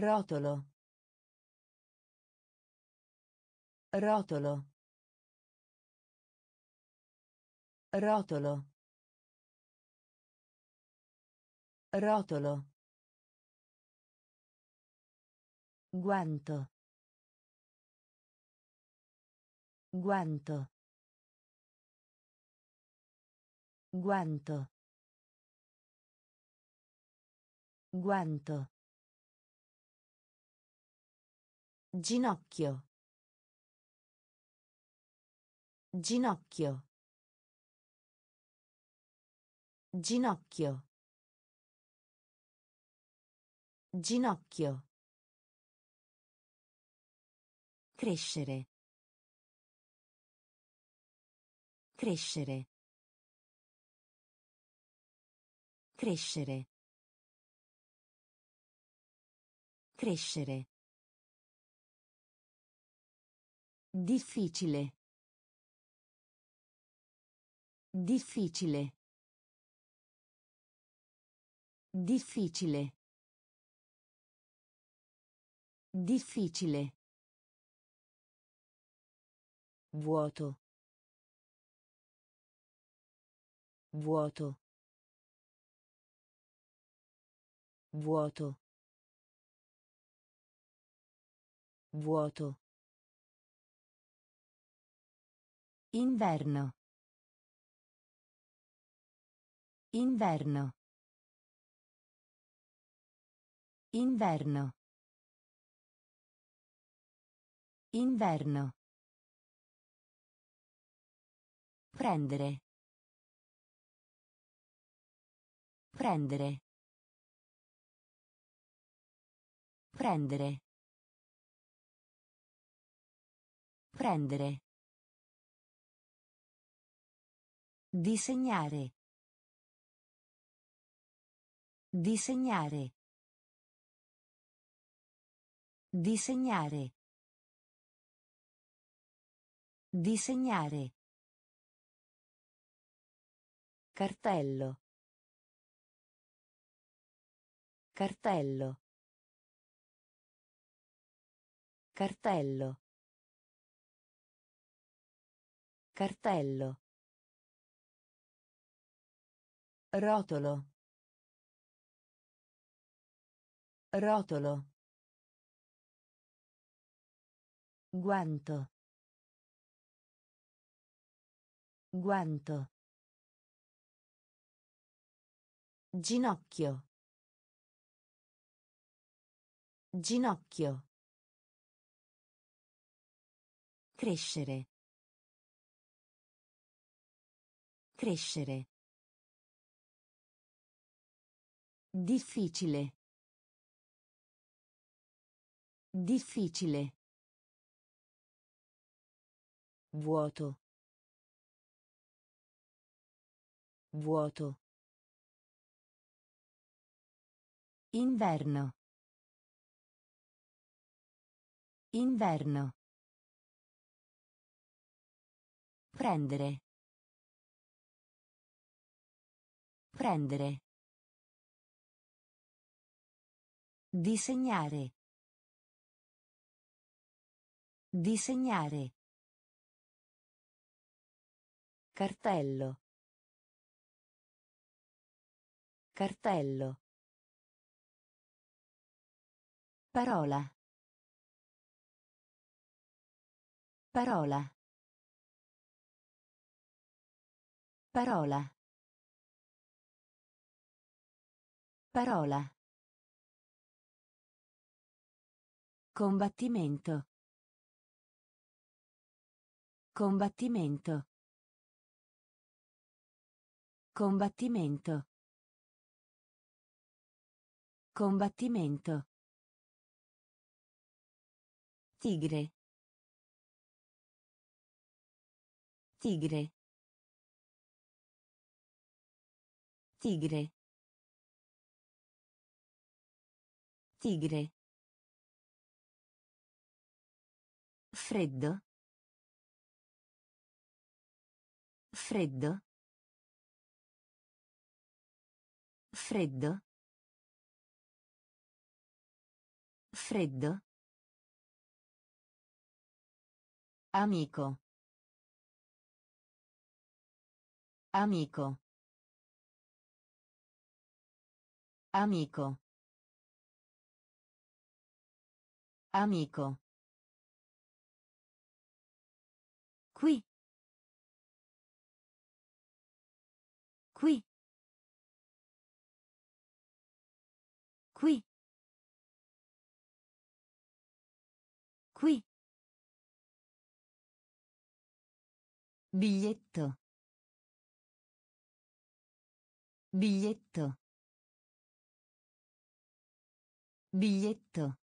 Rotolo. Rotolo. Rotolo. Rotolo. Guanto. Guanto. Guanto. Guanto. Ginocchio. Ginocchio. Ginocchio. Ginocchio. Crescere. Crescere. Crescere. Crescere. Difficile. Difficile. Difficile. Difficile. Vuoto. Vuoto. Vuoto. Vuoto. Inverno. Inverno. Inverno. Inverno. Prendere. Prendere. Prendere. Prendere. Disegnare. Disegnare. Disegnare. Disegnare. Cartello. Cartello. Cartello. Cartello. Rotolo. Rotolo. Guanto. Guanto. Ginocchio. Ginocchio. Crescere. Crescere. Difficile. Difficile. Vuoto. Vuoto. Inverno. Inverno. Prendere. Prendere. Disegnare. Disegnare. Cartello. Cartello. Parola. Parola. Parola. Parola. Combattimento. Combattimento. Combattimento. Combattimento. Tigre. Tigre. Tigre. Tigre. Freddo. Freddo. Freddo. Freddo. Amico. Amico. Amico. Amico. Qui. Qui. Qui. Qui. Biglietto. Biglietto. Biglietto.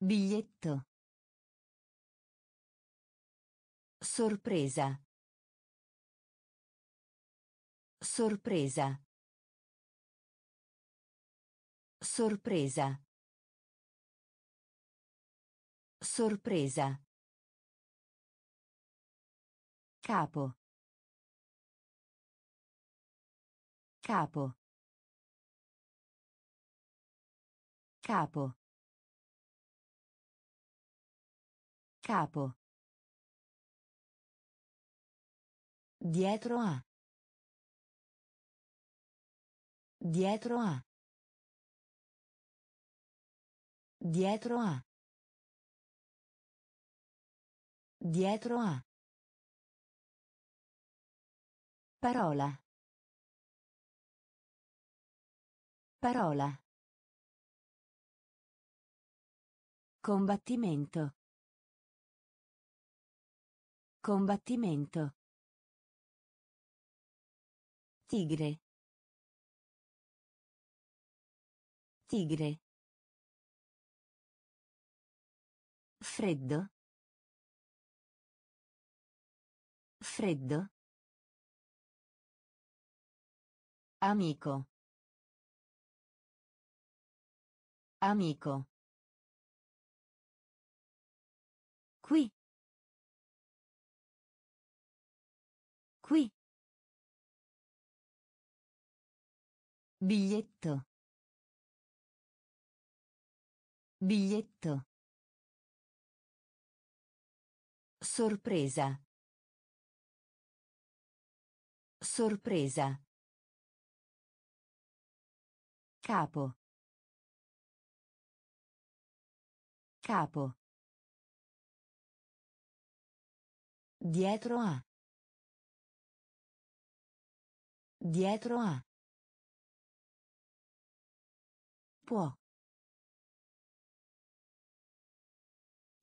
Biglietto. Sorpresa. Sorpresa. Sorpresa. Sorpresa. Capo. Capo. Capo. Capo. Dietro a. Dietro a. Dietro a. Dietro a. Parola. Parola. Combattimento. Combattimento. Tigre. Tigre. Freddo. Freddo. Amico. Amico. Qui. Biglietto. Biglietto. Sorpresa. Sorpresa. Capo. Capo. Dietro a. Dietro a. Può.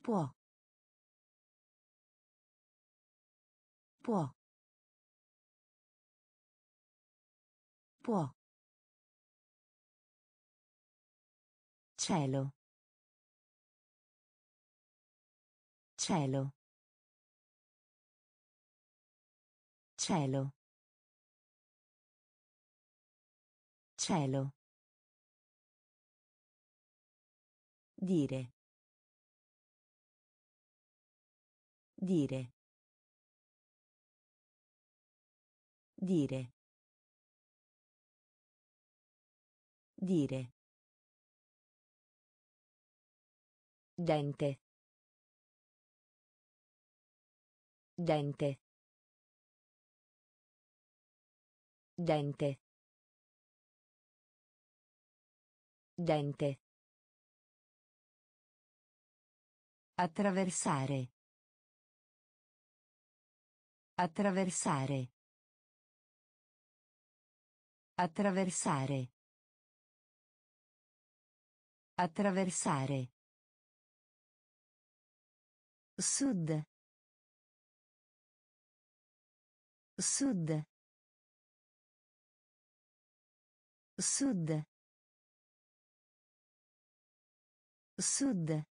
Può. Può. Può. Cielo. Cielo. Cielo. Cielo. Dire. Dire. Dire. Dire. Dente. Dente. Dente. Dente. Attraversare. Attraversare. Attraversare. Attraversare. Sud. Sud. Sud. Sud.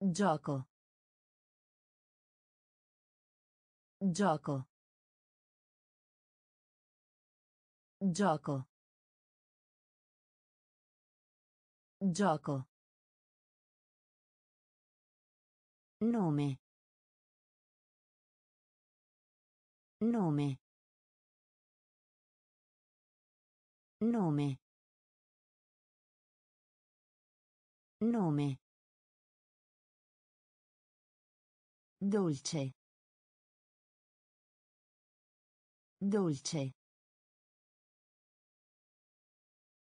Gioco. Gioco. Gioco. Gioco. Nome. Nome. Nome. Nome. Dolce. Dolce.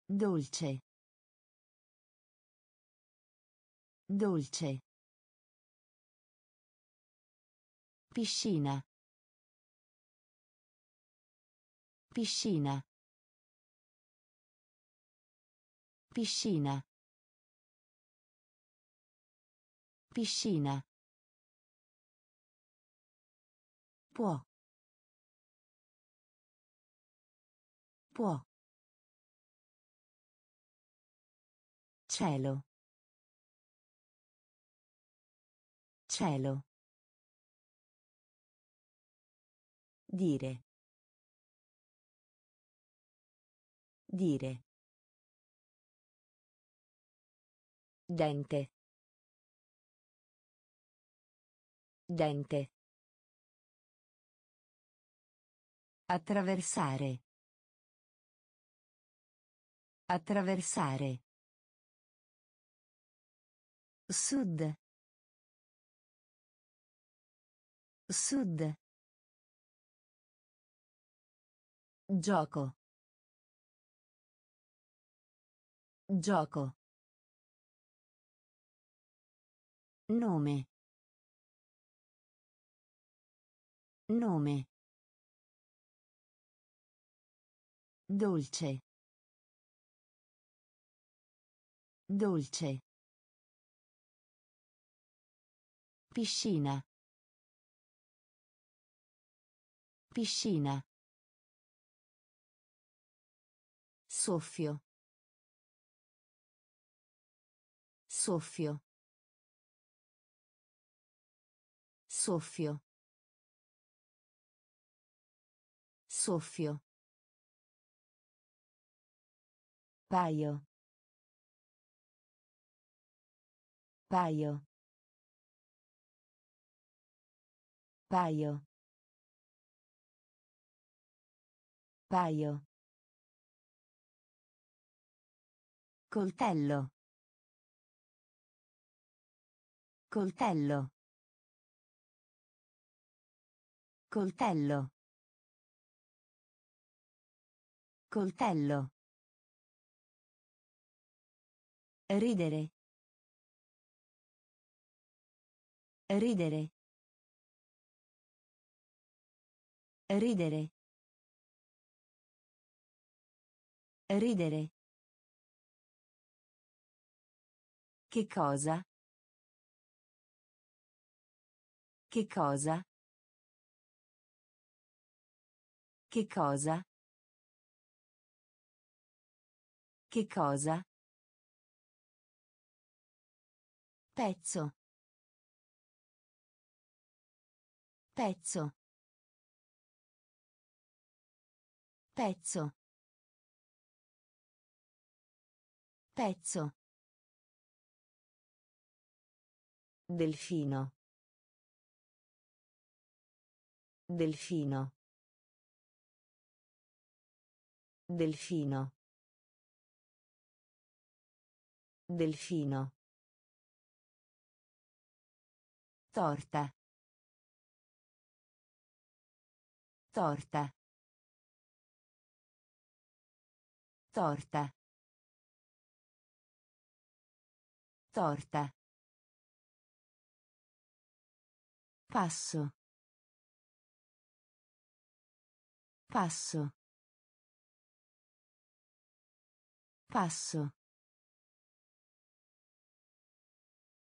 Dolce. Dolce. Piscina. Piscina. Piscina. Piscina. Può. Può. Cielo. Cielo. Dire. Dire. Dente. Dente. Attraversare. Attraversare. Sud. Sud. Gioco. Gioco. Nome. Nome. Dolce. Dolce. Piscina. Piscina. Soffio. Soffio. Soffio. Soffio. Paio. Paio. Paio. Paio. Coltello. Coltello. Coltello. Coltello. Ridere. Ridere. Ridere. Ridere. Che cosa? Che cosa? Che cosa? Che cosa? Pezzo. Pezzo. Pezzo. Pezzo. Delfino. Delfino. Delfino. Delfino. Torta. Torta. Torta. Torta. Passo. Passo. Passo.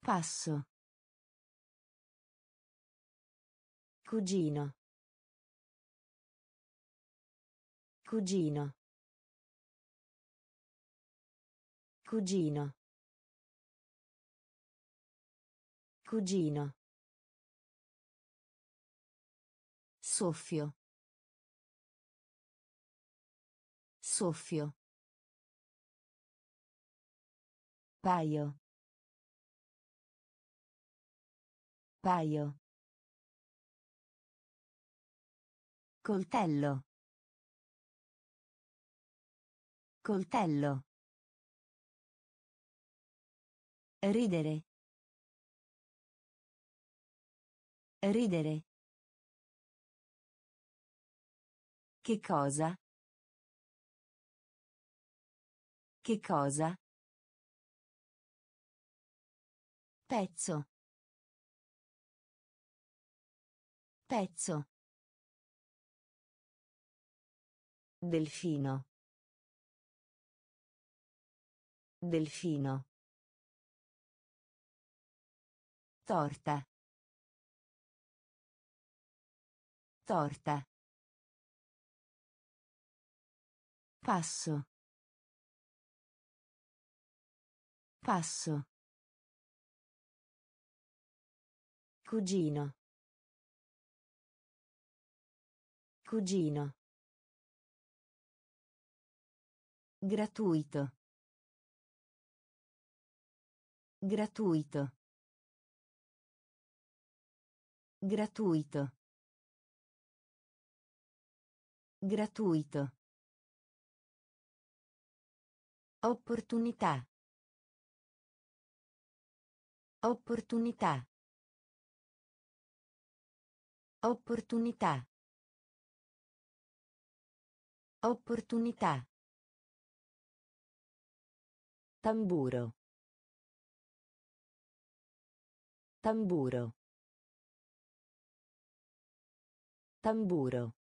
Passo. Cugino. Cugino. Cugino. Cugino. Soffio. Soffio. Paio. Paio. Coltello. Coltello. Ridere. Ridere. Che cosa? Che cosa? Pezzo. Pezzo. Delfino. Delfino. Torta. Torta. Passo. Passo. Cugino. Cugino. Gratuito. Gratuito. Gratuito. Gratuito. Opportunità. Opportunità. Opportunità. Opportunità. Tamburo. Tamburo. Tamburo.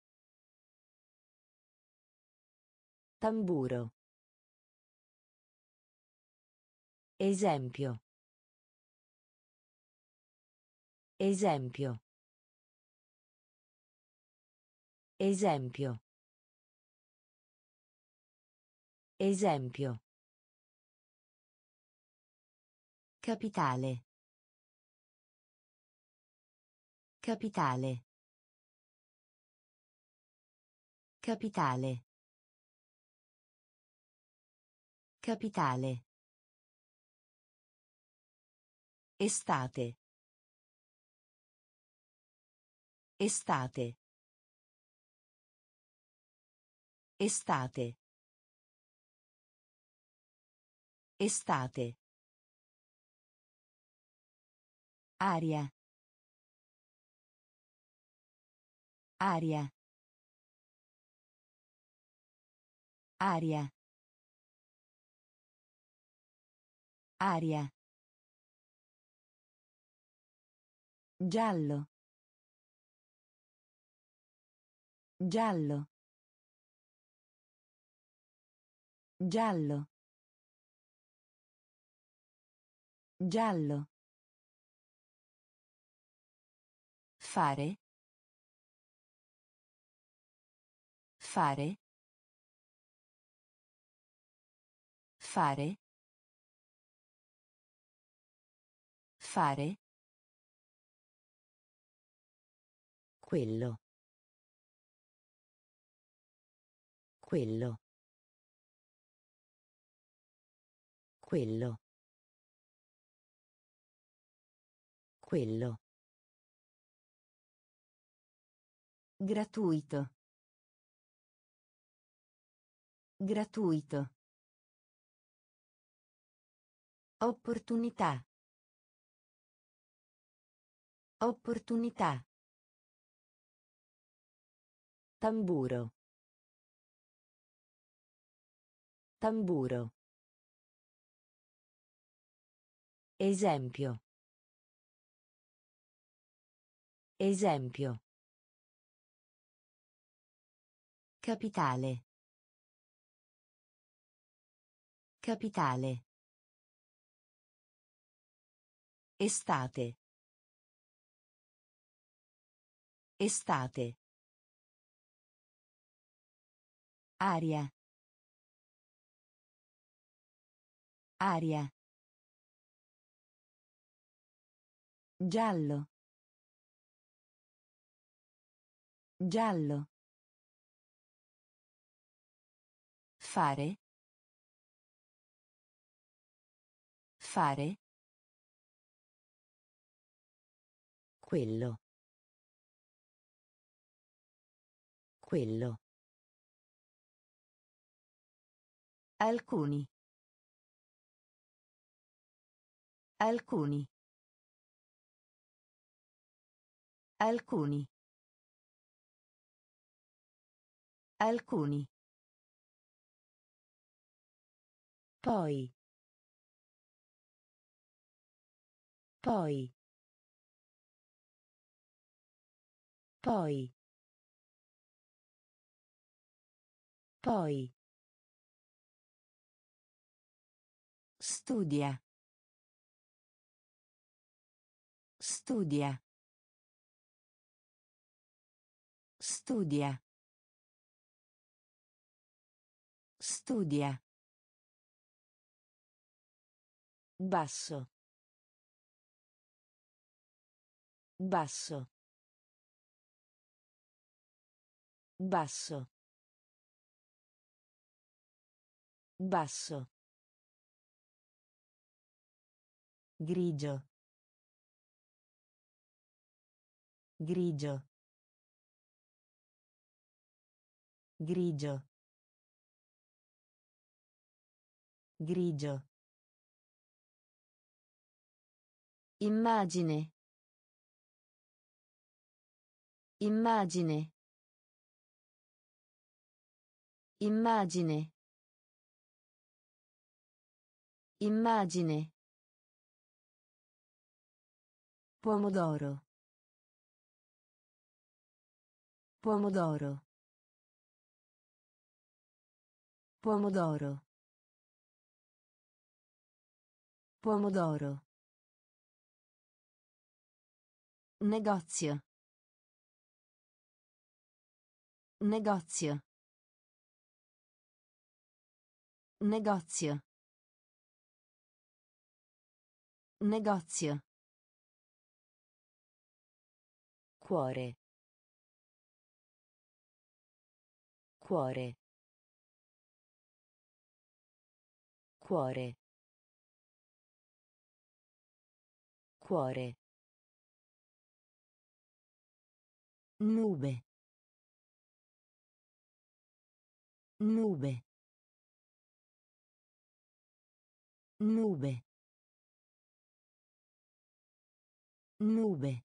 Tamburo. Esempio. Esempio. Esempio. Esempio. Capitale. Capitale. Capitale. Capitale. Estate. Estate. Estate. Estate. Aria. Aria. Aria. Aria. Giallo. Giallo. Giallo. Giallo. Fare. Fare. Fare. Fare. Quello. Quello. Quello. Quello. Gratuito. Gratuito. Opportunità. Opportunità. Tamburo. Tamburo. Esempio. Esempio. Capitale. Capitale. Estate. Estate. Aria. Aria. Giallo. Giallo. Fare. Fare. Quello. Quello. Alcuni. Alcuni. Alcuni. Alcuni. Poi. Poi. Poi. Poi. Studia. Studia. Studia. Studia. Basso. Basso. Basso. Basso. Grigio. Grigio. Grigio. Grigio. Immagine. Immagine. Immagine. Immagine. Pomodoro. Pomodoro. Pomodoro. Pomodoro. Negozio. Negozio. Negozio. Negozio. Cuore. Cuore. Cuore. Cuore. Nube. Nube. Nube. Nube.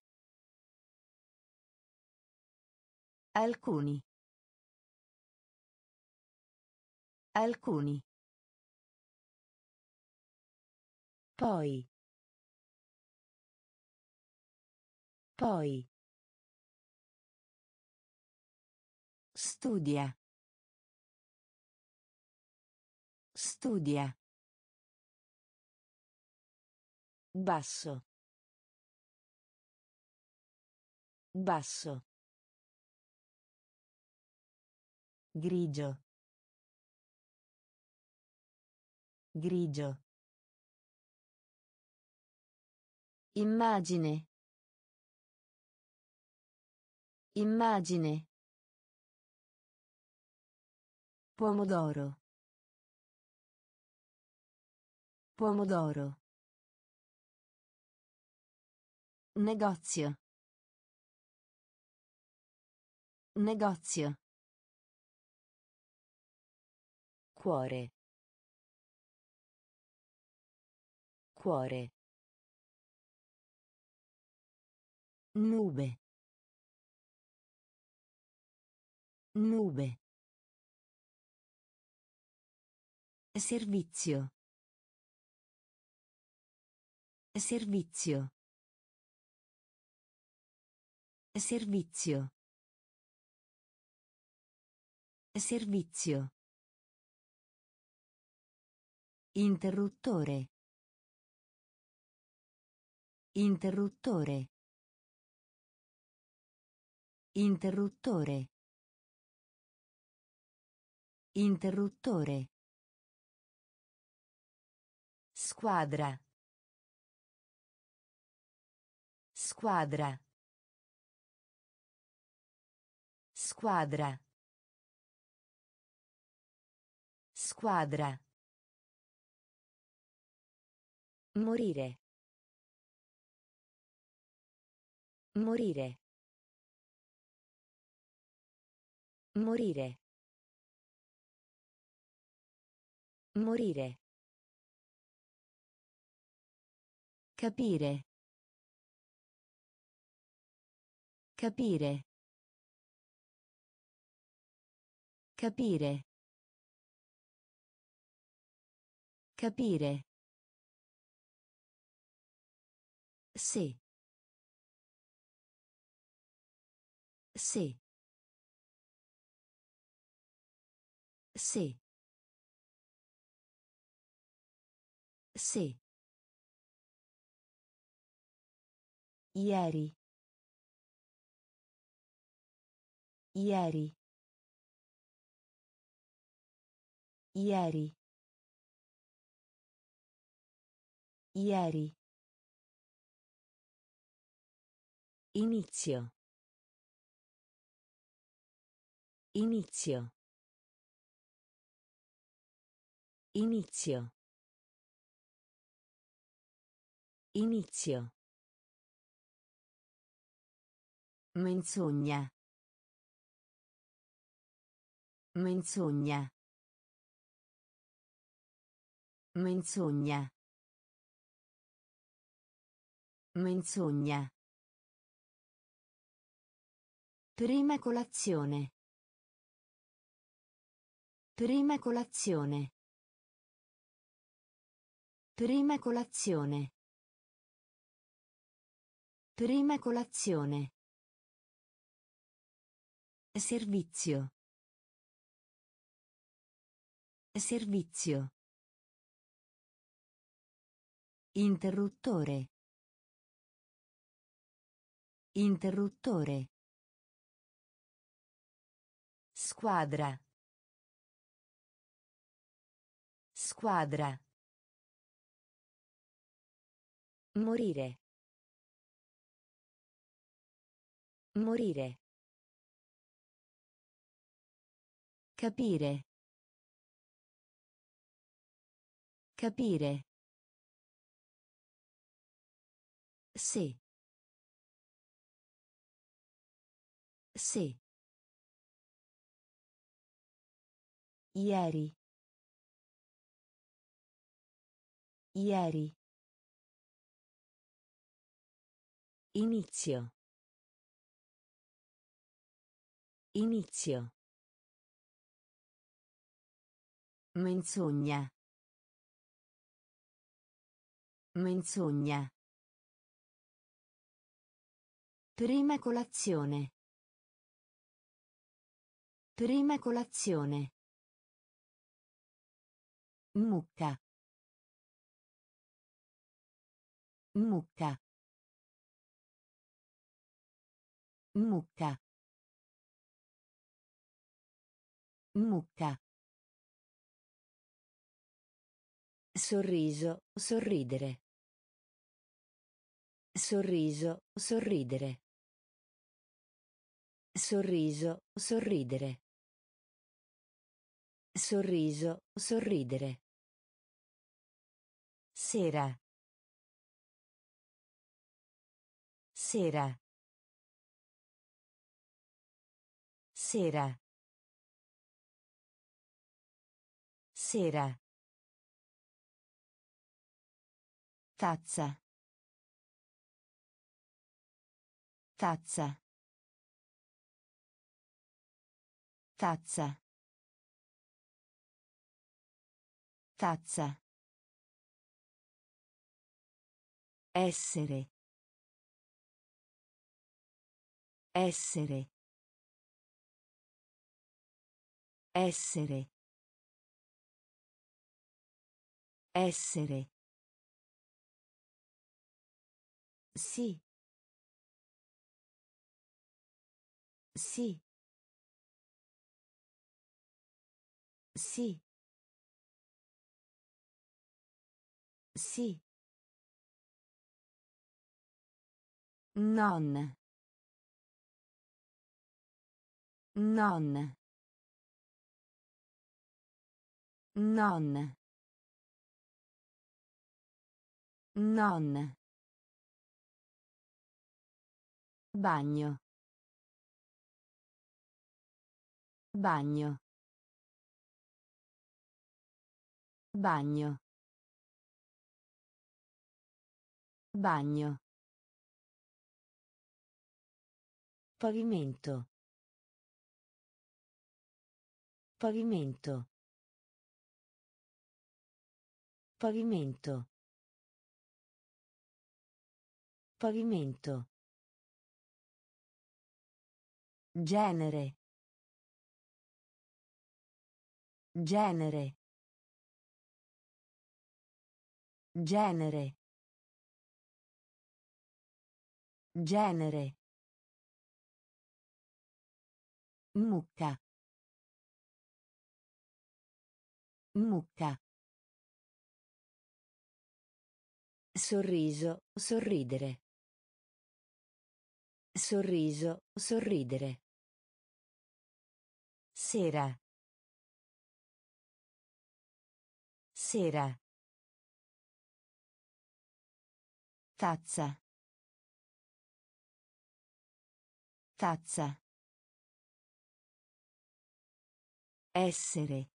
Alcuni. Alcuni. Poi. Poi. Studia. Studia. Basso. Basso. Grigio. Grigio. Immagine. Immagine. Pomodoro. Pomodoro. Negozio. Negozio. Cuore. Cuore. Nube. Nube. Servizio. Servizio. Servizio. Servizio. Interruttore. Interruttore. Interruttore. Interruttore. Squadra. Squadra. Squadra. Squadra. Morire. Morire. Morire. Morire. Capire. Capire. Capire. Capire. Sì. Sì. Sì. Sì. Ieri. Ieri. Ieri. Ieri. Inizio. Inizio. Inizio. Inizio. Menzogna. Menzogna. Menzogna. Menzogna. Prima colazione. Prima colazione. Prima colazione. Prima colazione. Servizio. Servizio. Interruttore. Interruttore. Squadra. Squadra. Morire. Morire. Capire. Capire. Sì. Sì. Ieri. Ieri. Inizio. Inizio. Menzogna. Menzogna. Prima colazione. Prima colazione. Mucca. Mucca. Mucca. Mucca. Sorriso, sorridere. Sorriso, sorridere. Sorriso, sorridere. Sorriso, sorridere. Sera. Sera. Sera. Sera. Tazza. Tazza. Tazza. Tazza. Essere. Essere. Essere. Essere. Sì. Sì. Sì. Sì. Non. Non. Non. Non. Bagno. Bagno. Bagno. Bagno. Pavimento. Pavimento. Pavimento. Pavimento. Genere. Genere. Genere. Genere. Mucca. Mucca. Sorriso, sorridere. Sorriso, sorridere. Sera. Sera. Tazza. Tazza. Essere.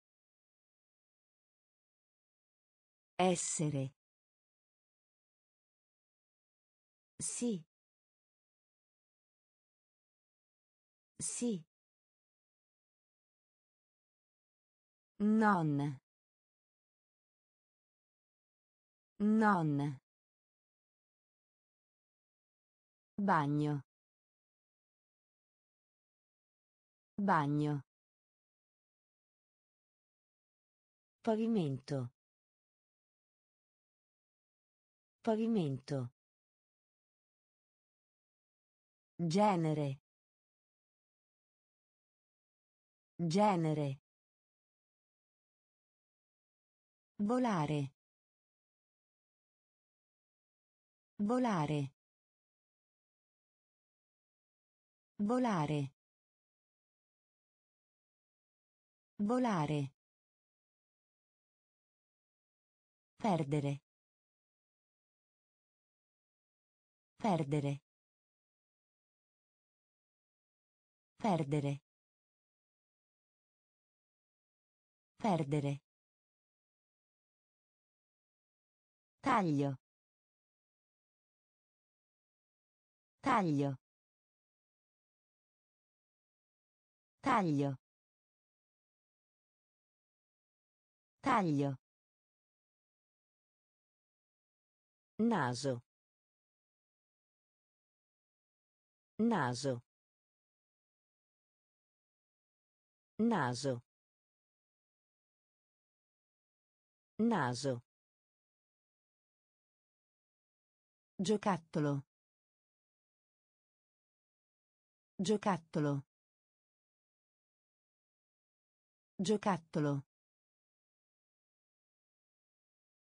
Essere. Sì. Sì. Non. Non. Bagno. Bagno. Pavimento. Pavimento. Genere. Genere. Volare. Volare. Volare. Volare. Perdere. Perdere. Perdere. Perdere. Taglio. Taglio. Taglio. Taglio. Naso. Naso. Naso. Naso. Giocattolo. Giocattolo. Giocattolo.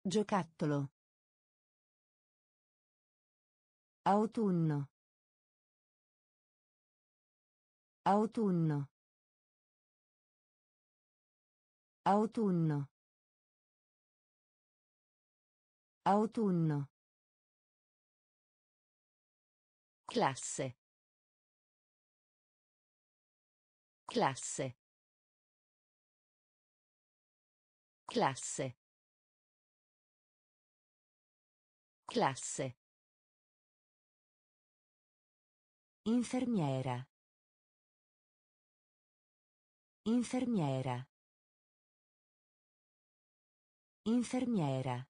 Giocattolo. Autunno. Autunno. Autunno. Autunno. Classe. Classe. Classe. Classe. Infermiera. Infermiera. Infermiera.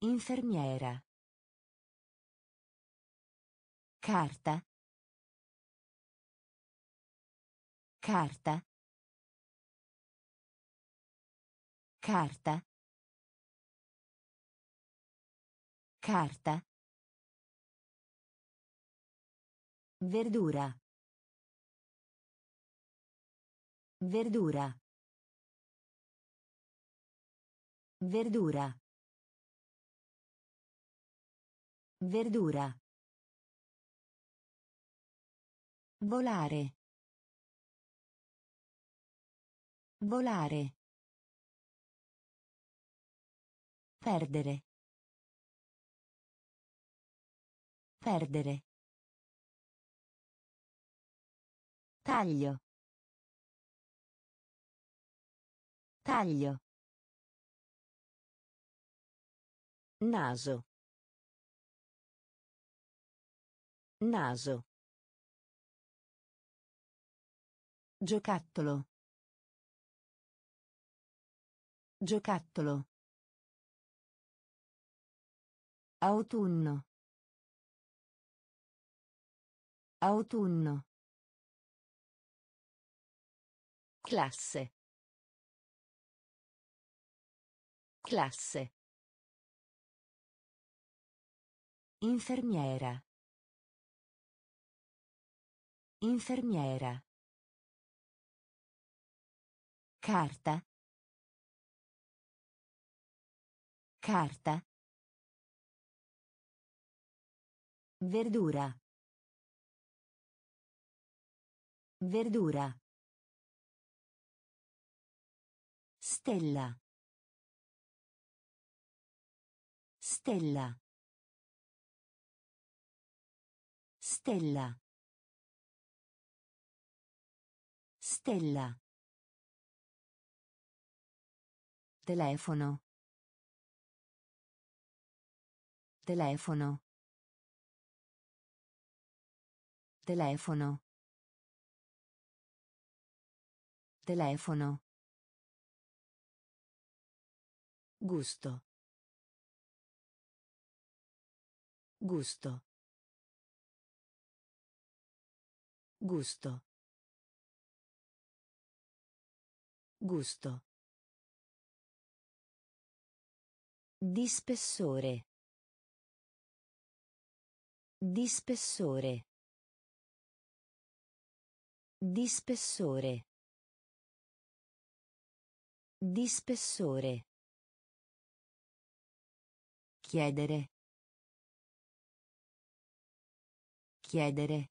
Infermiera. Carta. Carta. Carta. Carta. Verdura. Verdura. Verdura. Verdura. Volare. Volare. Perdere. Perdere. Taglio. Taglio. Naso. Naso. Giocattolo. Giocattolo. Autunno. Autunno. Classe. Classe. Infermiera. Infermiera. Carta. Carta. Verdura. Verdura. Stella. Stella. Stella. Stella. Telefono. Telefono. Telefono. Telefono. Gusto. Gusto. Gusto. Gusto. Di spessore. Di spessore. Di spessore. Di spessore. Chiedere. Chiedere.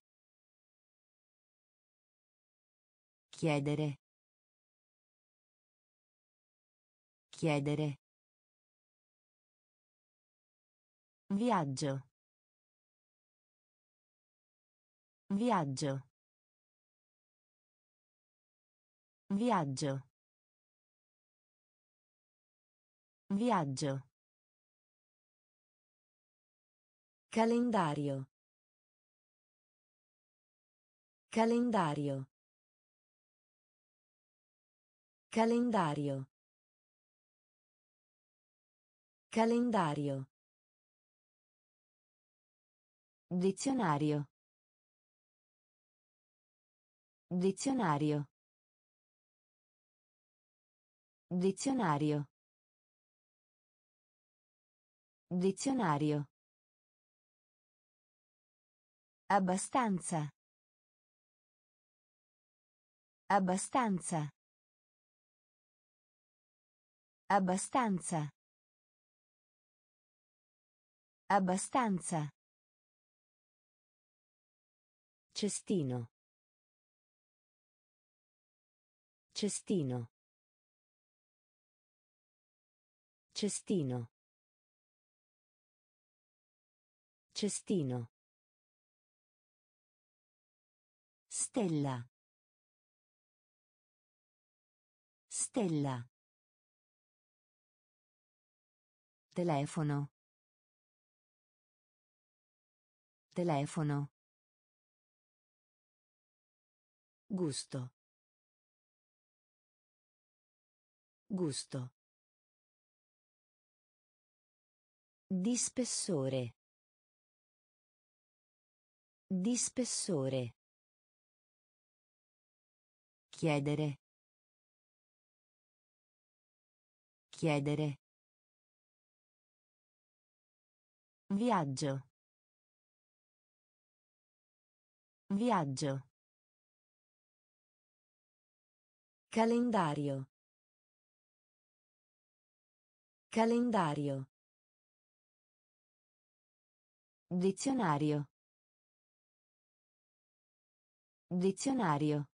Chiedere. Chiedere. Viaggio. Viaggio. Viaggio. Viaggio. Calendario. Calendario. Calendario. Calendario. Dizionario. Dizionario. Dizionario. Dizionario. Abbastanza. Abbastanza. Abbastanza. Abbastanza. Cestino. Cestino. Cestino. Cestino. Stella. Stella. Telefono. Telefono. Gusto. Gusto. Di spessore. Di spessore. Chiedere. Chiedere. Viaggio. Viaggio. Calendario. Calendario. Dizionario. Dizionario.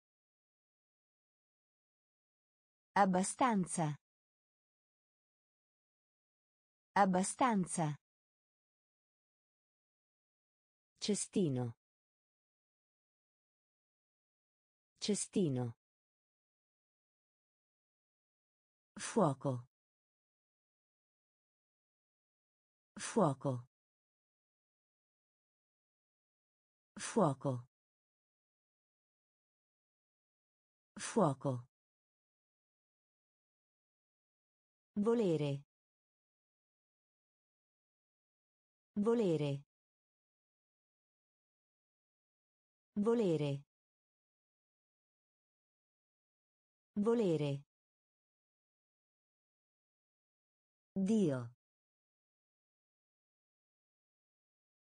Abbastanza. Abbastanza. Cestino. Cestino. Fuoco. Fuoco. Fuoco. Fuoco. Volere. Volere. Volere. Volere. Dio.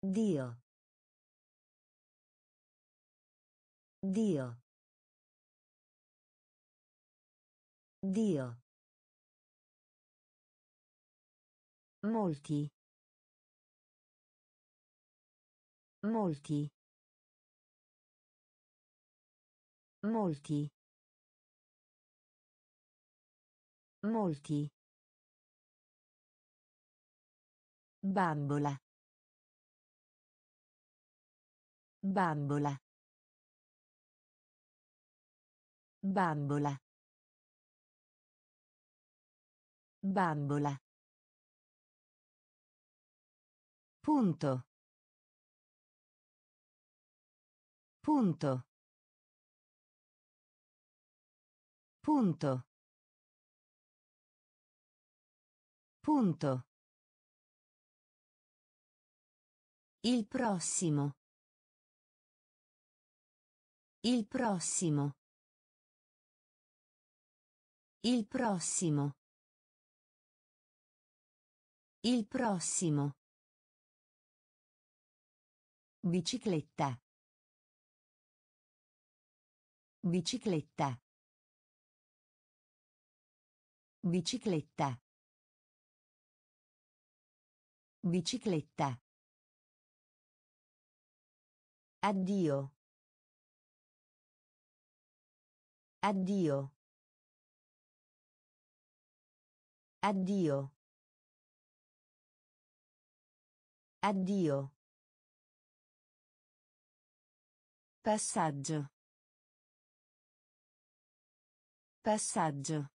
Dio. Dio. Dio. Molti. Molti. Molti. Molti. Bambola. Bambola. Bambola. Bambola. Punto. Punto. Punto. Punto. Il prossimo. Il prossimo. Il prossimo. Il prossimo. Bicicletta. Bicicletta. Bicicletta. Bicicletta. Addio. Addio. Addio. Addio. Passaggio. Passaggio.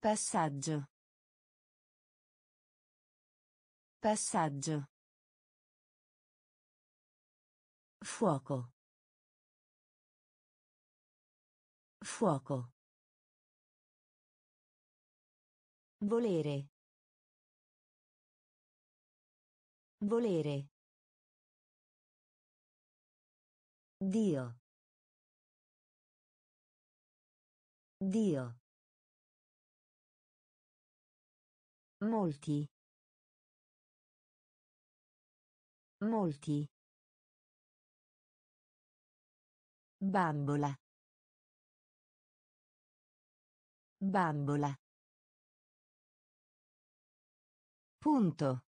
Passaggio. Passaggio. Fuoco. Fuoco. Volere. Volere. Dio. Dio. Molti. Molti. Bambola. Bambola. Punto.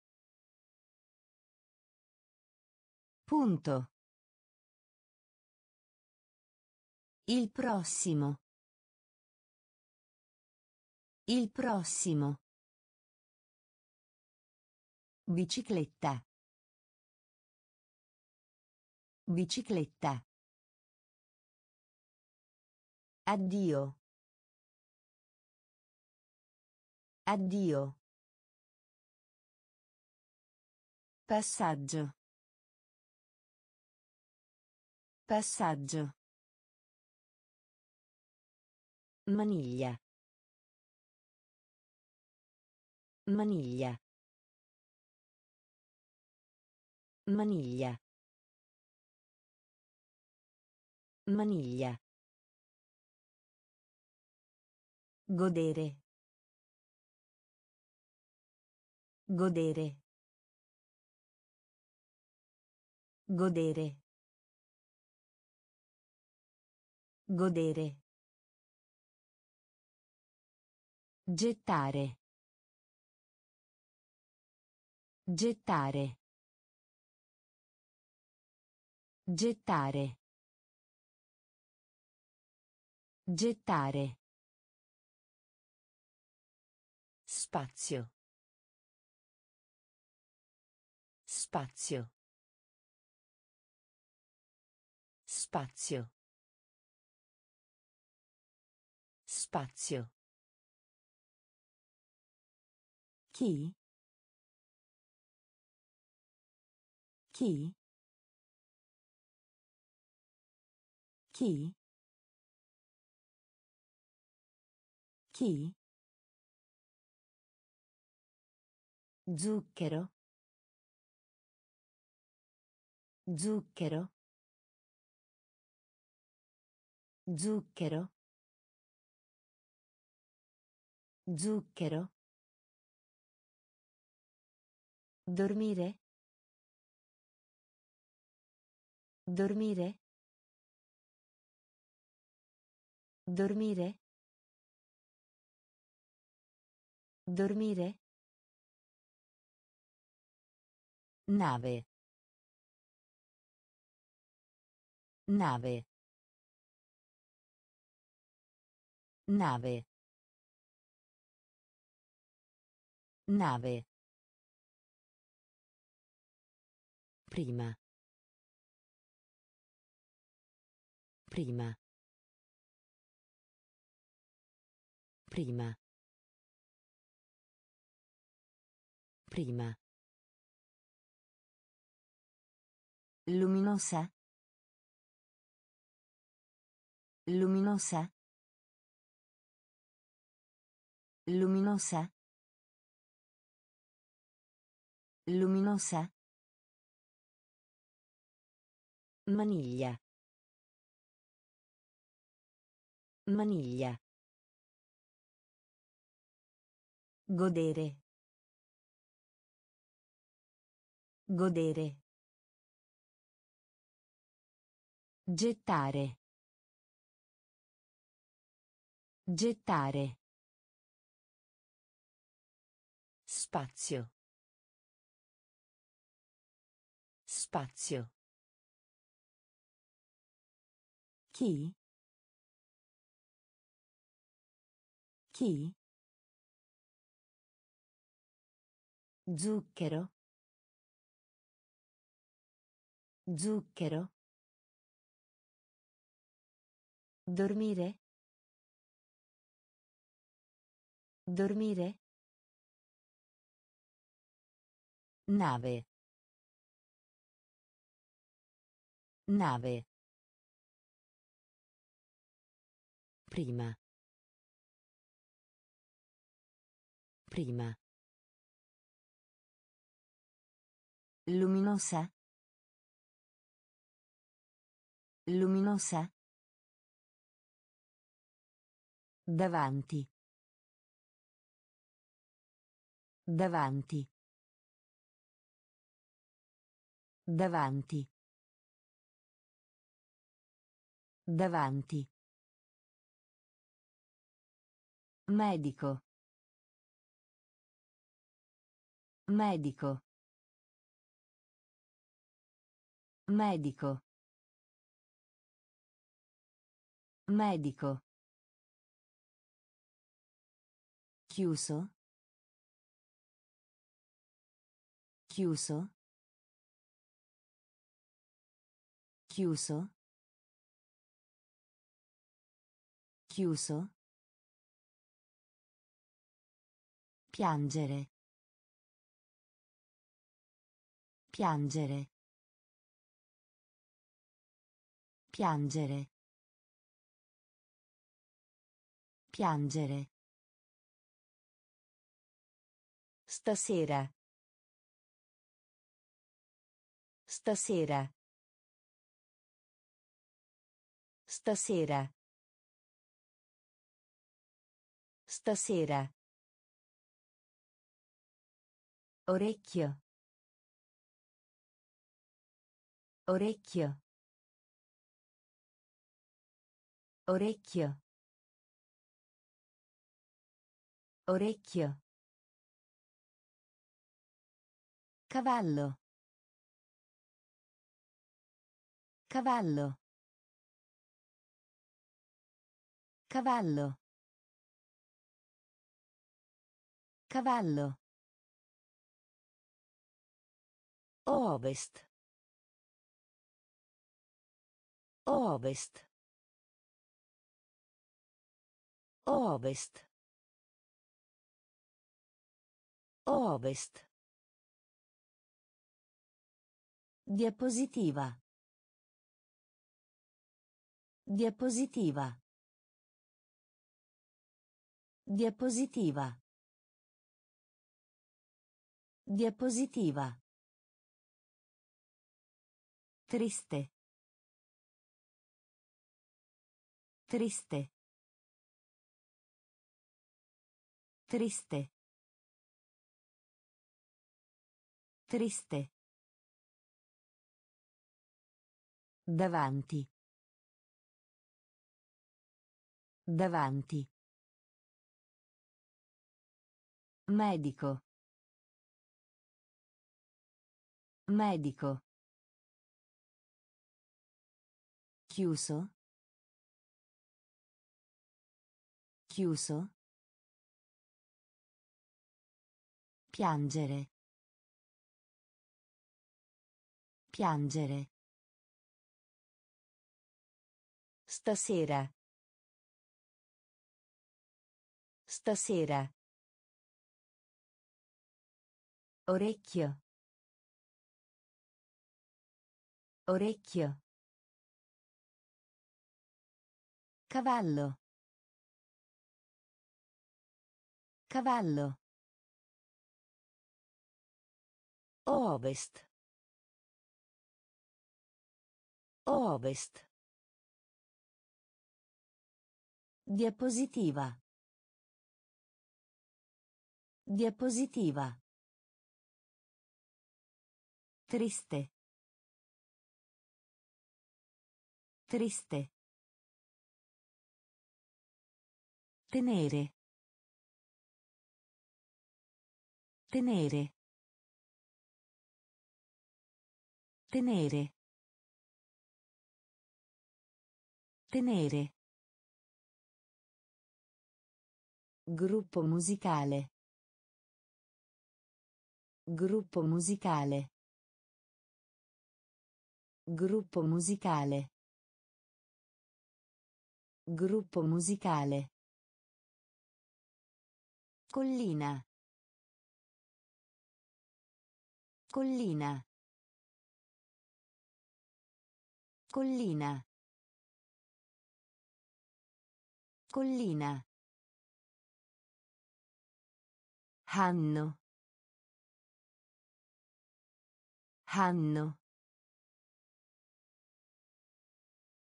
Punto. Il prossimo. Il prossimo. Bicicletta. Bicicletta. Addio. Addio. Passaggio. Passaggio. Maniglia. Maniglia. Maniglia. Maniglia. Godere. Godere. Godere. Godere. Gettare. Gettare. Gettare. Gettare. Spazio. Spazio. Spazio. Spazio. Chi? Chi? Chi? Chi? Zucchero. Zucchero. Zucchero. Zucchero. Dormire. Dormire. Dormire. Dormire. Nave. Nave. Nave. Nave. Prima. Prima. Prima. Prima. Luminosa. Luminosa. Luminosa. Luminosa. Maniglia. Maniglia. Godere. Godere. Gettare. Gettare. Spazio. Spazio. Chi? Chi? Zucchero. Zucchero. Dormire. Dormire. Nave. Nave. Prima. Prima. Luminosa. Luminosa. Davanti. Davanti. Davanti. Davanti. Medico. Medico. Medico. Medico. Chiuso. Chiuso. Chiuso. Chiuso. Piangere. Piangere. Piangere. Piangere. Stasera. Stasera. Stasera. Stasera. Orecchio. Orecchio. Orecchio. Orecchio. Cavallo. Cavallo. Cavallo. Cavallo. Ovest. Ovest. Ovest. Ovest. Diapositiva. Diapositiva. Diapositiva. Diapositiva. Triste. Triste. Triste. Triste. Davanti. Davanti. Medico. Medico. Chiuso. Chiuso. Piangere. Piangere. Stasera. Stasera. Orecchio. Orecchio. Cavallo. Cavallo. Ovest. Ovest. Diapositiva. Diapositiva. Triste. Triste. Tenere. Tenere. Tenere. Tenere. Gruppo musicale. Gruppo musicale. Gruppo musicale. Gruppo musicale. Collina. Collina. Collina. Collina. Hanno. Hanno.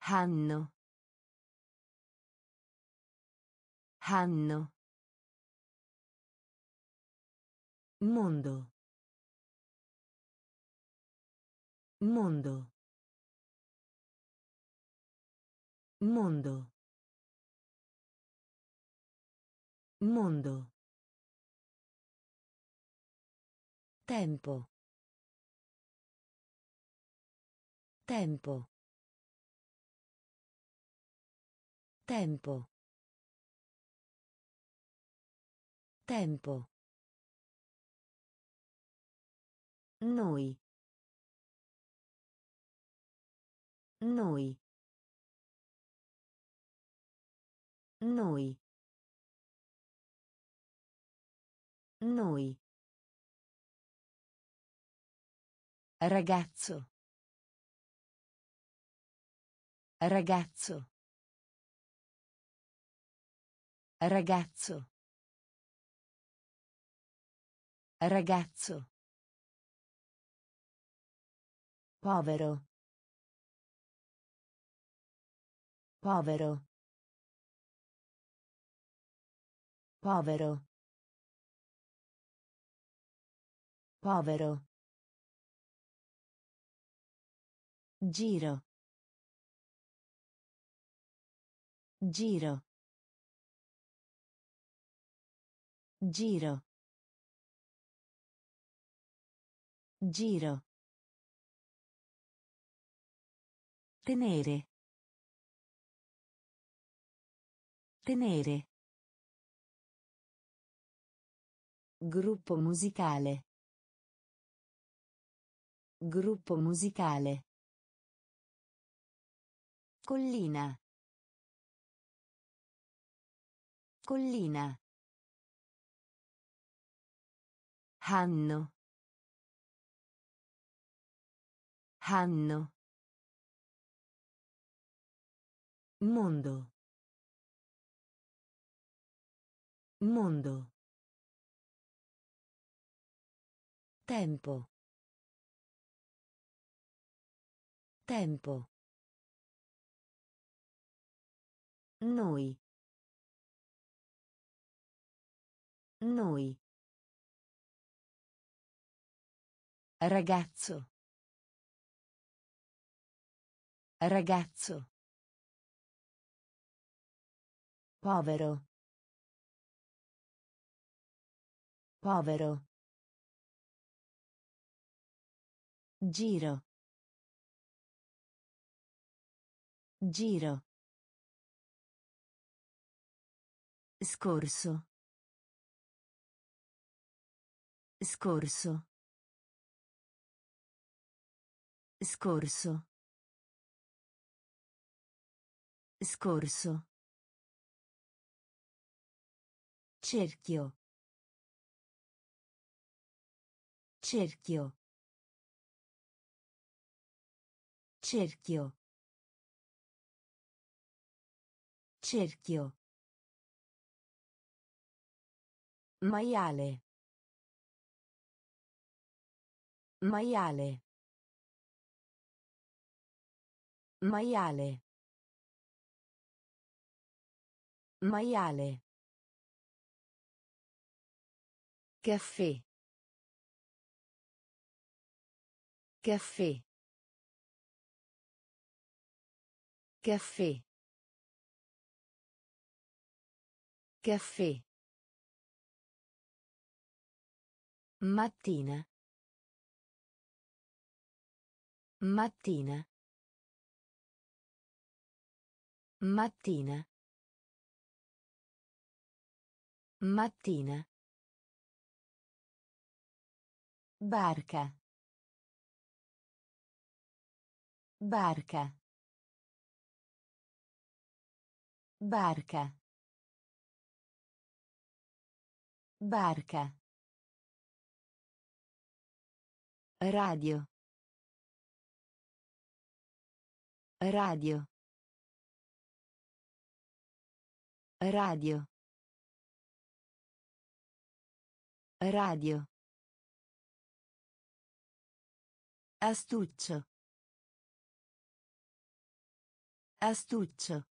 Hanno. Hanno. Mondo. Mondo. Mondo. Mondo. Tempo. Tempo. Tempo. Tempo. Noi. Noi. Noi. Noi. Ragazzo. Ragazzo. Ragazzo. Ragazzo. Povero. Povero. Povero. Povero. Giro. Giro. Giro. Giro. Tenere. Tenere. Gruppo musicale. Gruppo musicale. Collina. Collina. Anno. Anno. Mondo. Mondo. Tempo. Tempo. Noi. Noi. Ragazzo. Ragazzo. Povero. Povero. Giro. Giro. Scorso. Scorso. Scorso. Scorso. Cerchio. Cerchio. Cerchio. Cerchio. Maiale. Maiale. Maiale. Maiale. Caffè. Caffè. Caffè. Caffè. Mattina. Mattina. Mattina. Mattina. Barca. Barca. Barca. Barca. Radio. Radio. Radio. Radio. Astuccio. Astuccio.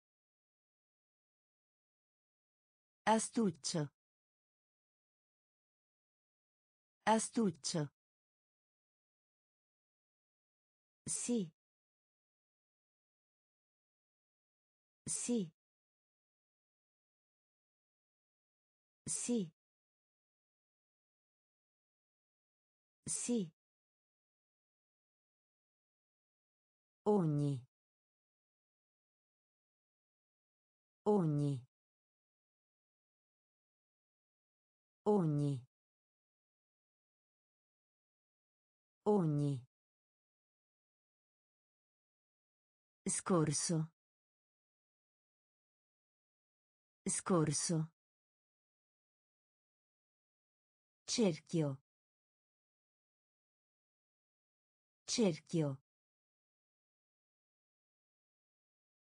Astuccio. Astuccio. Sì. Sì. Sì. Sì. Ogni. Ogni. Ogni. Ogni. Scorso. Scorso. Cerchio. Cerchio.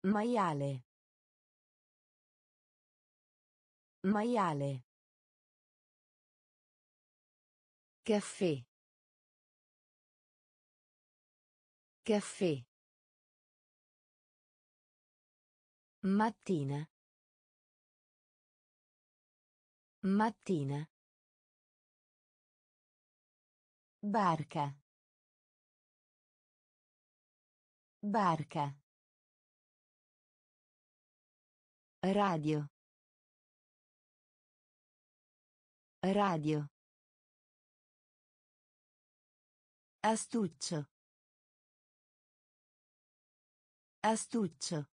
Maiale. Maiale. Caffè. Caffè. Mattina. Mattina. Barca. Barca. Radio. Radio. Astuccio. Astuccio.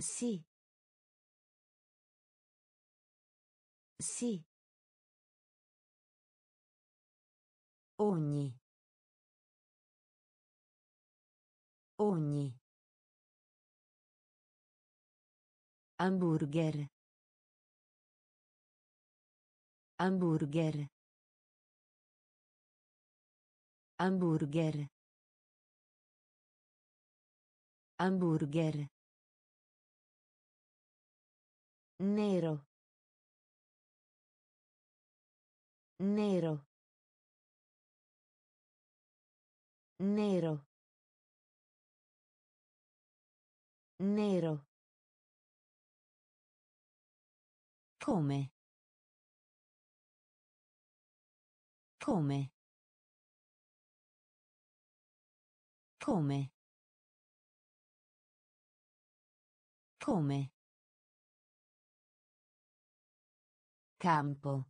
Sì. Sì. Ogni. Ogni. Hamburger. Hamburger. Hamburger. Hamburger. Nero. Nero. Nero. Nero. Come? Come? Come? Come? Campo.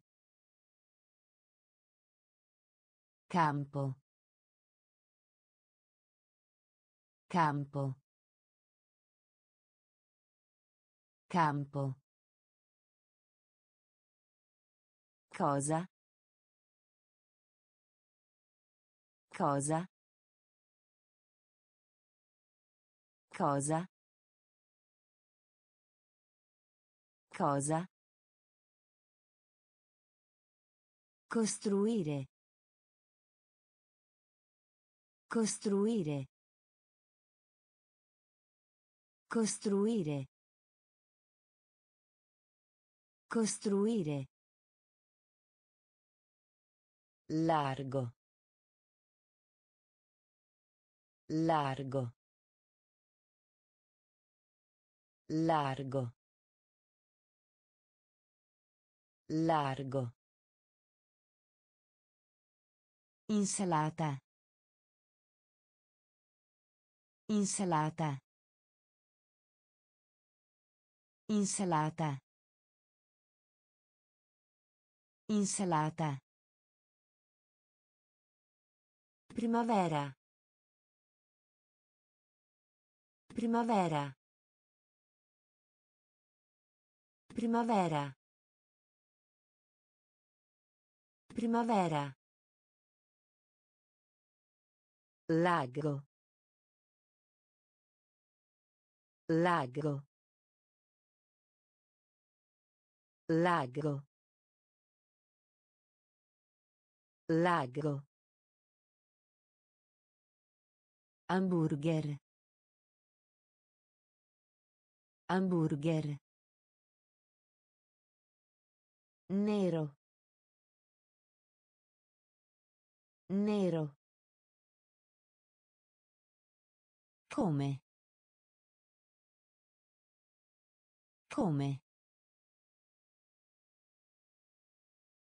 Campo. Campo. Campo. Cosa? Cosa? Cosa? Cosa? Costruire. Costruire. Costruire. Costruire. Largo. Largo. Largo. Largo. Insalata. Insalata. Insalata. Insalata. Primavera. Primavera. Primavera. Primavera. Lago. Lago. Lago. Lago. Hamburger. Hamburger. Nero. Nero. Come? Come?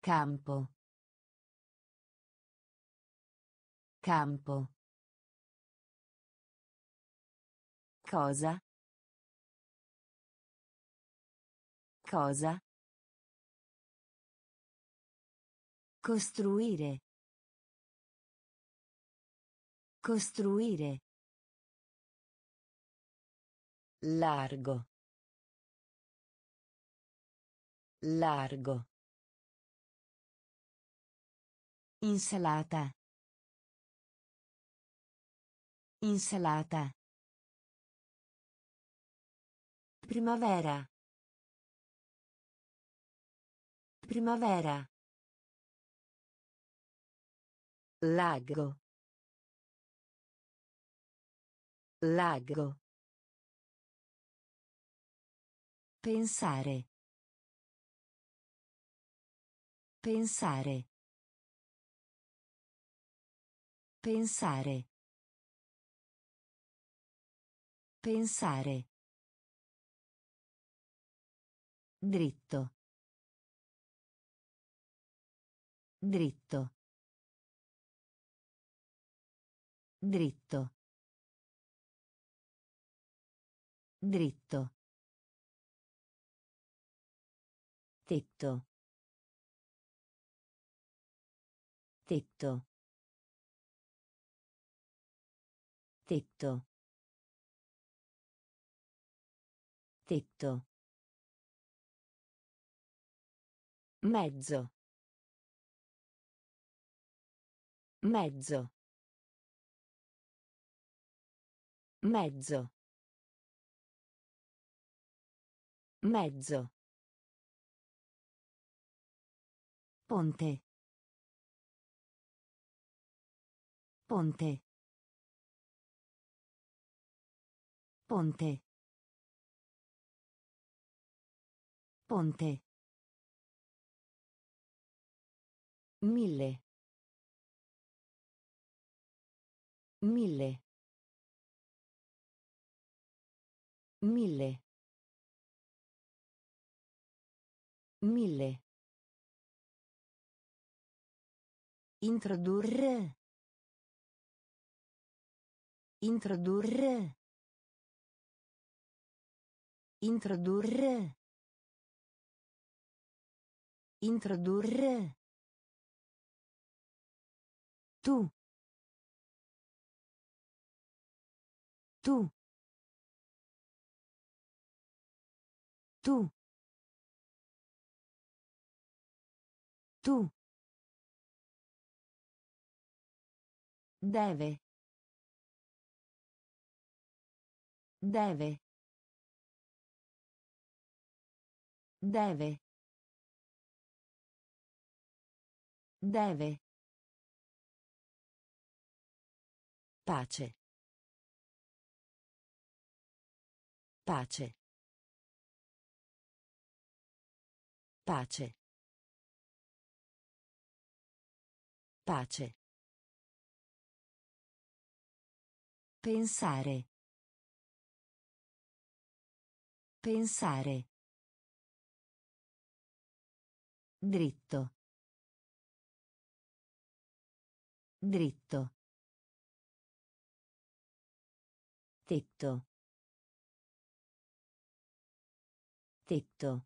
Campo. Campo. Cosa? Cosa? Costruire. Costruire. Largo. Largo. Insalata. Insalata. Primavera. Primavera. Lago. Lago. Pensare. Pensare. Pensare. Pensare. Dritto. Dritto. Dritto. Dritto. Tetto. Tetto. Tetto. Tetto. Mezzo. Mezzo. Mezzo. Mezzo. Ponte. Ponte. Ponte. Ponte. Mille. Mille. Mille. Mille. Introdurre. Introdurre. Introdurre. Introdurre. Tu. Tu. Tu. Tu. Deve. Deve. Deve. Deve. Pace. Pace. Pace. Pace. Pensare. Pensare. Dritto. Dritto. Tetto. Tetto.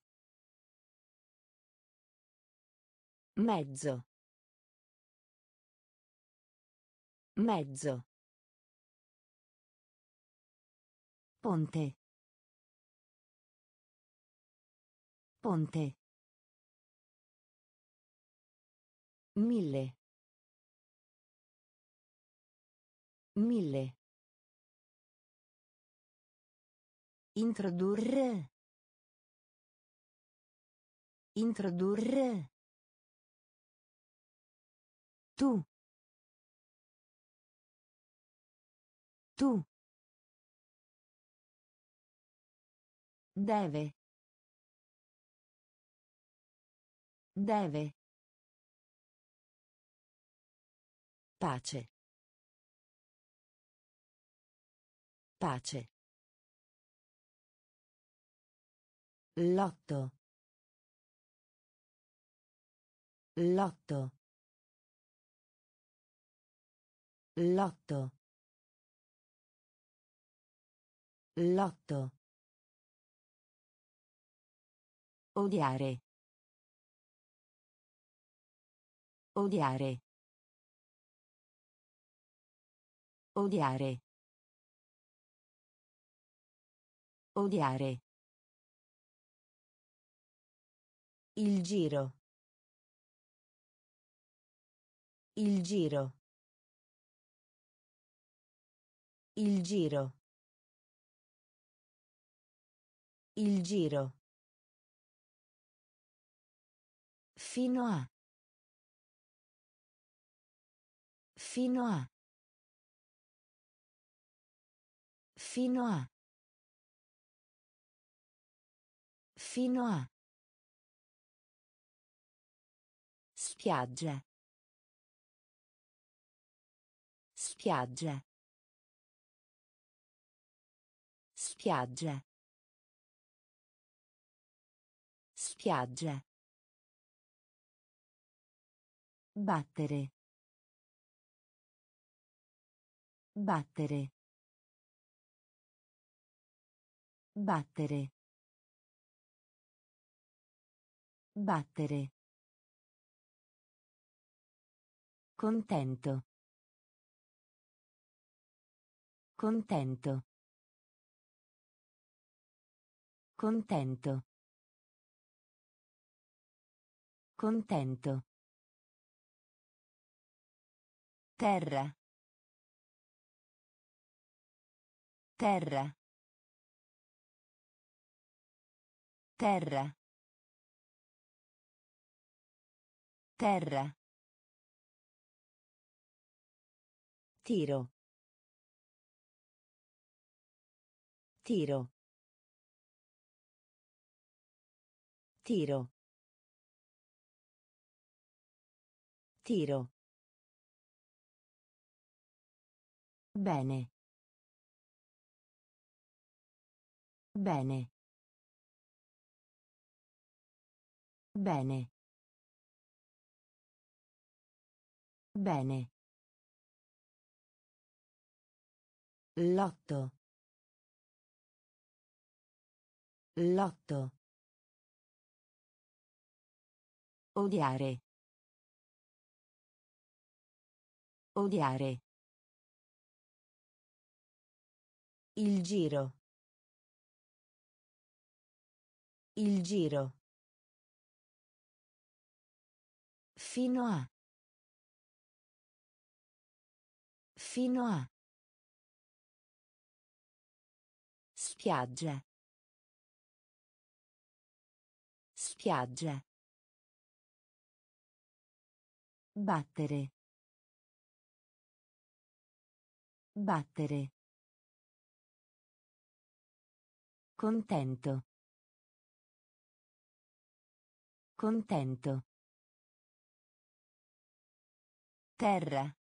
Mezzo. Mezzo. Ponte. Ponte. Mille. Mille. Introdurre. Introdurre. Tu. Tu. Deve. Deve. Pace. Pace. Lotto. Lotto. Lotto. Lotto. Odiare. Odiare. Odiare. Odiare. Il giro. Il giro. Il giro. Il giro. Fino a. Fino a. Fino a. Fino a. Spiaggia. Spiaggia. Spiaggia. Spiaggia. Battere. Battere. Battere. Battere. Contento. Contento. Contento. Contento. Terra. Terra. Terra. Terra. Tiro. Tiro. Tiro. Tiro. Bene. Bene. Bene. Bene. Lotto. Lotto. Odiare. Odiare. Il giro. Il giro. Fino a. Fino a. Spiaggia. Spiaggia. Battere. Battere. Contento. Contento. Terra.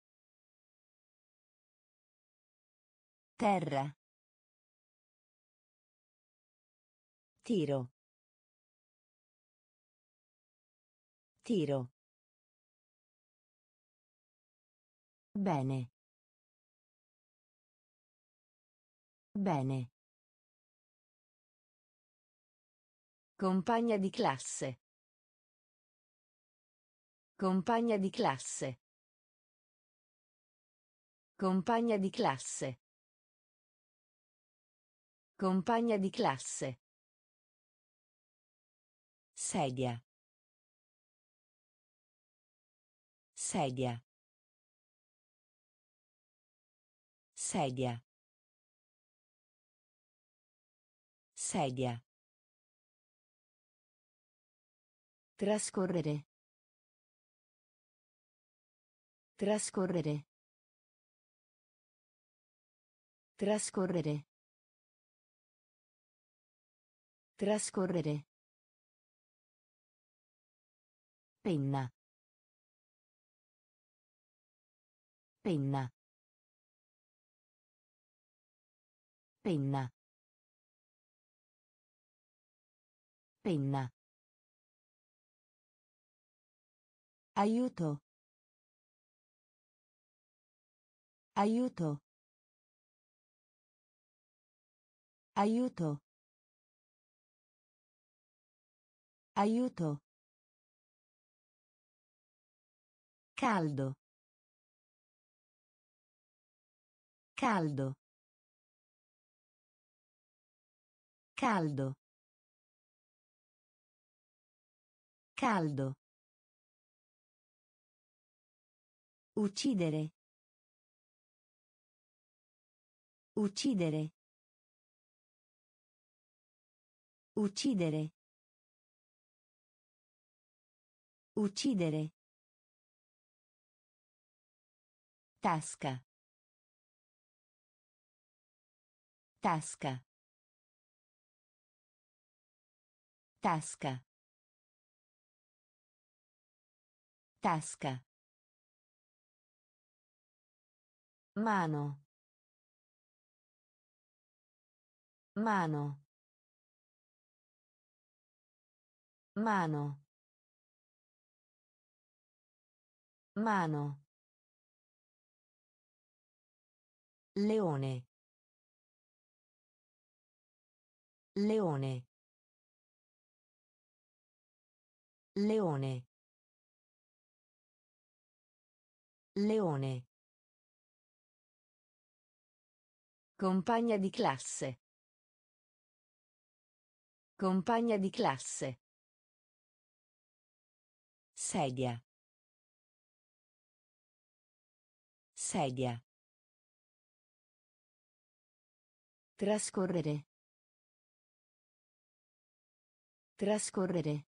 Terra. Tiro. Tiro. Bene. Bene. Compagna di classe. Compagna di classe. Compagna di classe. Compagna di classe. Sedia. Sedia. Sedia. Sedia. Trascorrere. Trascorrere. Trascorrere. Trascorrere. Penna. Penna. Penna. Penna. Aiuto. Aiuto. Aiuto. Aiuto. Caldo. Caldo. Caldo. Caldo. Uccidere. Uccidere. Uccidere. Uccidere. Tasca. Tasca. Tasca. Tasca. Mano. Mano. Mano. Mano. Leone. Leone. Leone. Leone. Compagna di classe. Compagna di classe. Sedia. Sedia. Trascorrere. Trascorrere.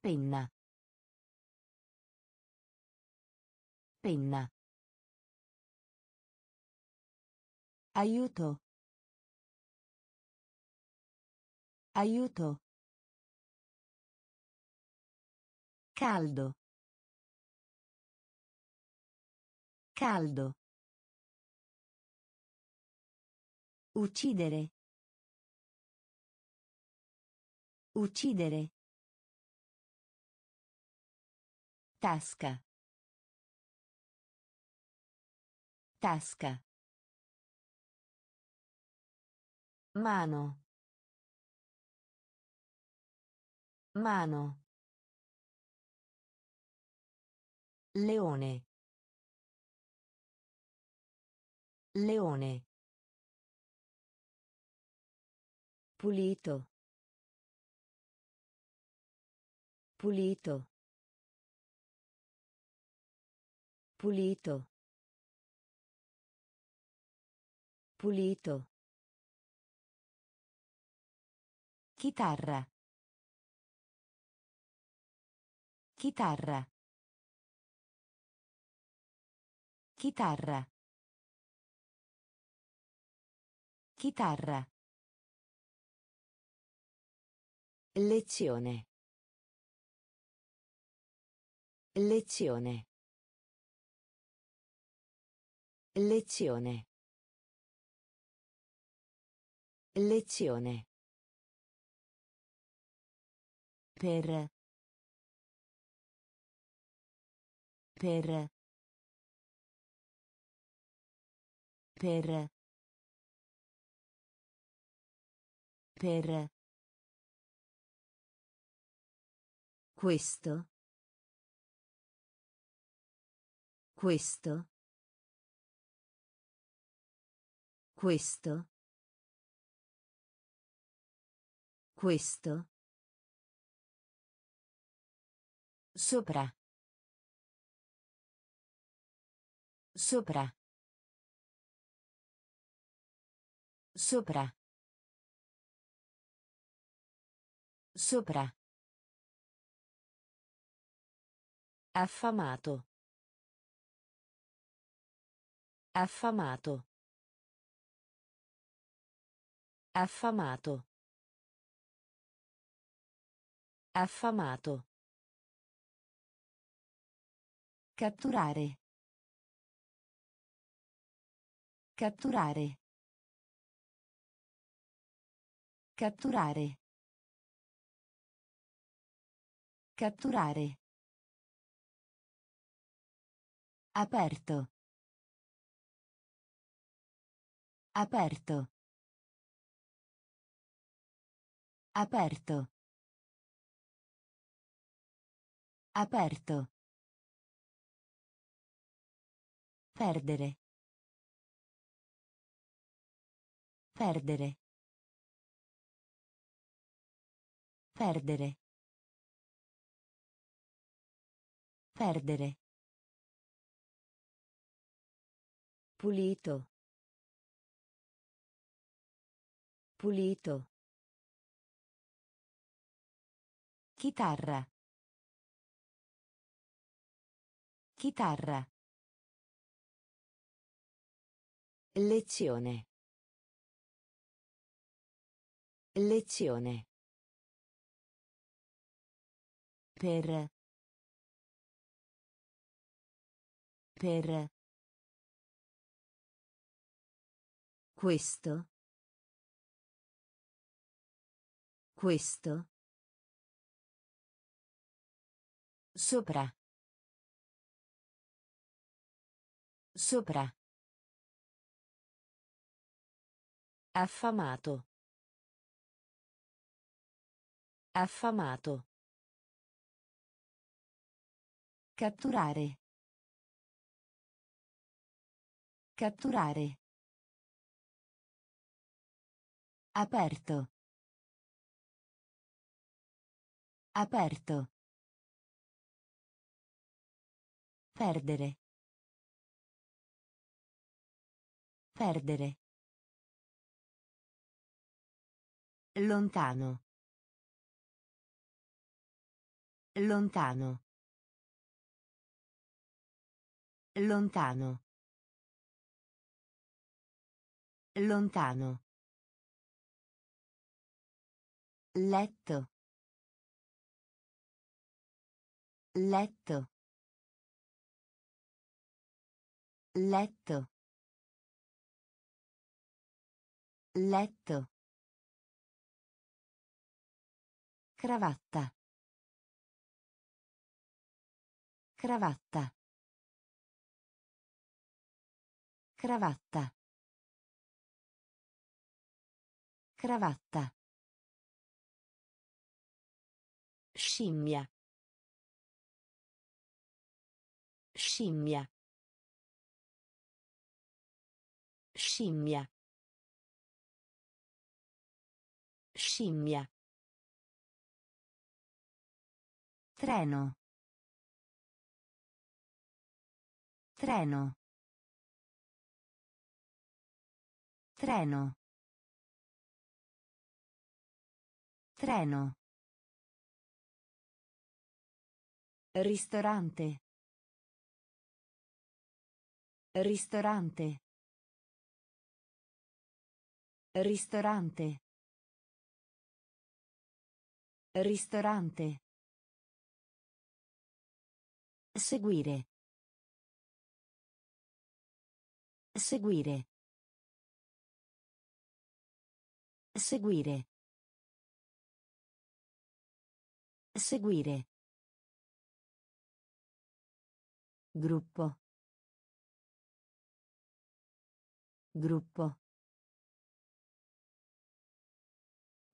Penna. Penna. Aiuto. Aiuto. Caldo. Caldo. Uccidere. Uccidere. Tasca. Tasca. Mano. Mano. Leone. Leone. Pulito. Pulito. Pulito. Pulito. Chitarra. Chitarra. Chitarra. Chitarra. Lezione. Lezione. Lezione. Lezione. Per. Per. Per. Per. Questo. Questo. Questo. Questo. Sopra. Sopra. Sopra. Sopra. Affamato. Affamato. Affamato. Affamato. Catturare. Catturare. Catturare. Catturare. Aperto. Aperto. Aperto. Aperto. Perdere. Perdere. Perdere. Perdere. Pulito. Pulito. Chitarra. Chitarra. Lezione. Lezione. Per. Per. Questo. Questo. Sopra. Sopra. Affamato. Affamato. Catturare. Catturare. Aperto. Aperto. Perdere. Perdere. Lontano. Lontano. Lontano. Lontano. Letto. Letto. Letto. Letto. Cravatta. Cravatta. Cravatta. Cravatta. Scimmia. Scimmia. Scimmia. Scimmia. Treno. Treno. Treno. Treno. Ristorante. Ristorante. Ristorante. Ristorante. Seguire. Seguire. Seguire. Seguire. Gruppo. Gruppo.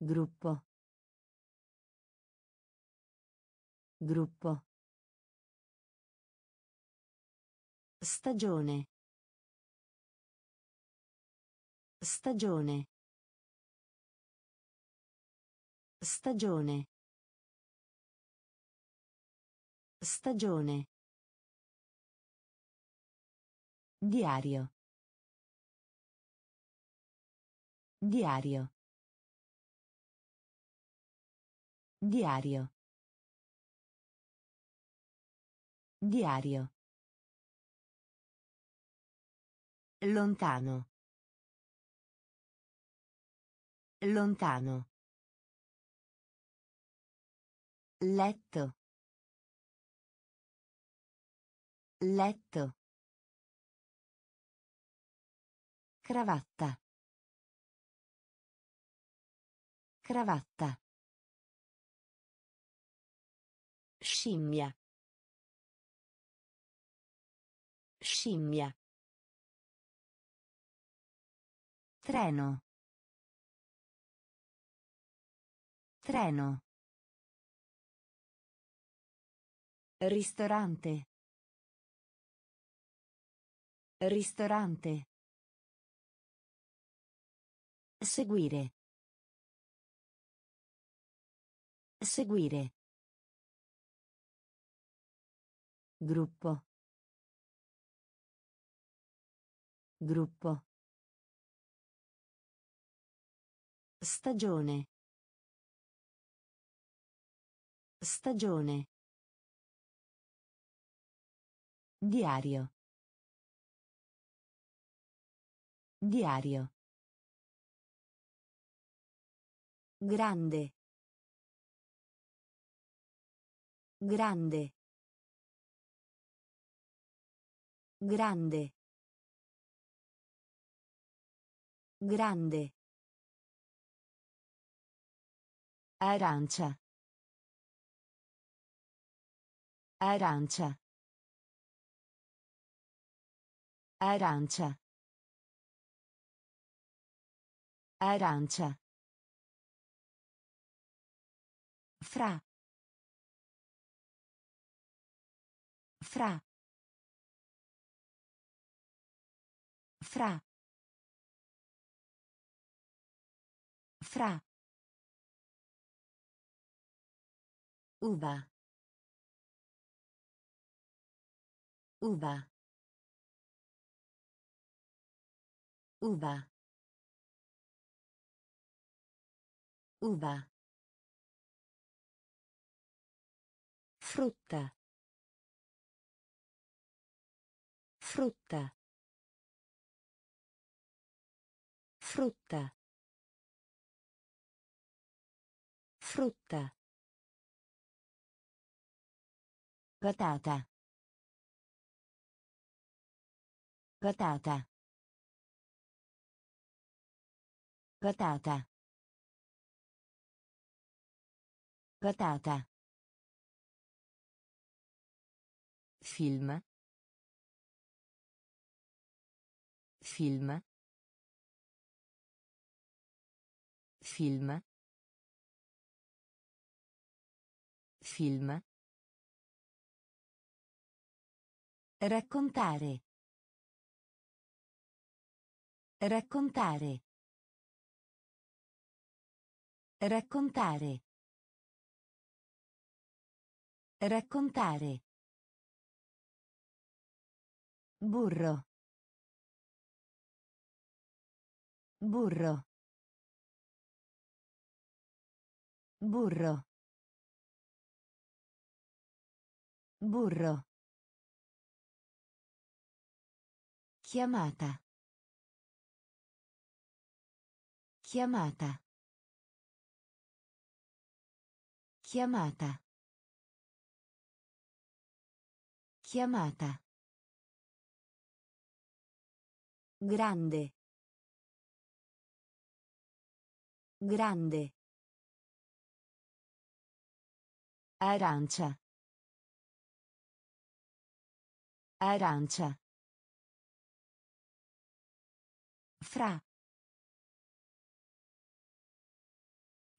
Gruppo. Gruppo. Stagione. Stagione. Stagione. Stagione. Diario. Diario. Diario. Diario. Lontano. Lontano. Letto. Letto. Cravatta. Cravatta. Scimmia. Scimmia. Treno. Treno. Ristorante. Ristorante. Seguire. Seguire. Gruppo. Gruppo. Stagione. Stagione. Diario. Diario. Grande. Grande. Grande. Grande. Arancia. Arancia. Arancia. Arancia. Fra. Fra. Fra. Fra. Uva. Uva. Uva. Uva. Frutta. Frutta. Frutta. Frutta. Patata. Patata. Patata. Patata. Film. Film. Film. Film. Raccontare. Raccontare. Raccontare. Raccontare. Burro. Burro. Burro. Burro. Chiamata. Chiamata. Chiamata. Chiamata. Grande. Grande. Arancia. Arancia. Fra.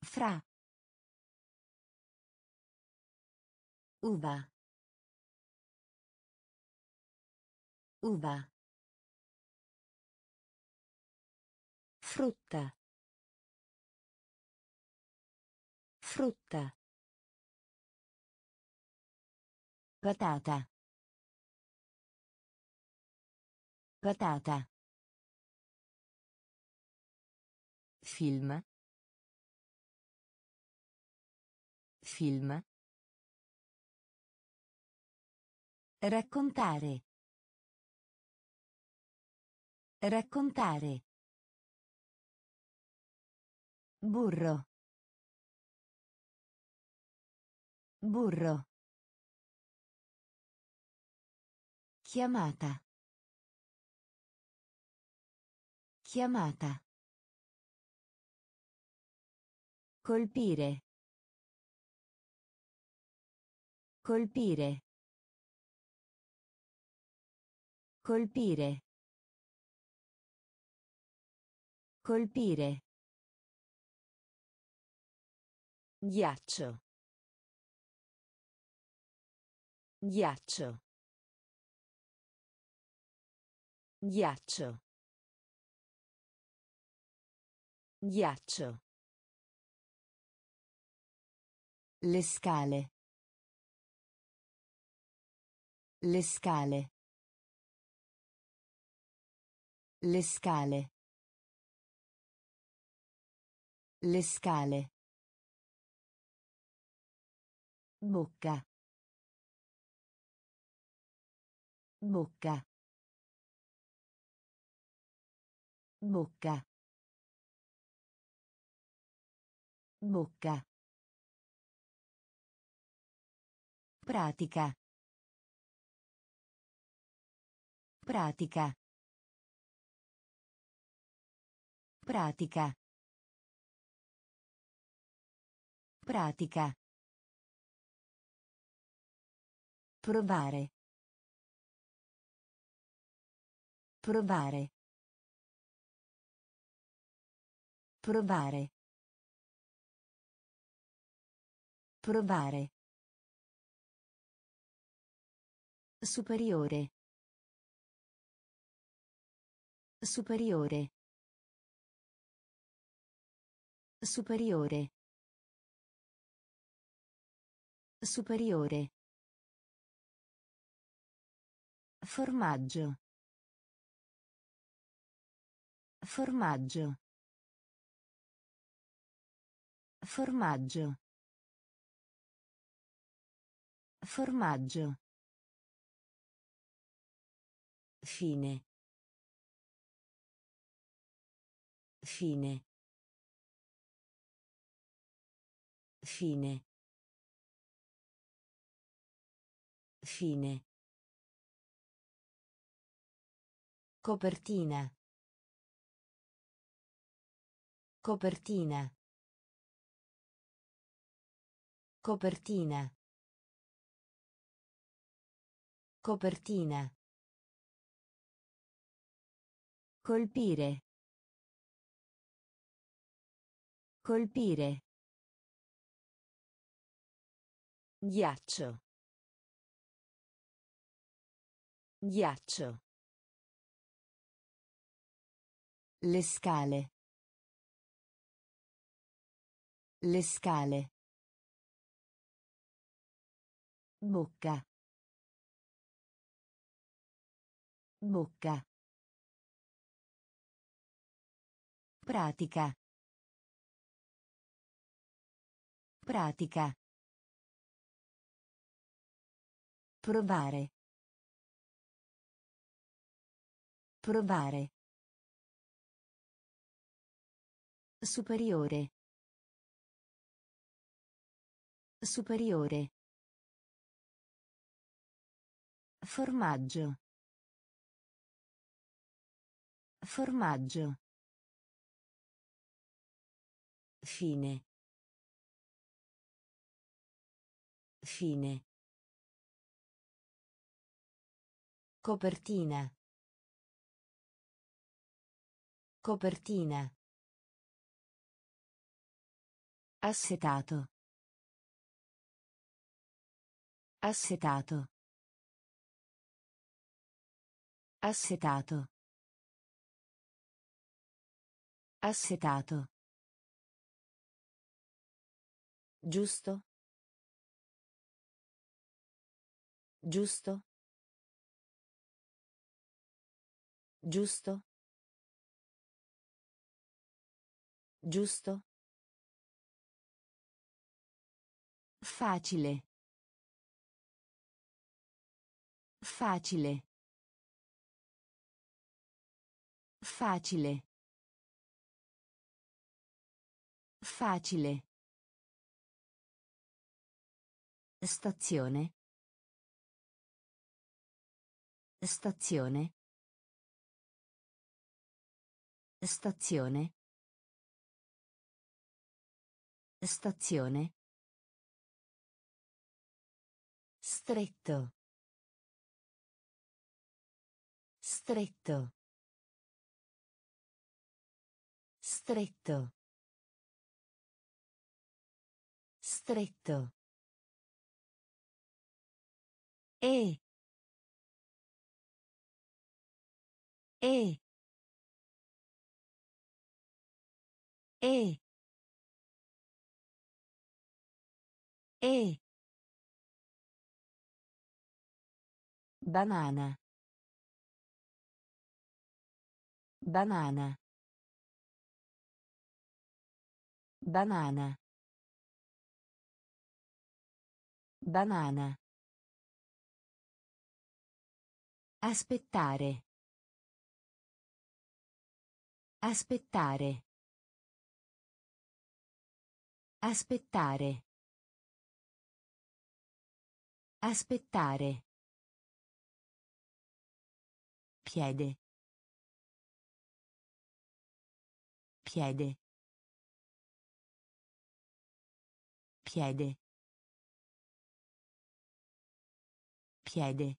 Fra. Uva. Uva. Frutta. Frutta. Patata. Patata. Film. Film. Raccontare. Raccontare. Burro. Burro. Chiamata. Chiamata. Colpire. Colpire. Colpire. Colpire. Ghiaccio. Ghiaccio. Ghiaccio. Ghiaccio. Le scale. Le scale. Le scale. Le scale. Bocca. Bocca. Bocca. Bocca. Pratica. Pratica. Pratica. Pratica. Provare. Provare. Provare. Provare. Superiore. Superiore. Superiore. Superiore. Formaggio. Formaggio. Formaggio. Formaggio. Fine. Fine. Fine. Fine. Copertina. Copertina. Copertina. Copertina. Colpire. Colpire. Ghiaccio. Ghiaccio. Le scale. Le scale. Bocca. Bocca. Pratica. Pratica. Provare. Provare. Superiore. Superiore. Formaggio. Formaggio. Fine. Fine. Copertina. Copertina. Assetato. Assetato. Assetato. Assetato. Giusto. Giusto. Giusto. Giusto. Facile. Facile. Facile. Facile. Stazione. Stazione. Stazione. Stazione. Stretto. Stretto. Stretto. Stretto. E. E. E. E. Banana. Banana. Banana. Banana. Aspettare. Aspettare. Aspettare. Aspettare. Piede. Piede. Piede. Piede.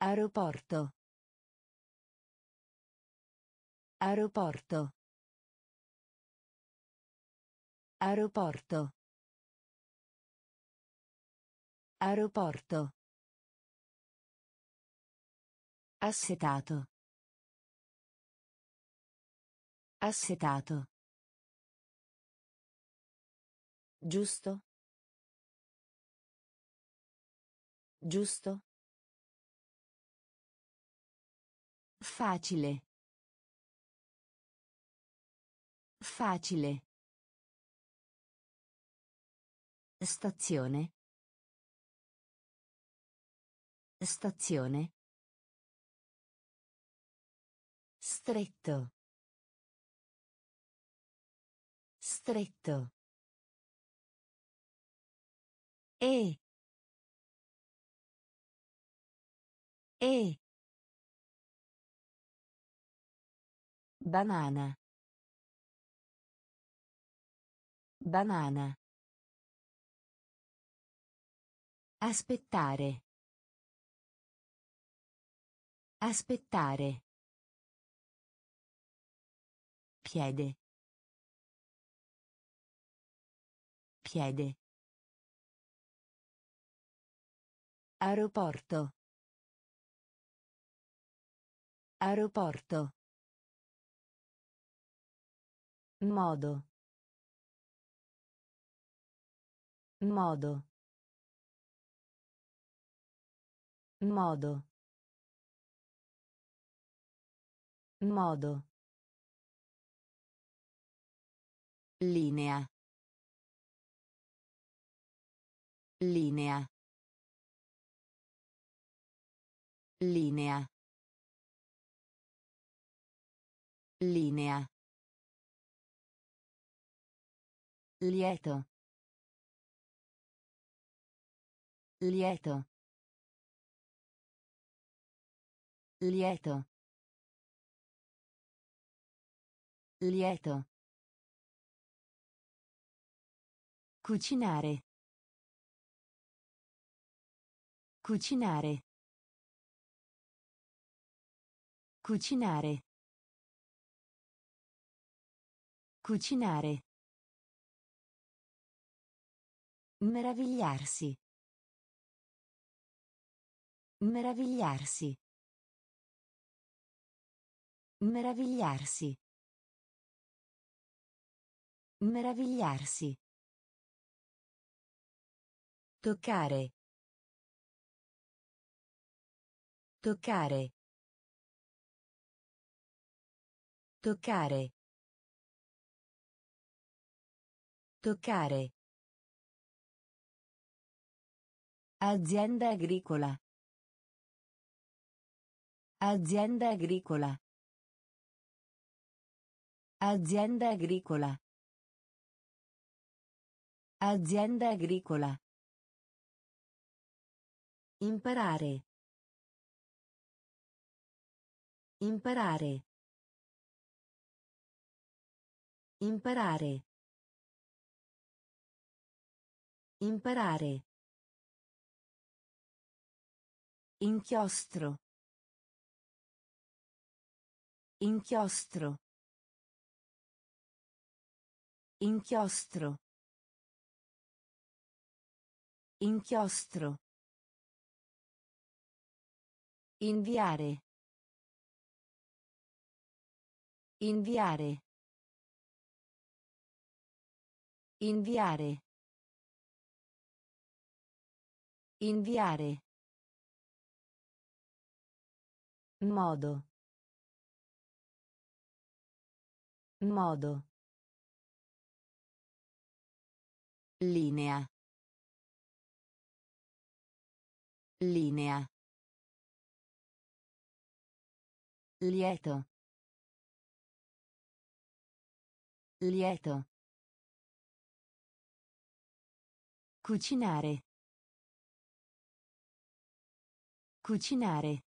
Aeroporto. Aeroporto. Aeroporto. Aeroporto. Assetato. Assetato. Giusto. Giusto. Facile. Facile. Stazione. Stazione. Stretto. Stretto. E. E. Banana. Banana. Aspettare. Aspettare. Piede. Piede. Aeroporto. Aeroporto. Modo. Modo. Modo. Modo. Linea. Linea. Linea. Linea. Lieto. Lieto. Lieto. Lieto. Cucinare. Cucinare. Cucinare. Cucinare. Meravigliarsi. Meravigliarsi. Meravigliarsi. Meravigliarsi. Toccare. Toccare. Toccare. Toccare. Azienda agricola. Azienda agricola. Azienda agricola. Azienda agricola. Imparare. Imparare. Imparare. Imparare. Inchiostro. Inchiostro. Inchiostro. Inchiostro. Inviare. Inviare. Inviare. Inviare. Modo. Modo. Linea. Linea. Lieto. Lieto. Cucinare. Cucinare.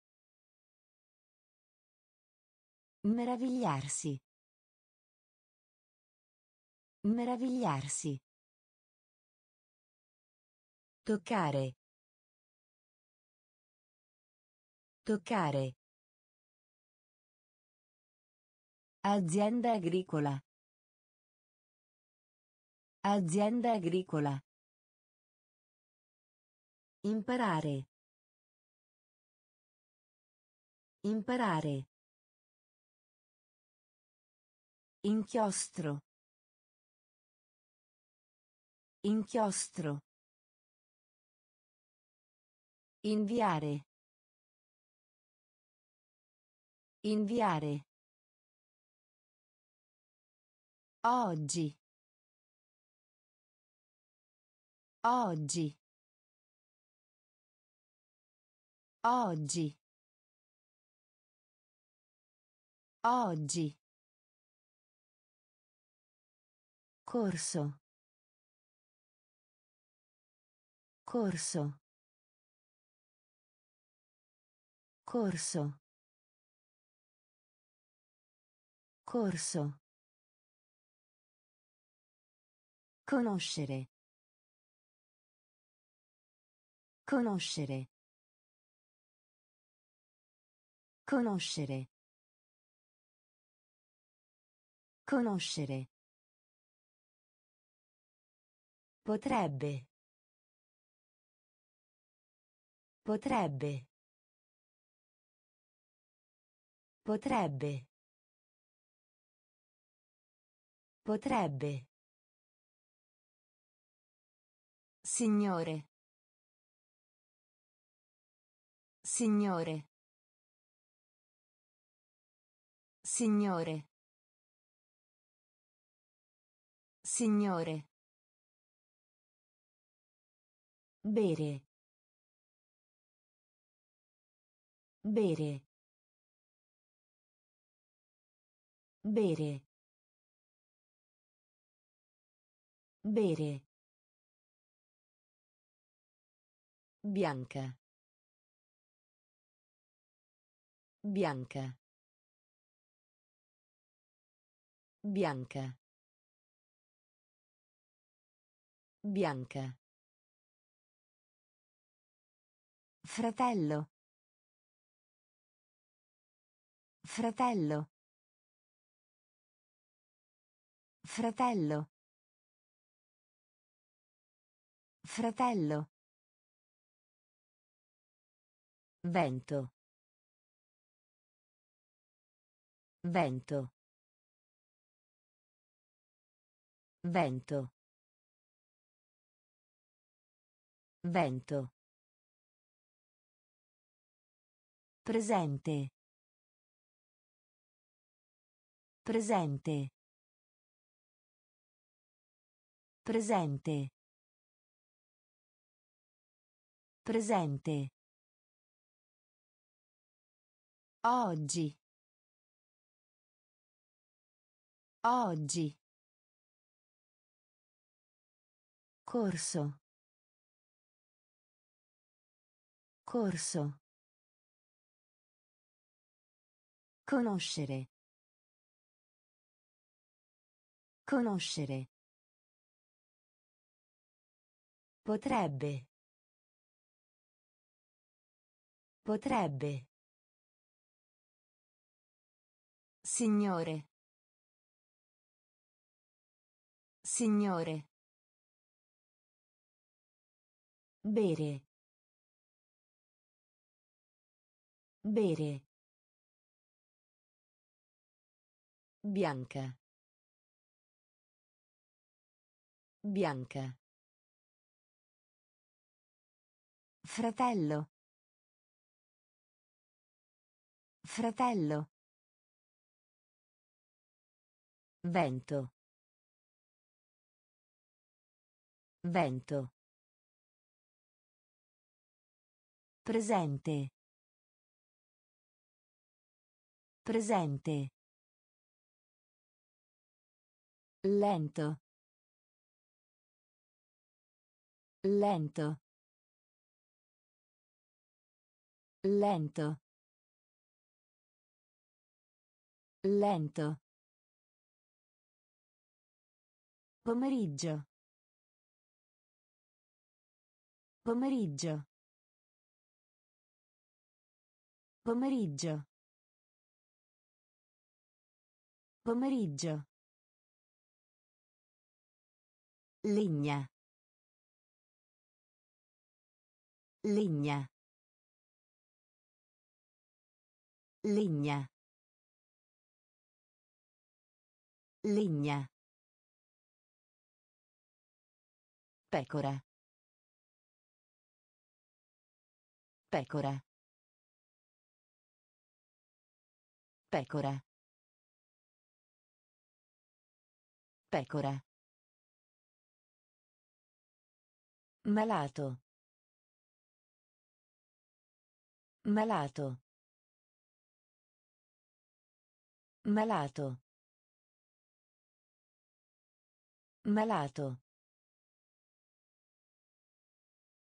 Meravigliarsi. Meravigliarsi. Toccare. Toccare. Azienda agricola. Azienda agricola. Imparare. Imparare. Inchiostro. Inchiostro. Inviare. Inviare. Oggi. Oggi. Oggi. Oggi. Corso. Corso. Corso. Corso. Conoscere. Conoscere. Conoscere. Conoscere. Potrebbe. Potrebbe. Potrebbe. Potrebbe. Signore. Signore. Signore. Signore. Bere. Bere. Bere. Bere. Bianca. Bianca. Bianca. Bianca. Fratello. Fratello. Fratello. Fratello. Vento. Vento. Vento. Vento. Presente. Presente. Presente. Presente. Oggi. Oggi. Corso. Corso. Conoscere. Conoscere. Potrebbe. Potrebbe. Signore. Signore. Bere. Bere. Bianca. Bianca. Fratello. Fratello. Vento. Vento. Presente. Presente. Lento. Lento. Lento. Lento. Pomeriggio. Pomeriggio. Pomeriggio. Pomeriggio. Legna. Legna. Legna. Legna. Pecora. Pecora. Pecora. Pecora. Malato. Malato. Malato. Malato.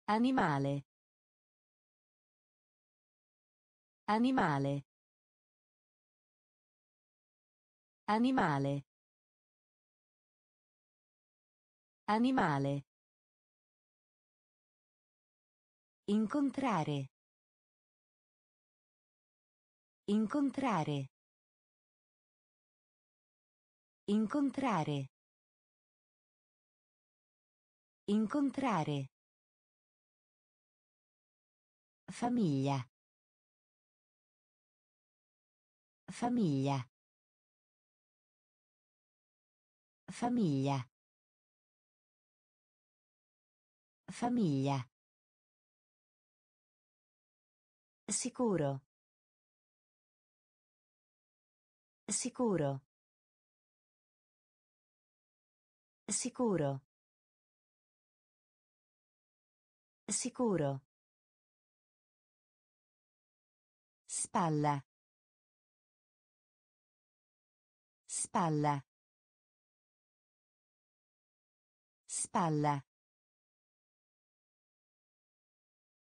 Animale. Animale. Animale. Animale. Incontrare. Incontrare. Incontrare. Incontrare. Famiglia. Famiglia. Famiglia. Famiglia. Sicuro. Sicuro. Sicuro. Sicuro. Spalla. Spalla. Spalla.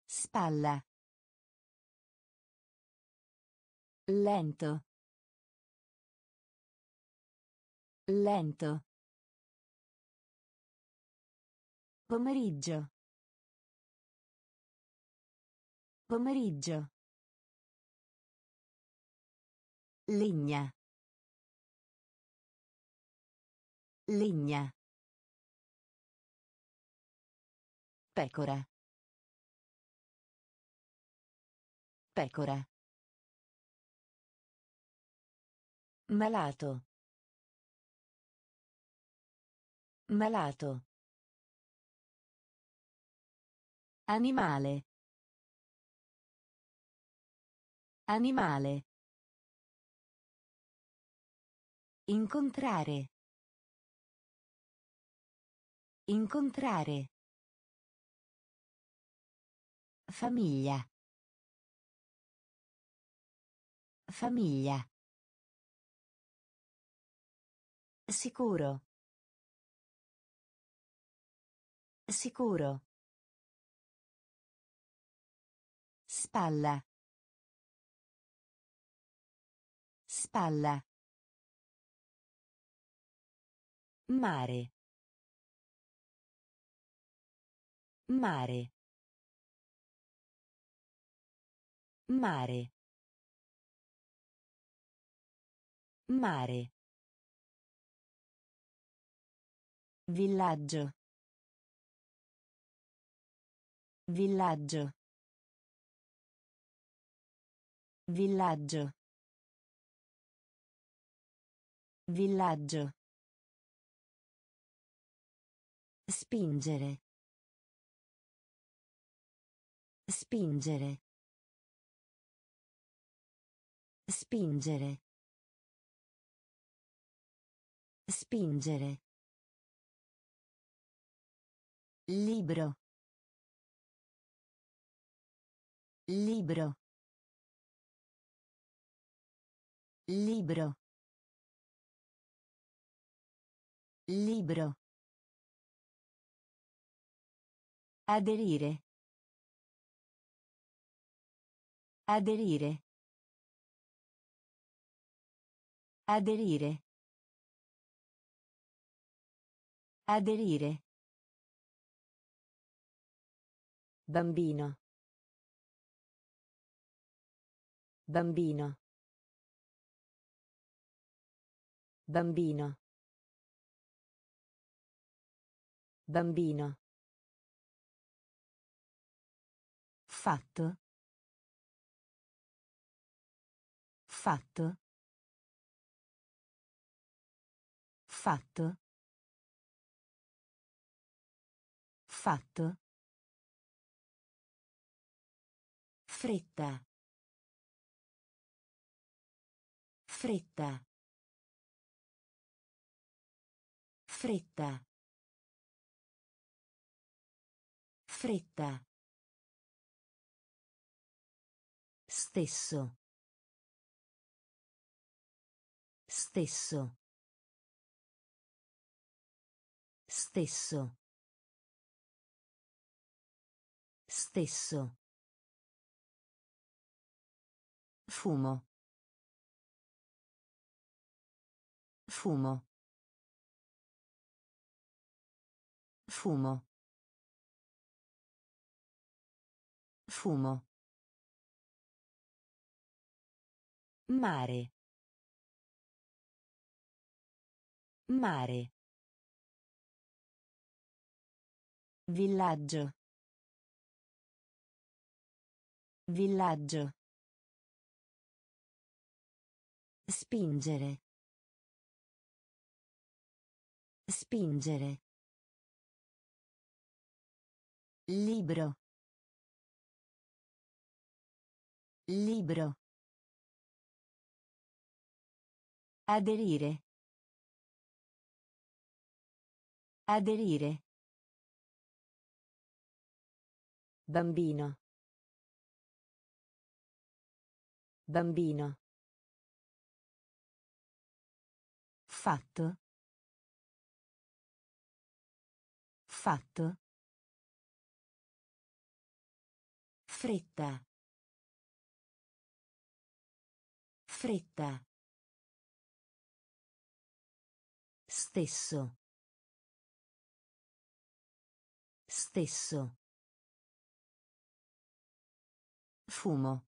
Spalla. Lento. Lento. Pomeriggio. Pomeriggio. Legna. Legna. Pecora. Pecora. Malato. Malato. Animale. Animale. Incontrare. Incontrare. Famiglia. Famiglia. Sicuro. Sicuro. Spalla. Spalla. Mare. Mare. Mare. Mare. Villaggio. Villaggio. Villaggio. Villaggio. Spingere. Spingere. Spingere. Spingere. Libro. Libro. Libro. Libro. Aderire. Aderire. Aderire. Aderire. Bambino. Bambino. Bambino. Bambino. Fatto. Fatto. Fatto. Fatto. Fretta. Fretta. Fretta. Fretta. Stesso. Stesso. Stesso. Stesso. Fumo. Fumo. Fumo. Fumo. Mare. Mare. Villaggio. Villaggio. Spingere. Spingere. Libro. Libro. Aderire. Aderire. Bambino. Bambino. Fatto. Fatto. Fretta. Fretta. Stesso. Stesso. Fumo.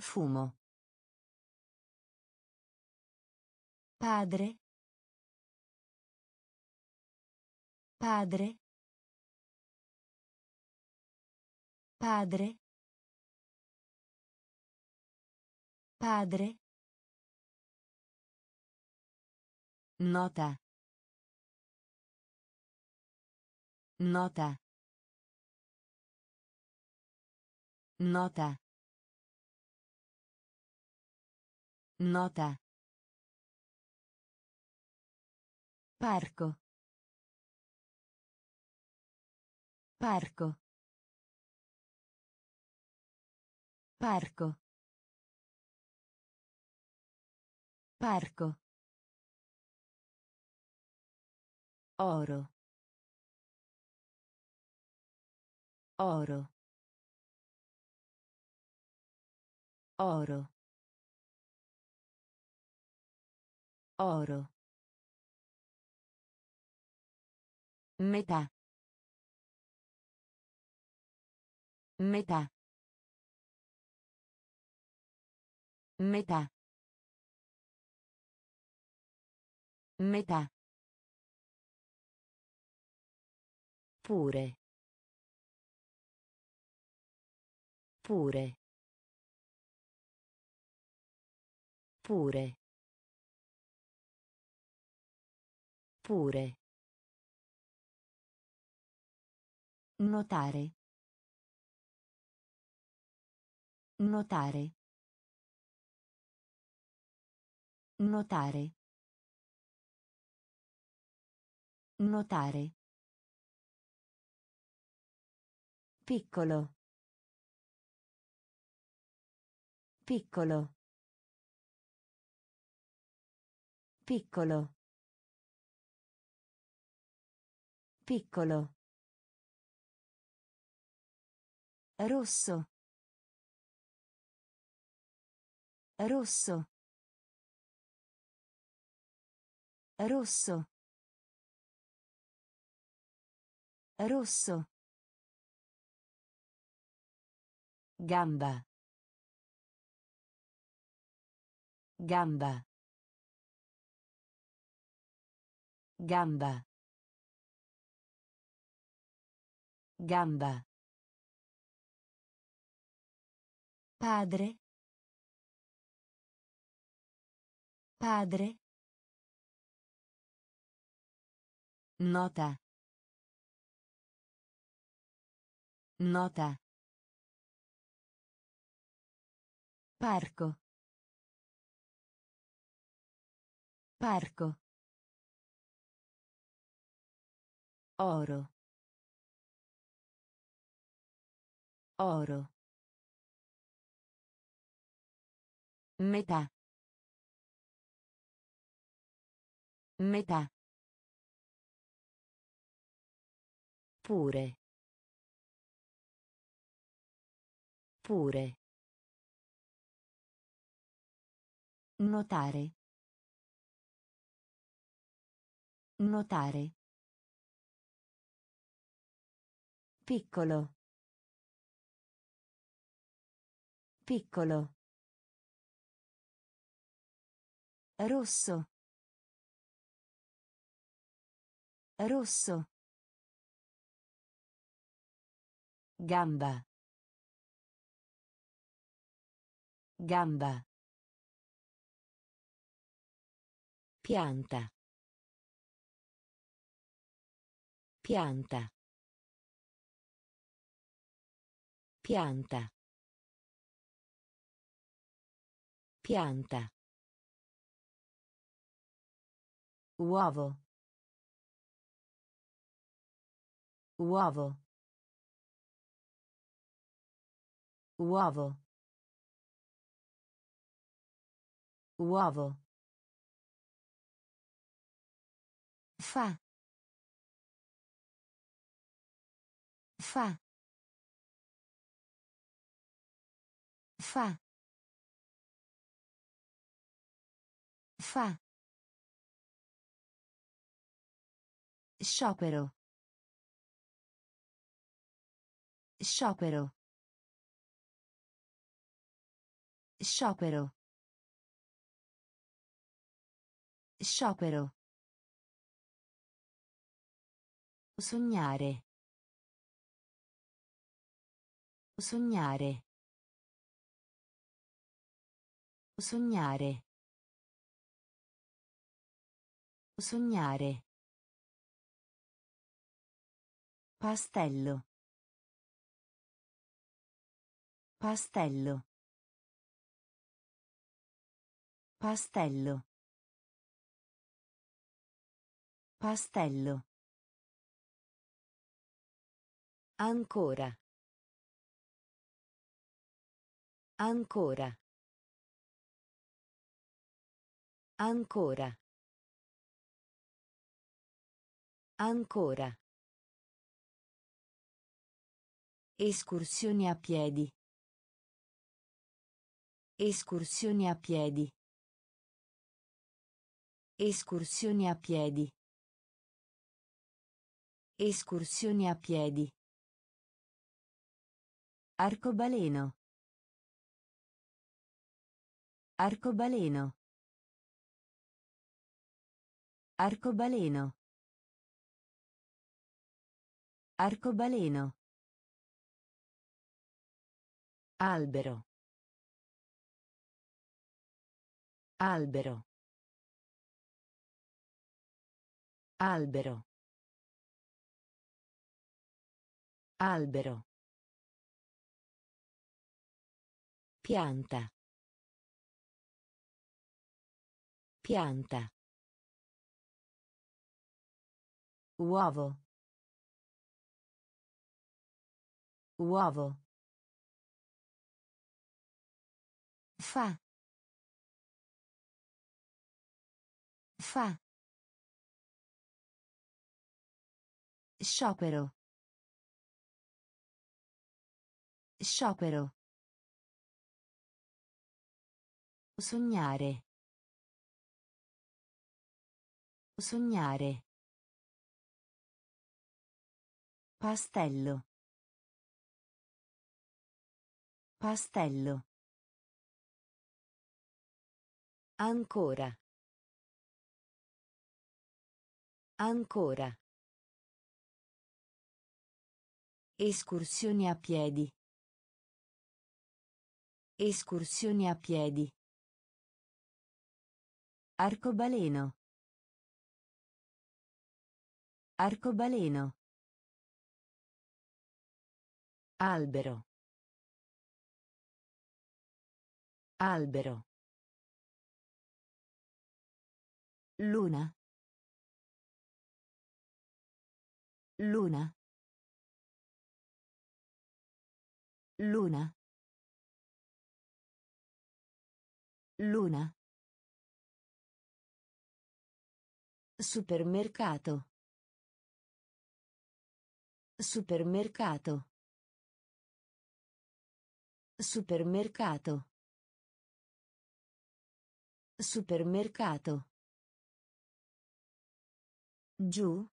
Fumo. Padre. Padre. Padre. Padre. Nota. Nota. Nota. Nota. Parco. Parco. Parco. Parco. Oro. Oro. Oro. Oro. Metà. Metà. Metà. Metà. Pure. Pure. Pure. Pure. Notare. Notare. Notare. Notare. Piccolo. Piccolo. Piccolo. Piccolo. Rosso. Rosso. Rosso. Rosso. Gamba. Gamba. Gamba. Gamba. Padre. Padre. Nota. Nota. Parco. Parco. Oro. Oro. Metà. Metà. Pure. Pure. Notare. Notare. Piccolo. Piccolo. Rosso. Rosso. Gamba. Gamba. Pianta. Pianta. Pianta. Pianta. Uovo. Uovo. Uovo. Uovo. Fa. Fa. Fa. Fa. Sciopero. Sciopero. Sciopero. Sciopero. Sognare. Sognare. Sognare. Sognare. Pastello. Pastello. Pastello. Pastello. Ancora. Ancora. Ancora. Ancora. Escursioni a piedi. Escursioni a piedi. Escursioni a piedi. Escursioni a piedi. Arcobaleno. Arcobaleno. Arcobaleno. Arcobaleno. Albero. Albero. Albero. Albero. Pianta. Pianta. Uovo. Uovo. Fa. Fa. Sciopero. Sciopero. Sognare. Sognare. Pastello. Pastello. Ancora. Ancora. Escursioni a piedi. Escursioni a piedi. Arcobaleno. Arcobaleno. Albero. Albero. Luna. Luna. Luna. Luna. Supermercato. Supermercato. Supermercato. Supermercato. Giù.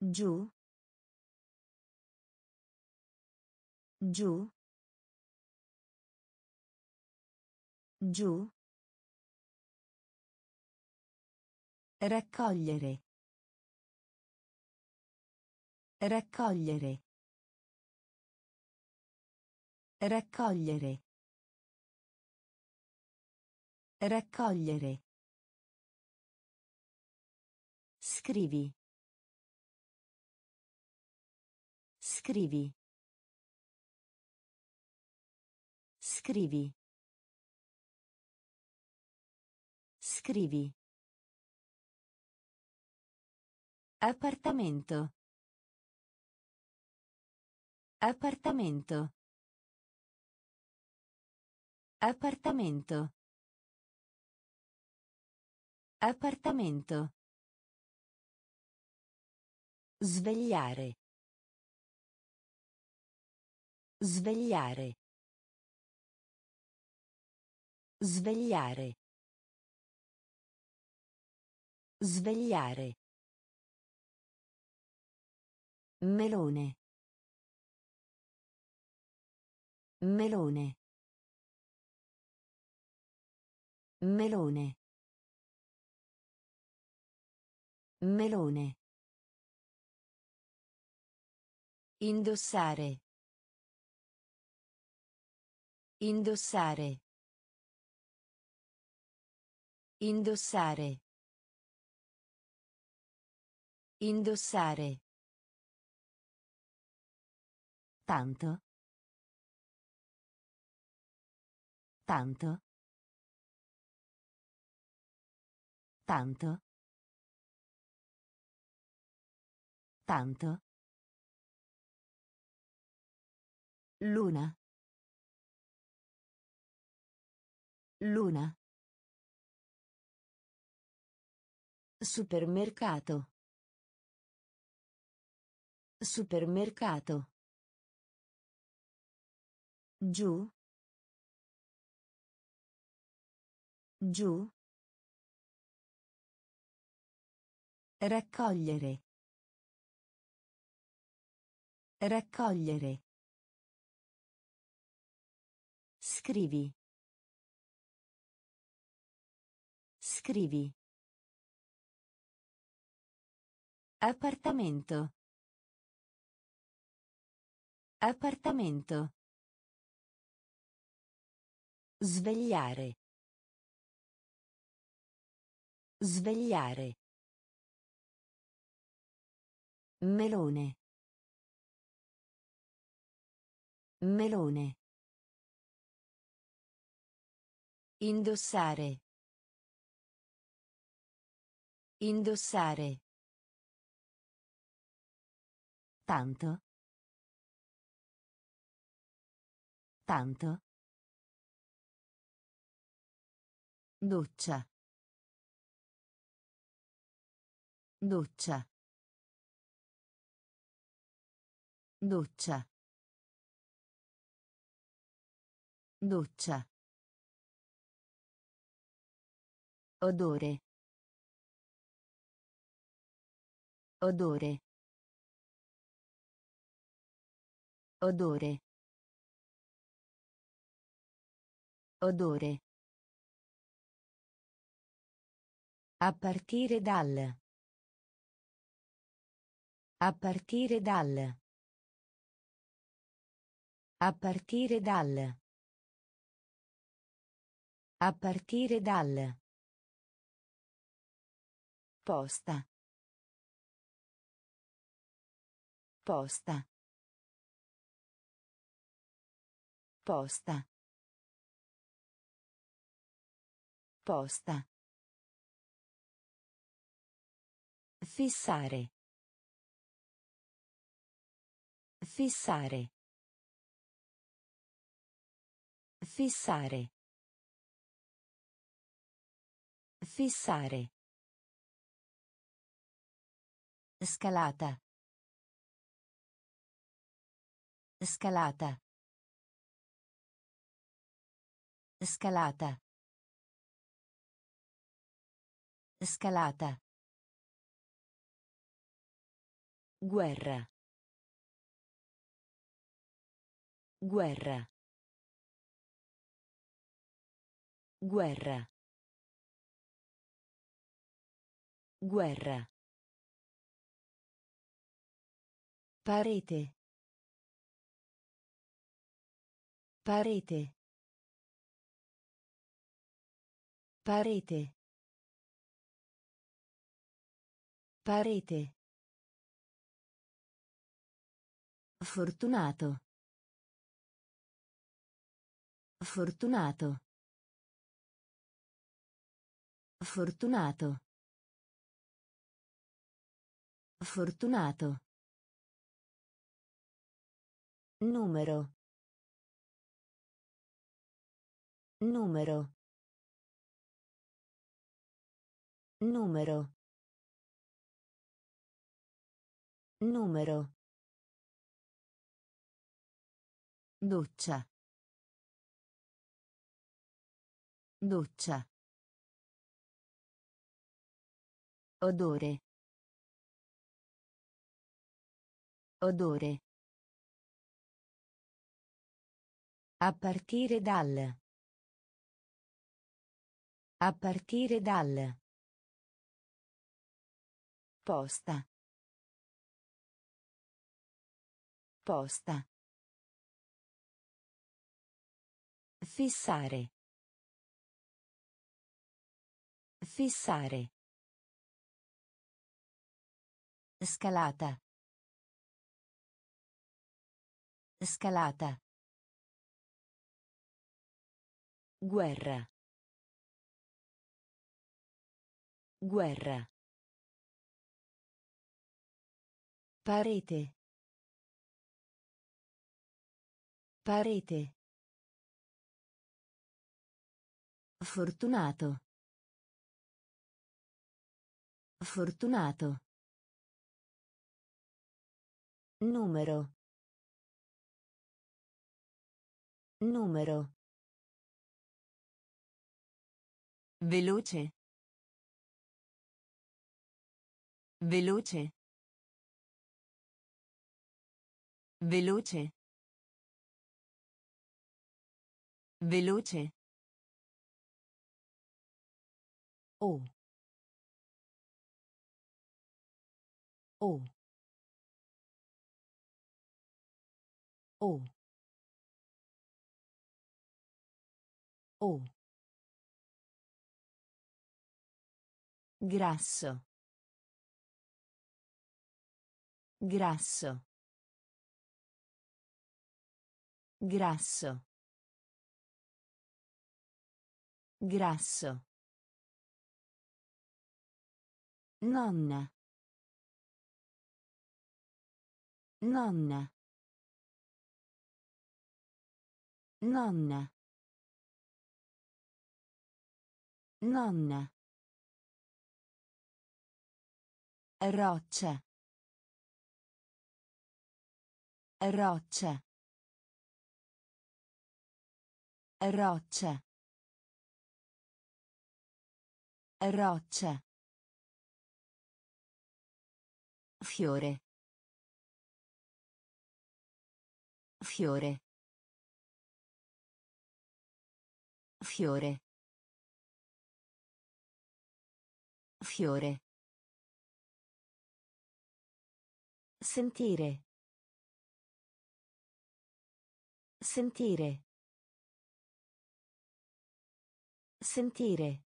Giù. Giù. Giù. Raccogliere. Raccogliere. Raccogliere. Raccogliere. Scrivi. Scrivi. Scrivi. Scrivi. Appartamento. Appartamento. Appartamento. Appartamento. Svegliare. Svegliare. Svegliare. Svegliare. Melone. Melone. Melone. Melone. Indossare. Indossare. Indossare. Indossare. Tanto. Tanto. Tanto. Tanto. Luna. Luna. Supermercato. Supermercato. Giù. Giù. Raccogliere. Raccogliere. Scrivi. Scrivi. Appartamento. Appartamento. Svegliare. Svegliare. Melone. Melone. Indossare. Indossare. Tanto. Tanto. Doccia. Doccia. Doccia. Doccia. Odore. Odore. Odore. Odore. A partire dal. A partire dal. A partire dal. A partire dal. Posta. Posta. Posta. Posta. Fissare. Fissare. Fissare. Fissare. Scalata. Scalata. Scalata. Scalata. Guerra. Guerra. Guerra. Guerra. Parete. Parete. Parete. Parete. Fortunato. Fortunato. Fortunato. Fortunato. Numero. Numero. Numero. Numero. Doccia. Doccia. Odore. Odore. A partire dal. A partire dal. Posta. Posta. Fissare. Fissare. Scalata. Scalata. Guerra. Guerra. Parete. Parete. Fortunato. Fortunato. Numero. Numero. Veloce. Veloce. Veloce. Veloce. O. O. O. O. Grasso. Grasso. Grasso. Grasso. Nonna. Nonna. Nonna. Nonna. Roccia. Roccia. Roccia. Roccia. Fiore. Fiore. Fiore. Fiore. Sentire. Sentire. Sentire.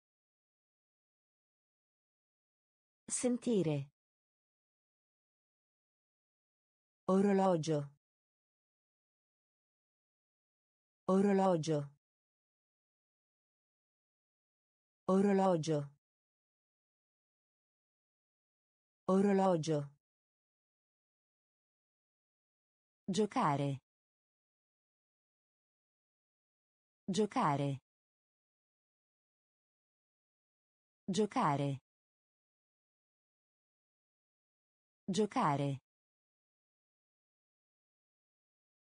Sentire. Orologio. Orologio. Orologio. Orologio. Giocare. Giocare. Giocare. Giocare.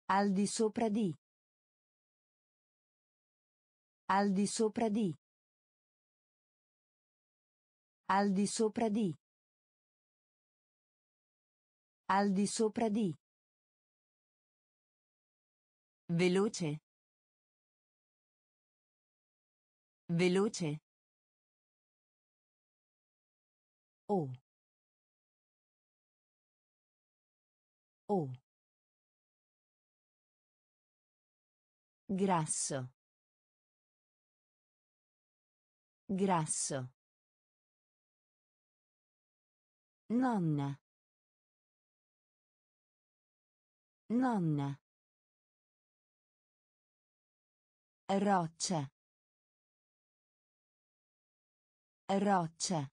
Al di sopra di. Al di sopra di. Al di sopra di. Al di sopra di. Veloce. Veloce. O. O. Grasso. Grasso. Nonna. Nonna. Roccia. Roccia.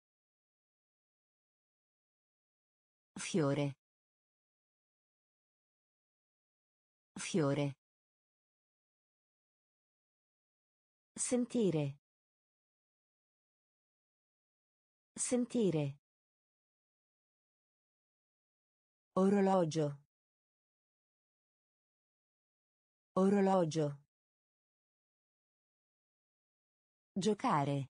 Fiore. Fiore. Sentire. Sentire. Orologio. Orologio. Giocare.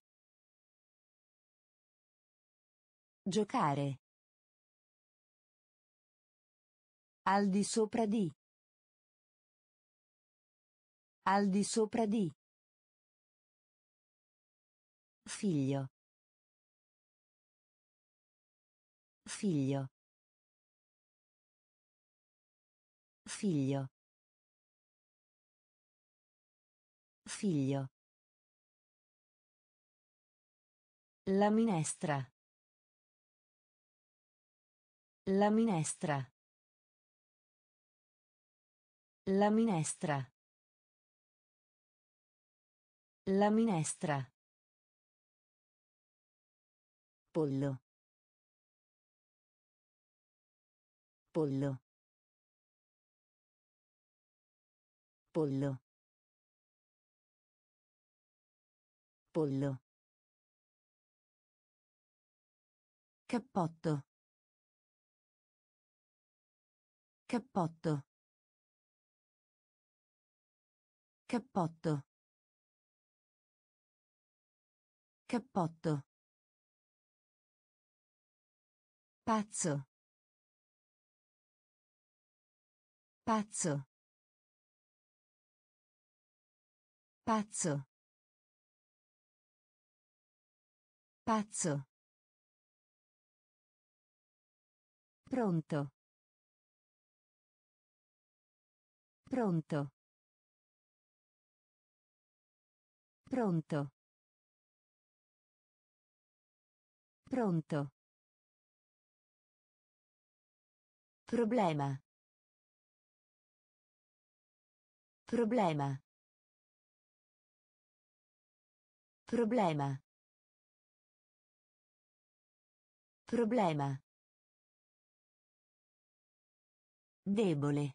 Giocare. Al di sopra di. Al di sopra di. Figlio. Figlio. Figlio. Figlio. La minestra. La minestra. La minestra. La minestra. Pollo. Pollo. Pollo. Pollo. Cappotto. Cappotto. Cappotto. Cappotto. Pazzo. Pazzo. Pazzo. Pazzo. Pronto. Pronto. Pronto. Pronto. Problema. Problema. Problema. Problema. Debole.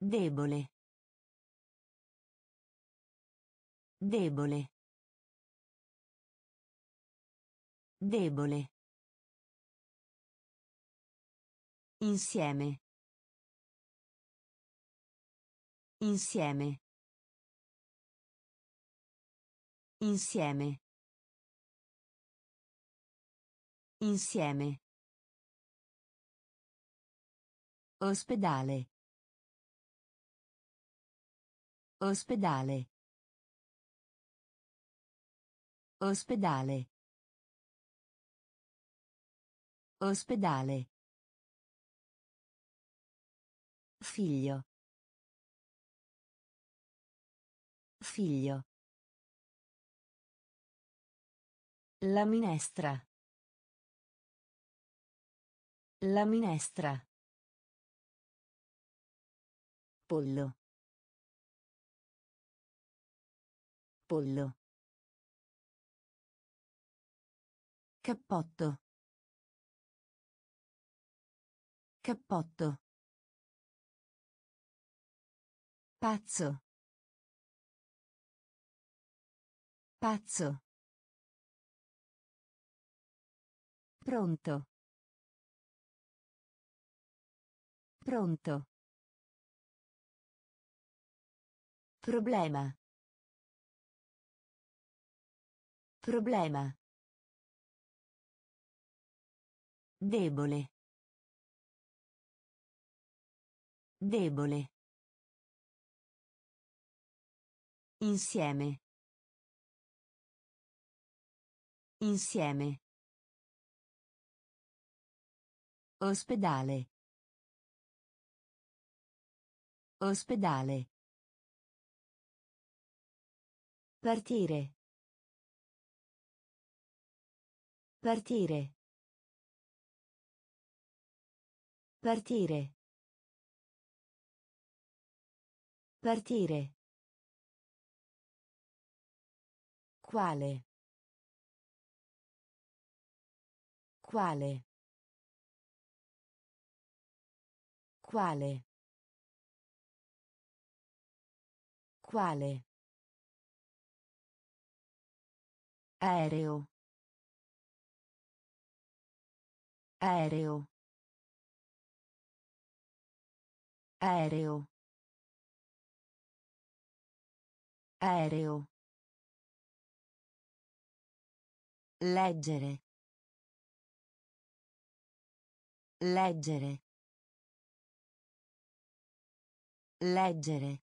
Debole. Debole. Debole. Insieme. Insieme. Insieme. Insieme. Ospedale. Ospedale. Ospedale. Ospedale. Figlio. Figlio. La minestra. La minestra. Pollo. Pollo. Cappotto. Cappotto. Pazzo. Pazzo. Pronto. Pronto. Problema. Problema. Debole. Debole. Insieme. Insieme. Ospedale. Ospedale. Partire. Partire. Partire. Partire. Quale? Quale? Quale? Quale? Aereo. Aereo. Aereo. Aereo. Leggere. Leggere. Leggere.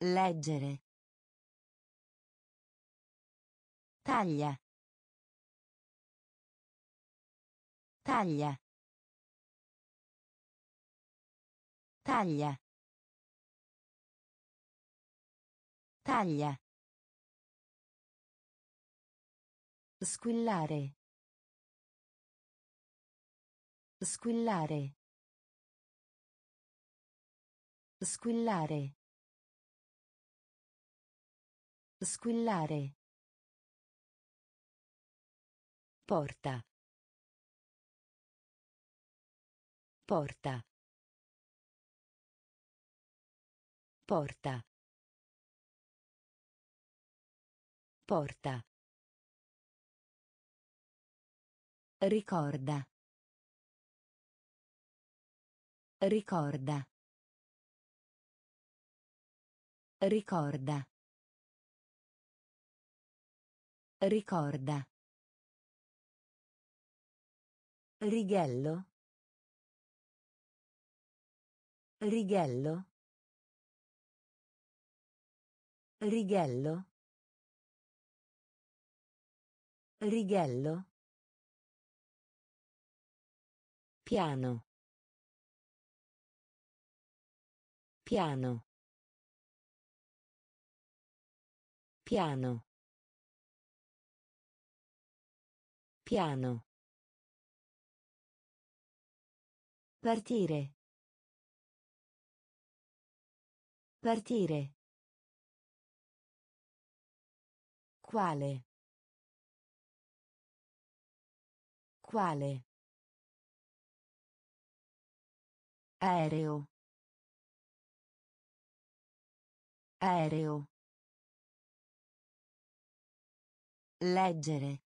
Leggere. Taglia. Taglia. Taglia. Taglia. Squillare. Squillare. Squillare. Squillare. Porta. Porta. Porta. Porta. Ricorda. Ricorda. Ricorda. Ricorda. Righello. Righello. Righello. Righello. Piano. Piano. Piano. Piano. Partire. Partire. Quale? Quale? Aereo. Aereo. Leggere.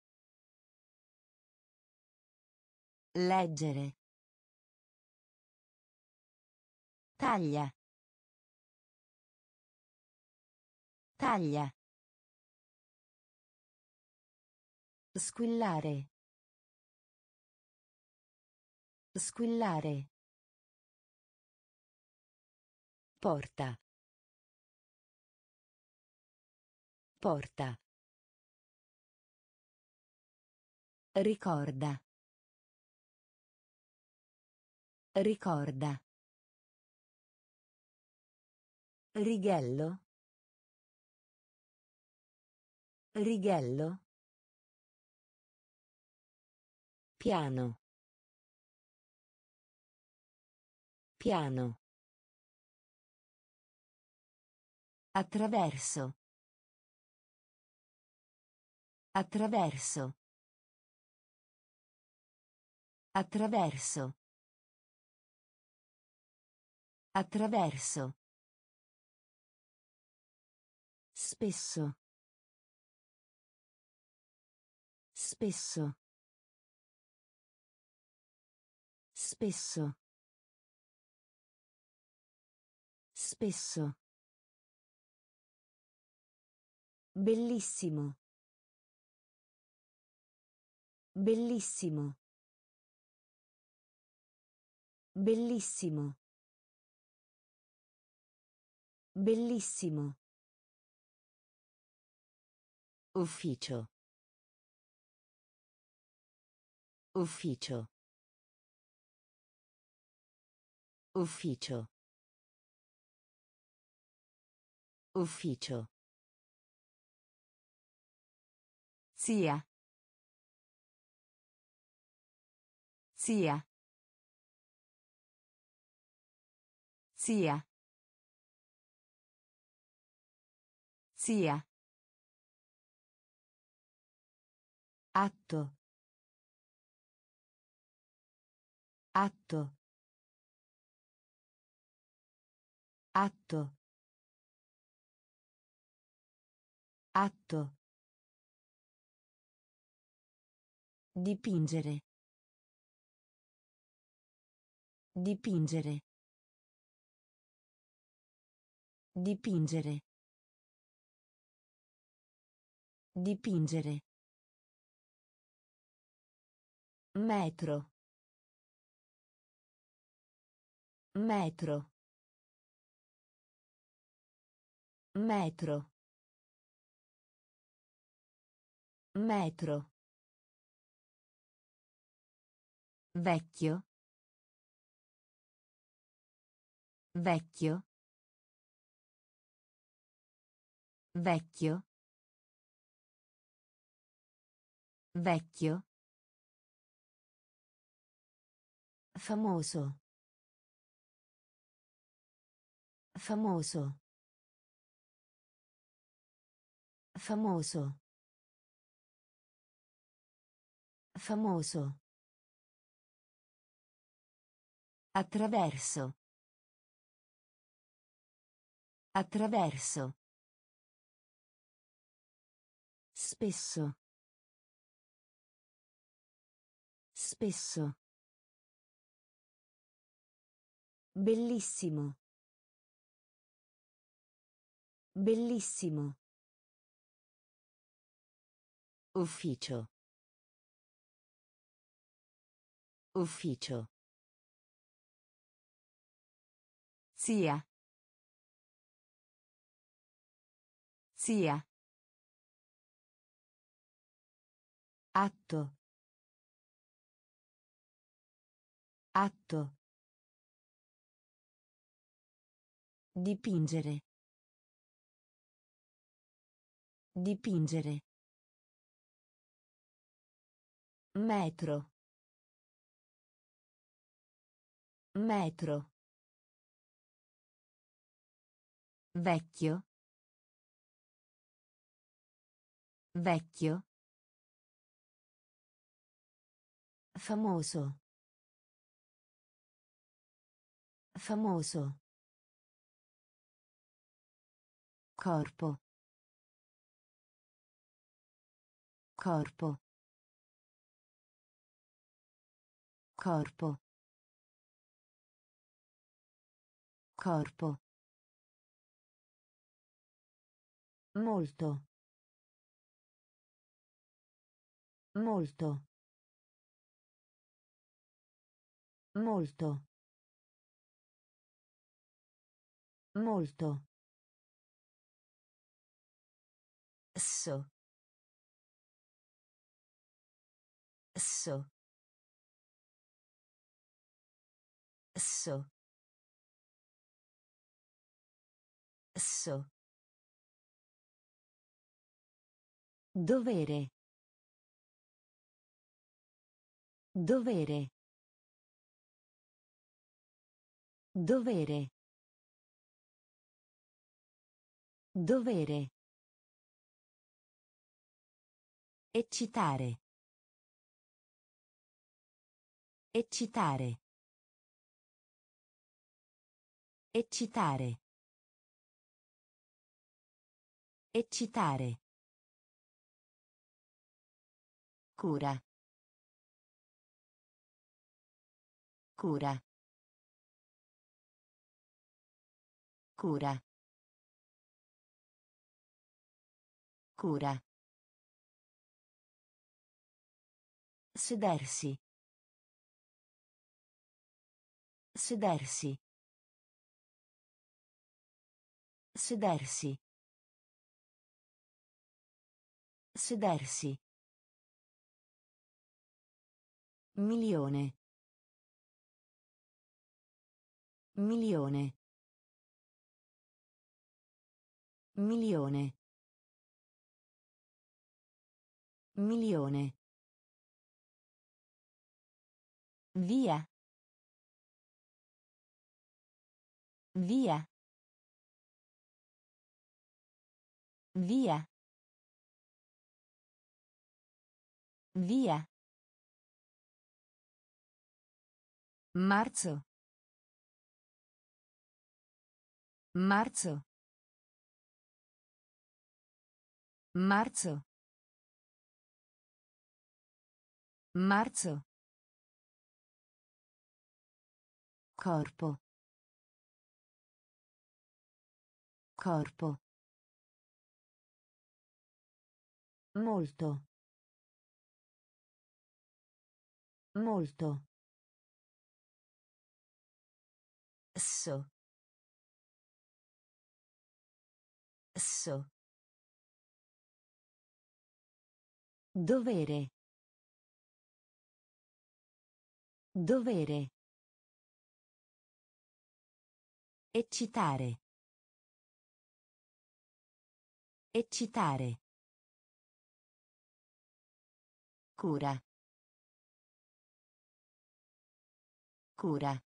Leggere. Taglia. Taglia. Squillare. Squillare. Porta. Porta. Ricorda. Ricorda. Righello. Righello. Piano. Piano. Attraverso. Attraverso. Attraverso. Attraverso. Spesso. Spesso. Spesso. Spesso. Bellissimo. Bellissimo. Bellissimo. Bellissimo. Ufficio. Ufficio. Ufficio. Ufficio. Zia. Zia. Zia. Zia. Atto. Atto. Atto. Atto. Dipingere. Dipingere. Dipingere. Dipingere. Metro. Metro. Metro. Metro. Vecchio. Vecchio. Vecchio. Vecchio. Famoso. Famoso. Famoso. Famoso. Attraverso. Attraverso. Spesso. Spesso. Bellissimo. Bellissimo. Ufficio. Ufficio. Zia. Zia. Atto. Atto. Dipingere. Dipingere. Metro. Metro. Vecchio. Vecchio. Famoso. Famoso. Corpo. Corpo. Corpo. Corpo. Molto. Molto. Molto. Molto. So. So. So. So. Dovere. Dovere. Dovere. Dovere. Eccitare. Eccitare. Eccitare. Eccitare. Cura. Cura. Cura. Cura. Sedersi. Sedersi. Sedersi. Sedersi. Milione. Milione. Milione. Milione. Via. Via. Via. Via. Marzo. Marzo. Marzo. Marzo. Corpo. Corpo. Molto. Molto. So. So. Dovere. Dovere. Eccitare. Eccitare. Cura. Cura.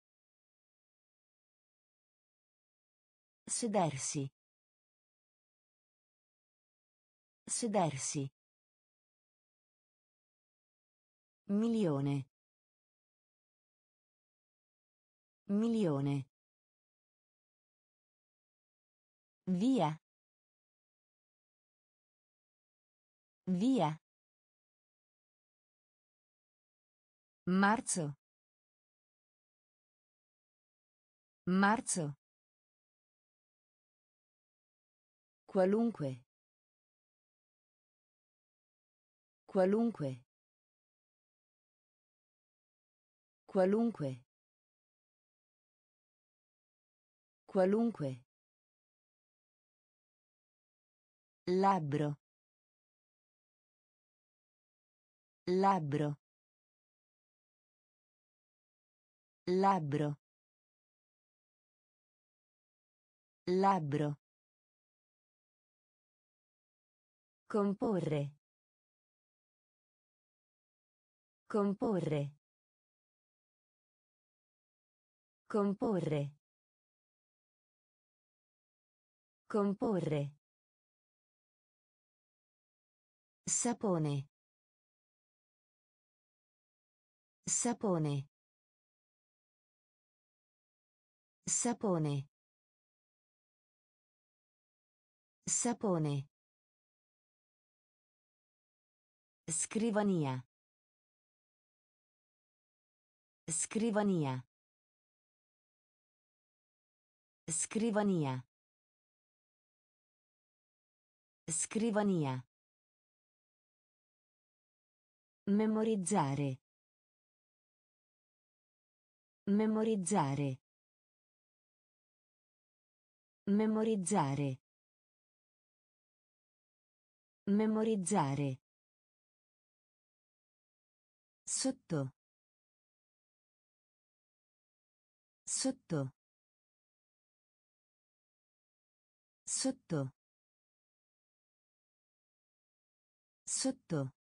Sedersi. Sedersi. Milione. Milione. Via. Via. Marzo. Marzo. Qualunque. Qualunque. Qualunque. Qualunque. Labbro. Labbro. Labbro. Labbro. Comporre. Comporre. Comporre. Comporre. Sapone. Sapone. Sapone. Sapone. Scrivania. Scrivania. Scrivania. Scrivania. Memorizzare. Memorizzare. Memorizzare. Memorizzare. Sotto. Sotto. Sotto. Sotto.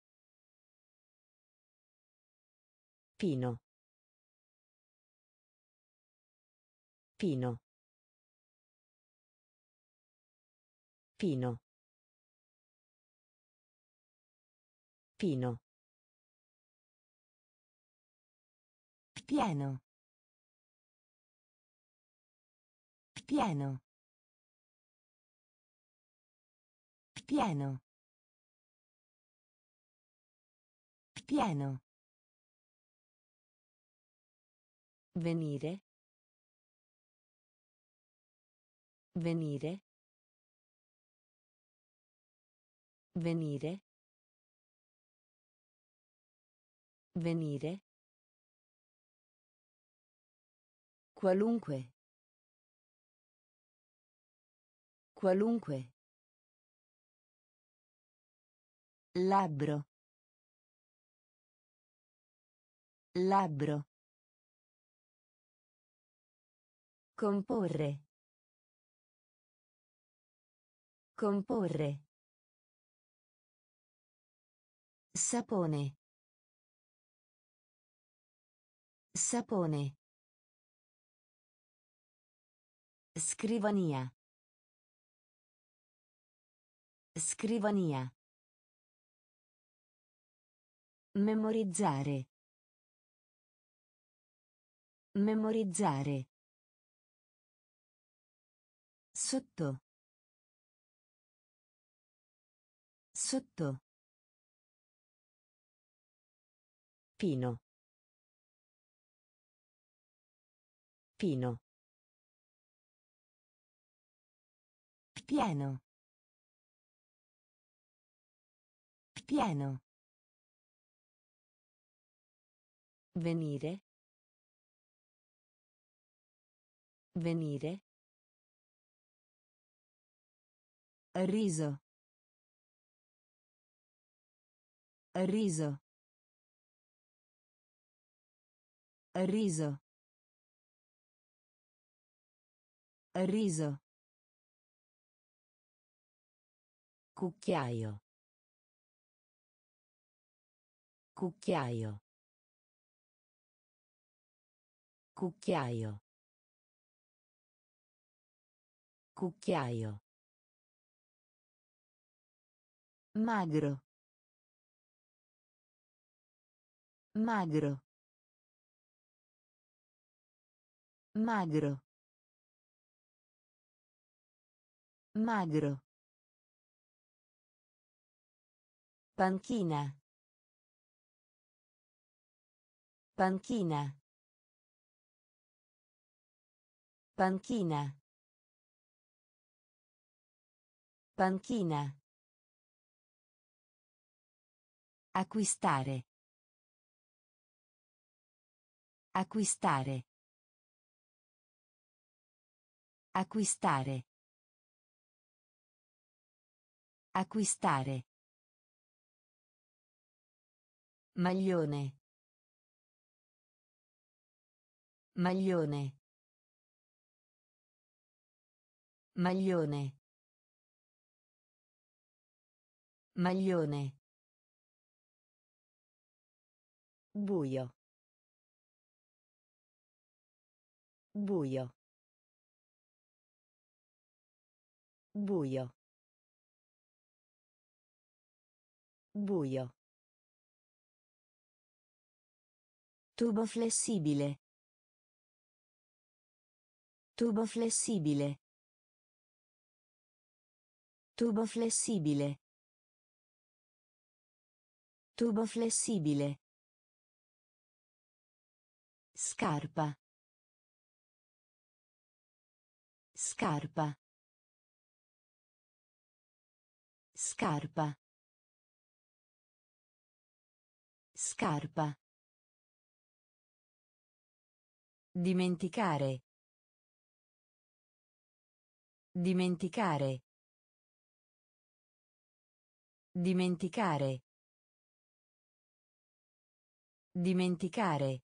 Pino. Pino. Pino. Pino. Pieno. Pieno. Pieno. Pieno. Venire. Venire. Venire. Venire. Qualunque. Qualunque. Labbro. Labbro. Comporre. Comporre. Sapone. Sapone. Scrivania. Scrivania. Memorizzare. Memorizzare. Sotto. Sotto. Pino. Pino. Pieno. Pieno. Venire. Venire. Riso. Riso. Riso. Riso. Cucchiaio. Cucchiaio. Cucchiaio. Cucchiaio. Magro. Magro. Magro. Magro. Panchina. Panchina. Panchina. Panchina. Acquistare. Acquistare. Acquistare. Acquistare. Maglione. Maglione. Maglione. Maglione. Buio. Buio. Buio. Buio. Tubo flessibile. Tubo flessibile. Tubo flessibile. Tubo flessibile. Scarpa. Scarpa. Scarpa. Scarpa. Dimenticare. Dimenticare. Dimenticare. Dimenticare.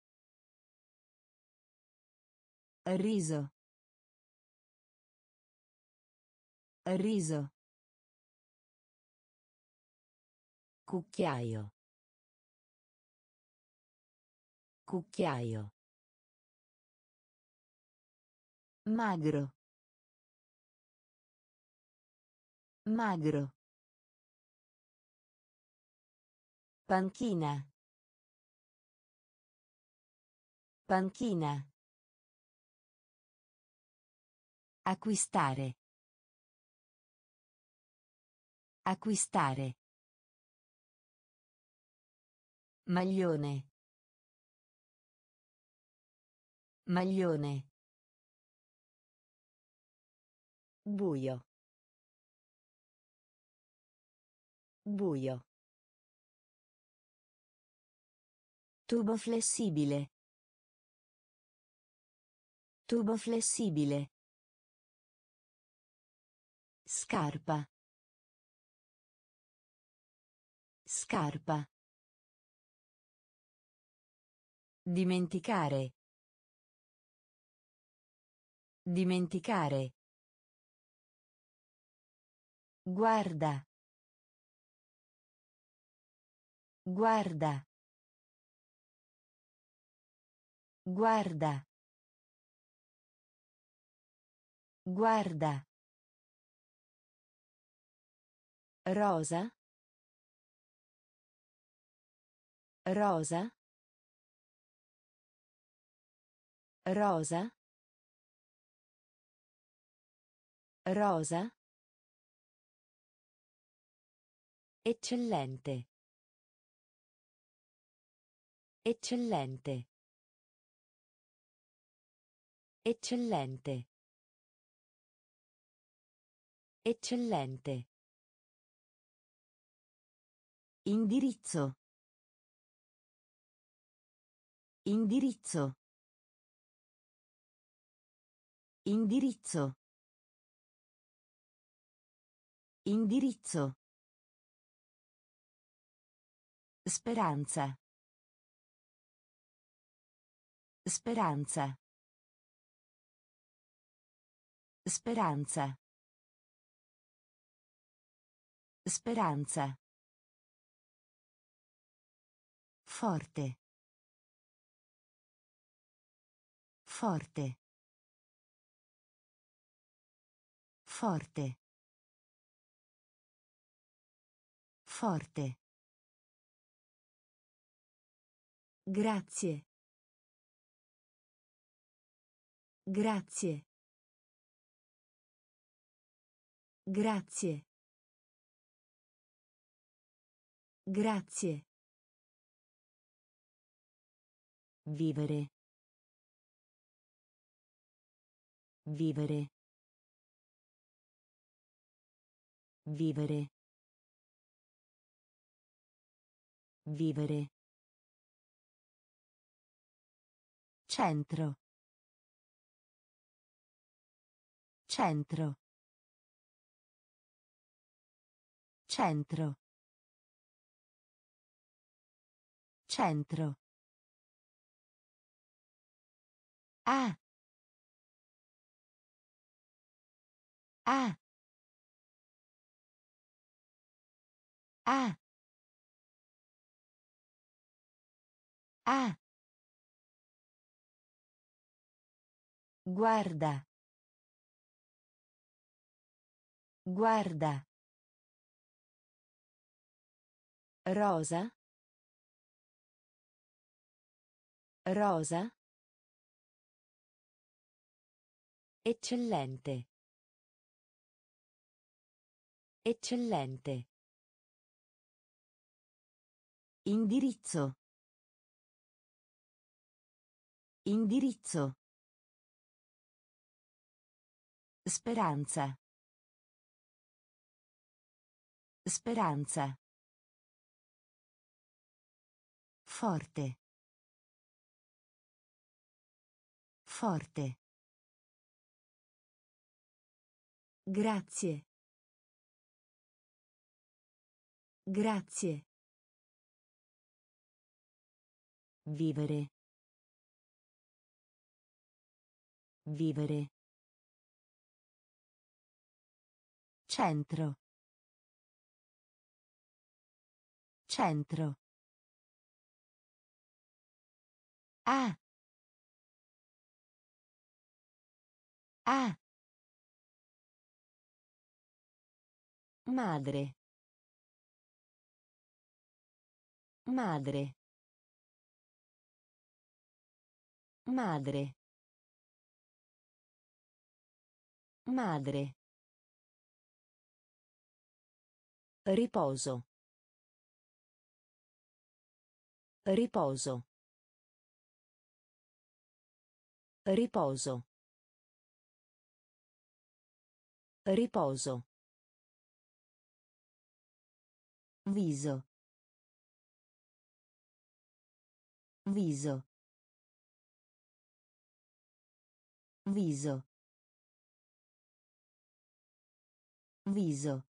Riso. Riso. Cucchiaio. Cucchiaio. Magro. Magro. Panchina. Panchina. Acquistare. Acquistare. Maglione. Maglione. Buio. Buio. Tubo flessibile. Tubo flessibile. Scarpa. Scarpa. Dimenticare. Dimenticare. Guarda. Guarda. Guarda. Guarda. Rosa. Rosa. Rosa. Rosa. Eccellente. Eccellente. Eccellente. Eccellente. Indirizzo. Indirizzo. Indirizzo. Indirizzo. Speranza. Speranza. Speranza. Speranza. Forte. Forte. Forte. Forte. Grazie. Grazie. Grazie. Grazie. Vivere. Vivere. Vivere. Vivere. Centro. Centro. Centro. Centro. Ah. Ah. Ah. Ah. Guarda. Guarda. Rosa. Rosa. Eccellente. Eccellente. Indirizzo. Indirizzo. Speranza. Speranza. Forte. Forte. Grazie. Grazie. Vivere. Vivere. Centro. Centro. Ah. Ah. Madre. Madre. Madre. Madre. Riposo. Riposo. Riposo. Riposo. Viso. Viso. Viso. Viso.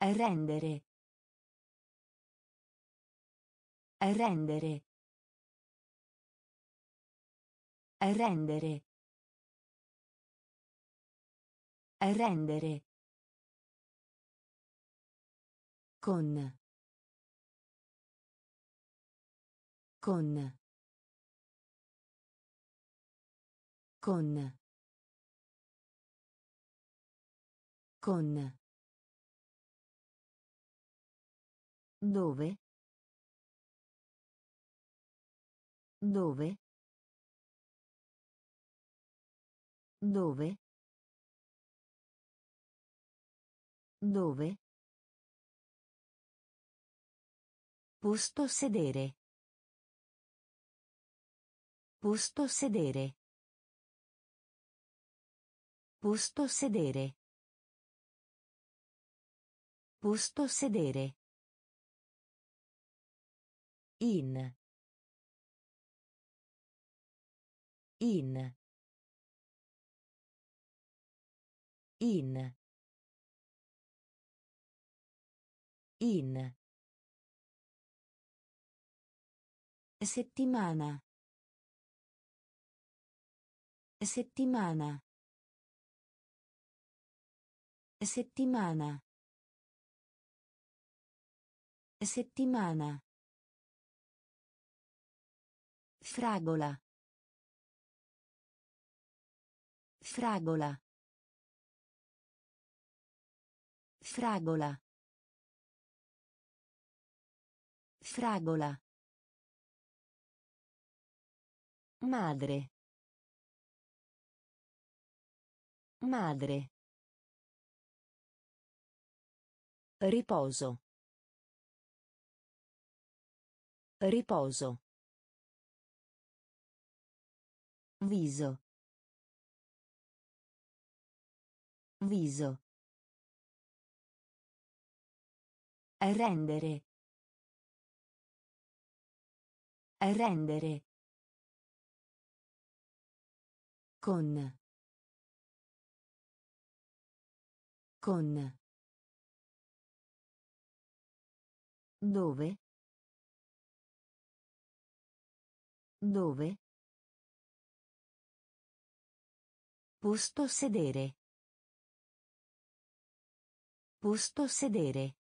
Rendere. Rendere. Rendere. Rendere. Con. Con. Con. Con. Dove? Dove? Dove? Dove? Posto sedere. Posto sedere. Posto sedere. Posto sedere. In. In. In. In. Settimana. Settimana. Settimana. Settimana. Fragola. Fragola. Fragola. Fragola. Madre. Madre. Riposo. Riposo. Viso. Viso. Rendere. Rendere. Con. Con. Dove? Dove? Posto sedere. Posto sedere.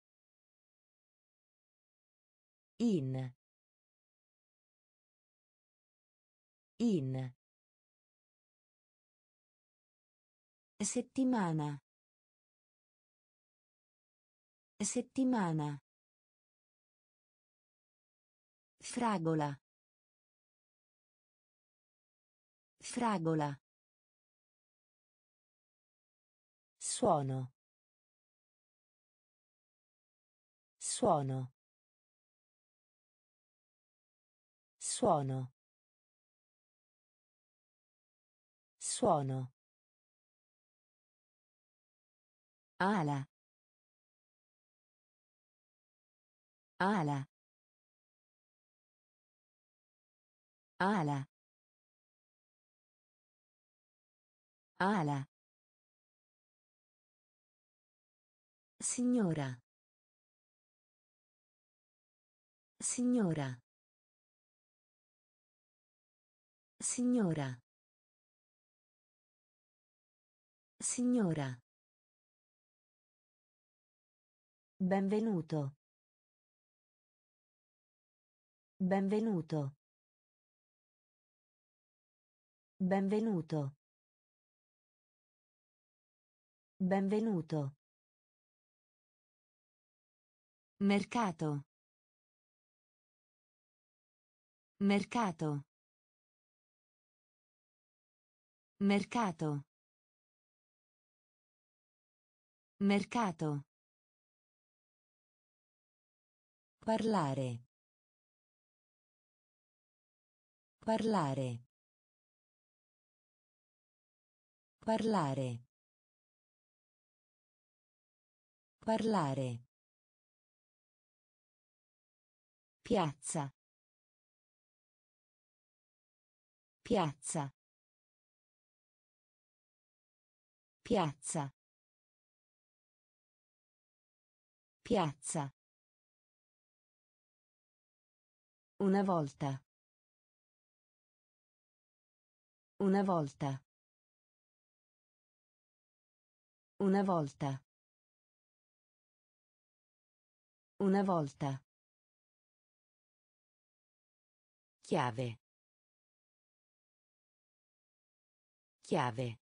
In. In. Settimana. Settimana. Fragola. Fragola. Suono. Suono. Suono. Suono. Ala. Ala. Ala. Ala. Signora. Signora. Signora. Signora. Benvenuto. Benvenuto. Benvenuto. Benvenuto. Mercato. Mercato. Mercato. Mercato. Parlare. Parlare. Parlare. Parlare. Piazza. Piazza. Piazza. Piazza. Una volta. Una volta. Una volta. Una volta. Chiave. Chiave.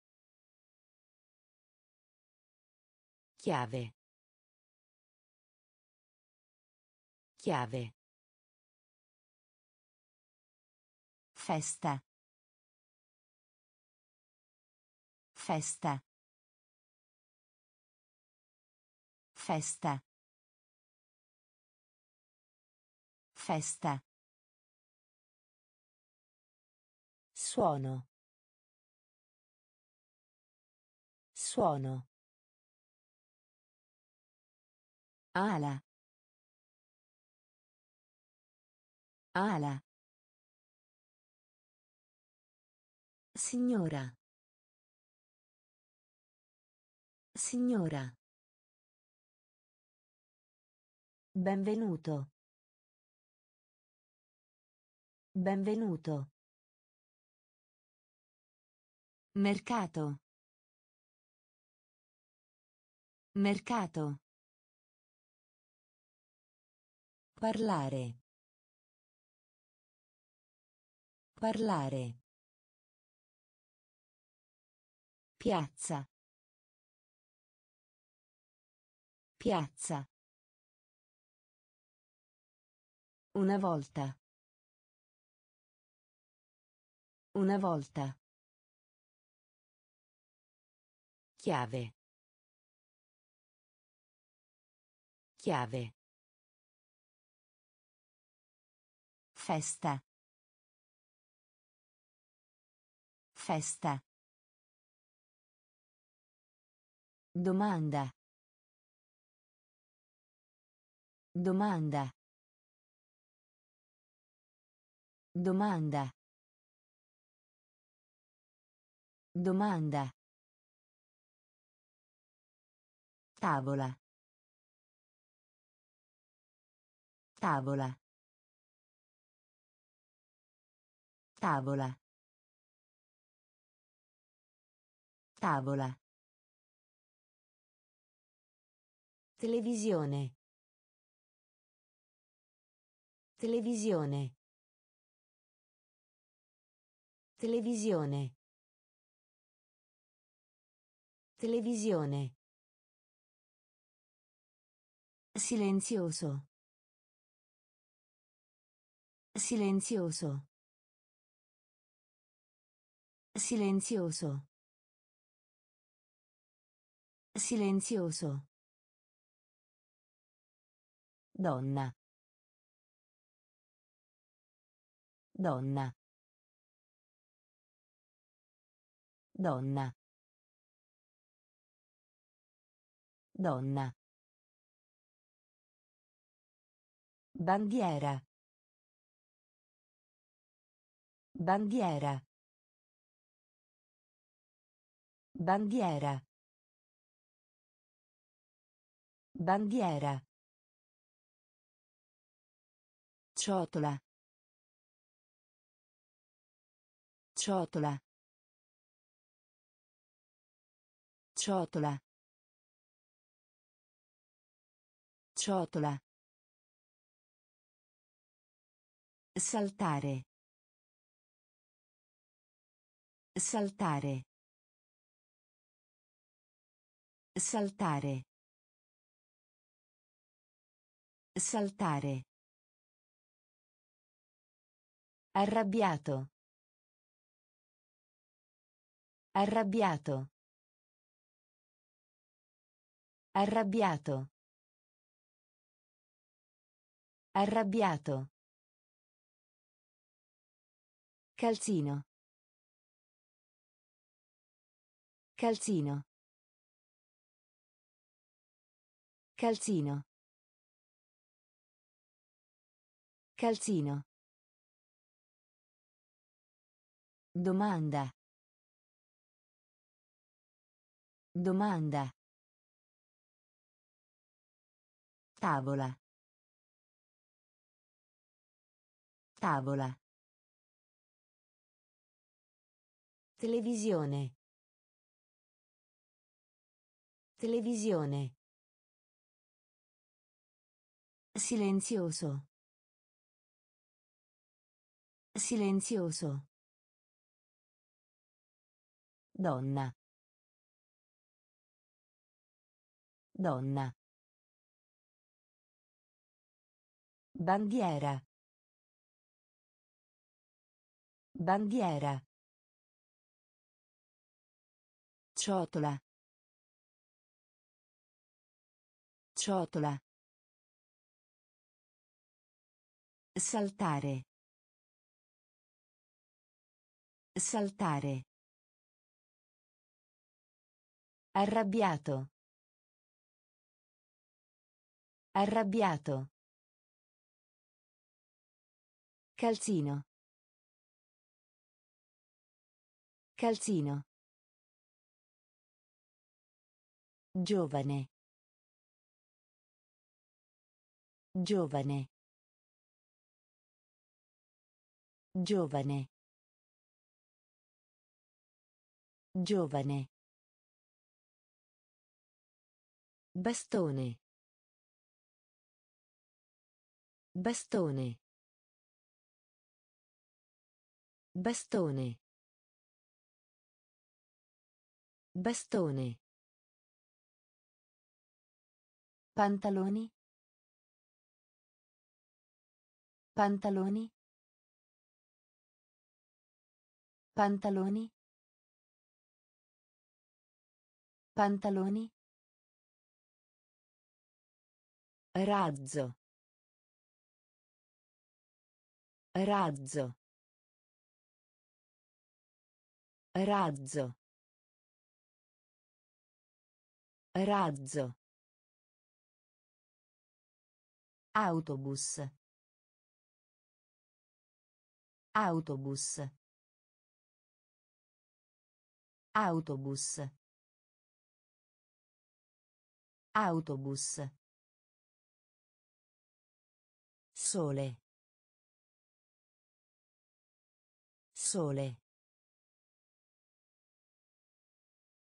Chiave. Chiave. Festa. Festa. Festa. Festa. Suono. Suono. Ala. Ala. Signora. Signora. Benvenuto. Benvenuto. Mercato. Mercato. Parlare. Parlare. Piazza. Piazza. Una volta. Una volta. Chiave. Chiave. Festa. Festa. Domanda. Domanda. Domanda. Domanda. Tavola. Tavola. Tavola. Tavola. Televisione. Televisione. Televisione. Televisione. Silenzioso. Silenzioso. Silenzioso. Silenzioso. Donna. Donna. Donna. Donna. Bandiera. Bandiera. Bandiera. Bandiera. Ciotola. Ciotola. Ciotola. Ciotola. Saltare. Saltare. Saltare. Saltare. Arrabbiato. Arrabbiato. Arrabbiato. Arrabbiato. Calzino. Calzino. Calzino. Calzino. Domanda. Domanda. Tavola. Tavola. Televisione. Televisione. Silenzioso. Silenzioso. Donna. Donna. Bandiera. Bandiera. Ciotola. Ciotola. Saltare. Saltare. Arrabbiato. Arrabbiato. Calzino. Calzino. Giovane. Giovane. Giovane. Giovane. Bastone. Bastone. Bastone. Bastone. Pantaloni. Pantaloni. Pantaloni. Pantaloni. Razzo. Razzo. Razzo. Razzo. Autobus. Autobus. Autobus. Autobus. Sole. Sole.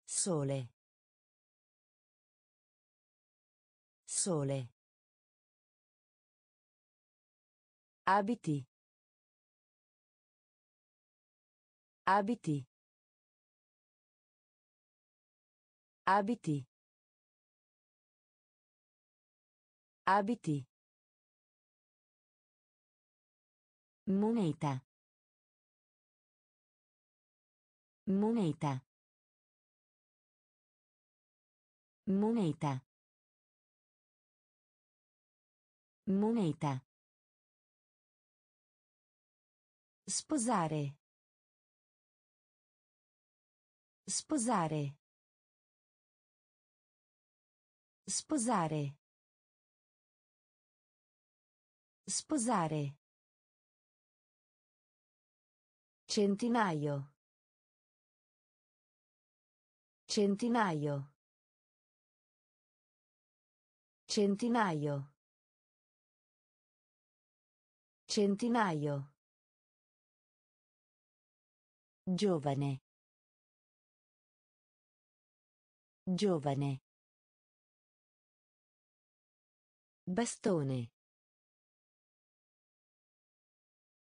Sole. Sole. Abiti. Abiti. Abiti. Abiti. Moneta. Moneta. Moneta. Moneta. Sposare. Sposare. Sposare. Sposare. Centinaio. Centinaio. Centinaio. Centinaio. Giovane. Giovane. Bastone.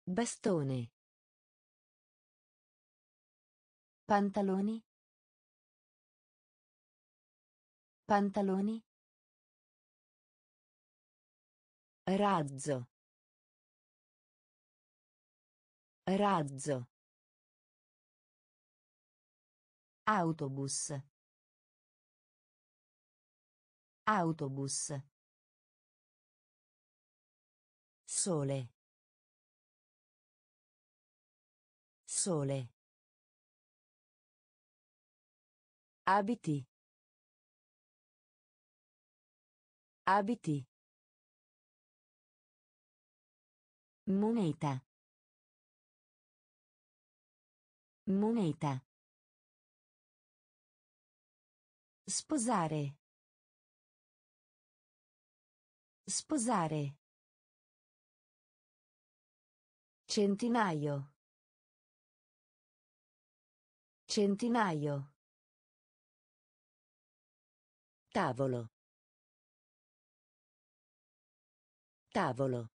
Bastone. Pantaloni. Pantaloni. Razzo. Razzo. Autobus. Autobus. Sole. Sole. Abiti. Abiti. Moneta. Moneta. Sposare. Sposare. Centinaio. Centinaio. Tavolo. Tavolo.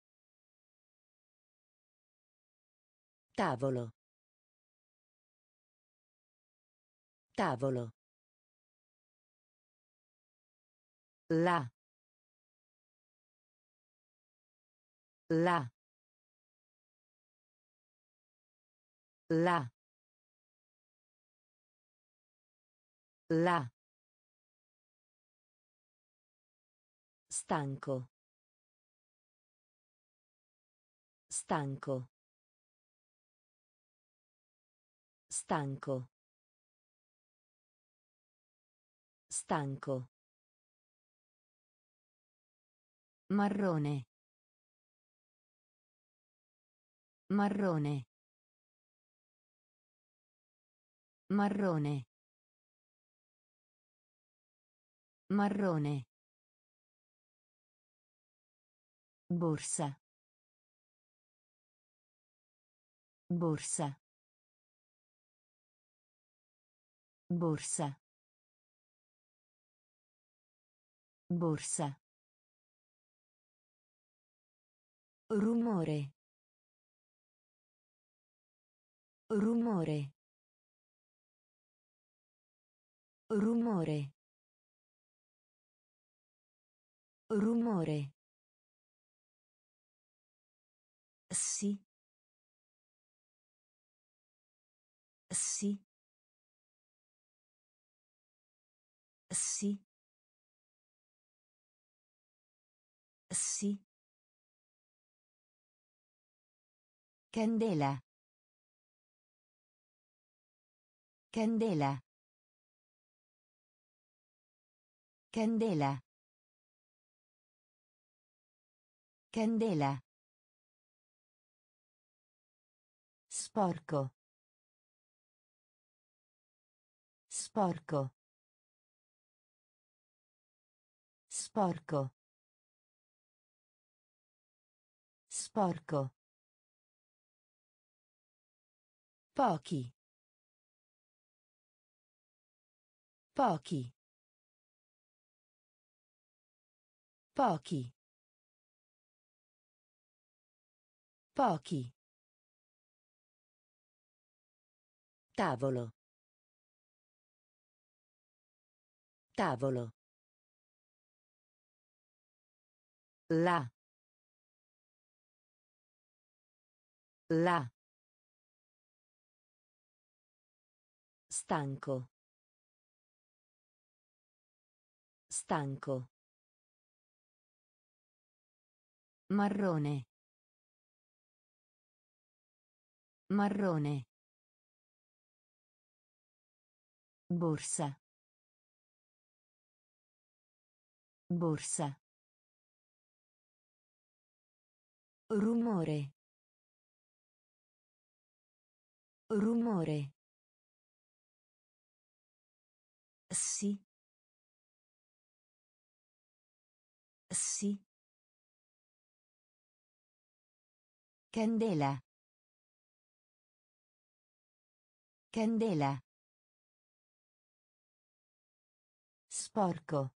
Tavolo. Tavolo. La. La. La. La. Stanco. Stanco. Stanco. Stanco. Marrone. Marrone. Marrone. Marrone. Borsa. Borsa. Borsa. Borsa. Rumore. Rumore. Rumore. Rumore. Sì. Sì. Sì. Sì. Candela. Candela. Candela. Candela. Sporco. Sporco. Sporco. Sporco. Pochi. Pochi. Pochi. Pochi. Tavolo. Tavolo. La. La. Stanco. Stanco. Marrone. Marrone. Borsa. Borsa. Rumore. Rumore. Sì. Sì. Candela. Candela. Sporco.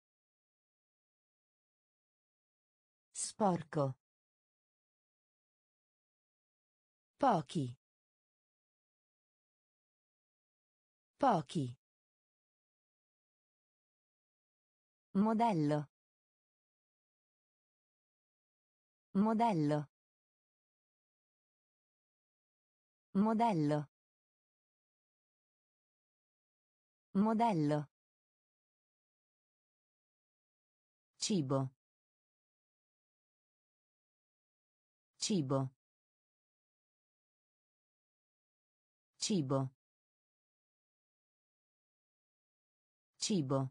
Sporco. Pochi. Pochi. Modello. Modello. Modello. Modello. Cibo. Cibo. Cibo. Cibo.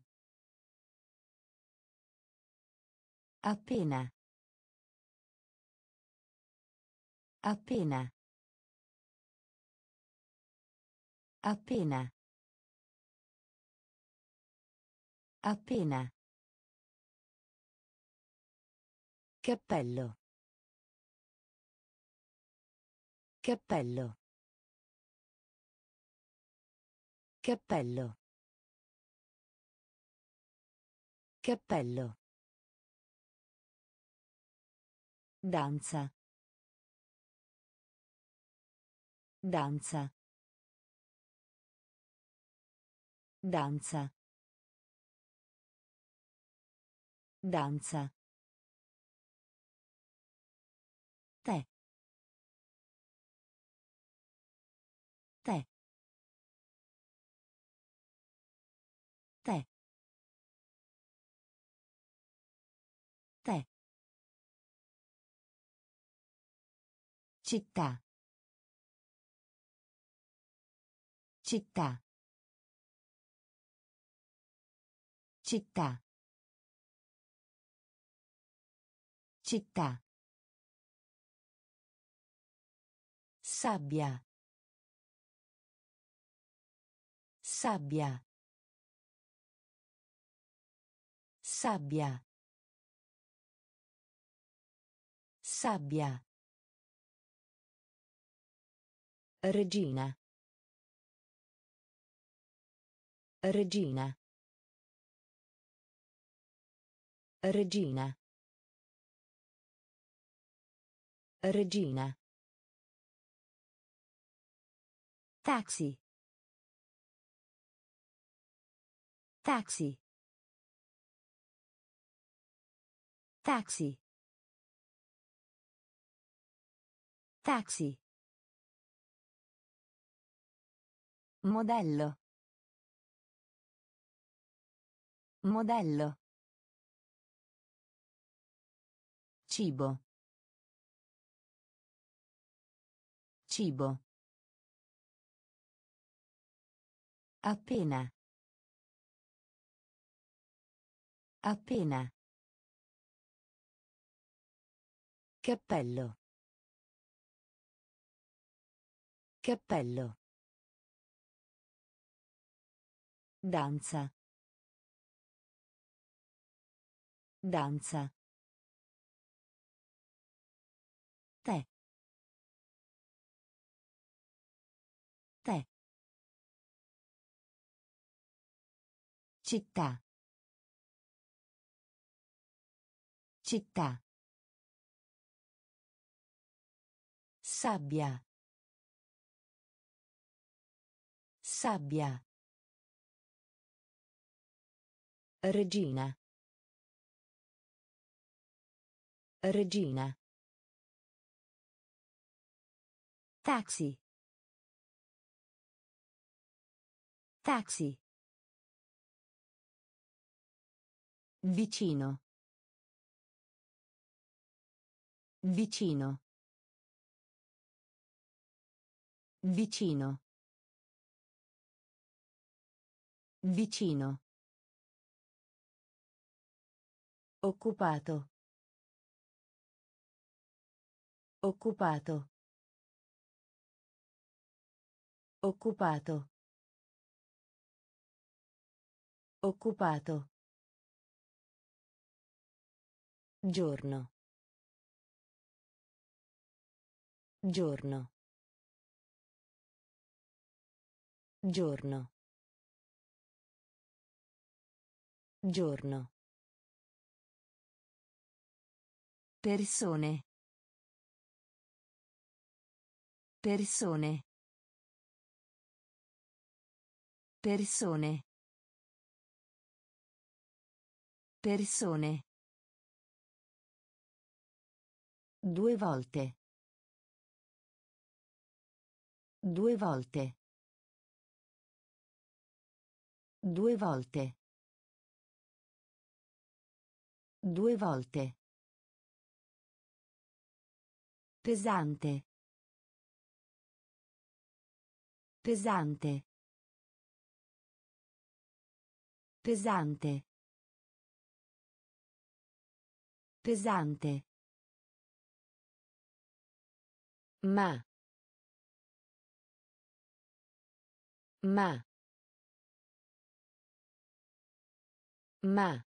Appena. Appena. Appena. Appena. Cappello. Cappello. Cappello. Cappello. Danza. Danza. Danza. Danza. Città. Città. Città. Città. Sabbia. Sabbia. Sabbia. Sabbia. Regina. Regina. Regina. Regina. Taxi. Taxi. Taxi. Taxi. Modello. Modello. Cibo. Cibo. Appena. Appena. Cappello. Cappello. Danza. Danza. Te. Te. Città. Città. Sabbia. Sabbia. Regina. Regina. Taxi. Taxi. Vicino. Vicino. Vicino. Vicino. Occupato. Occupato. Occupato. Occupato. Giorno. Giorno. Giorno. Giorno. Persone. Persone. Persone. Persone. Due volte. Due volte. Due volte. Due volte. Pesante. Pesante. Pesante. Pesante. Ma. Ma. Ma.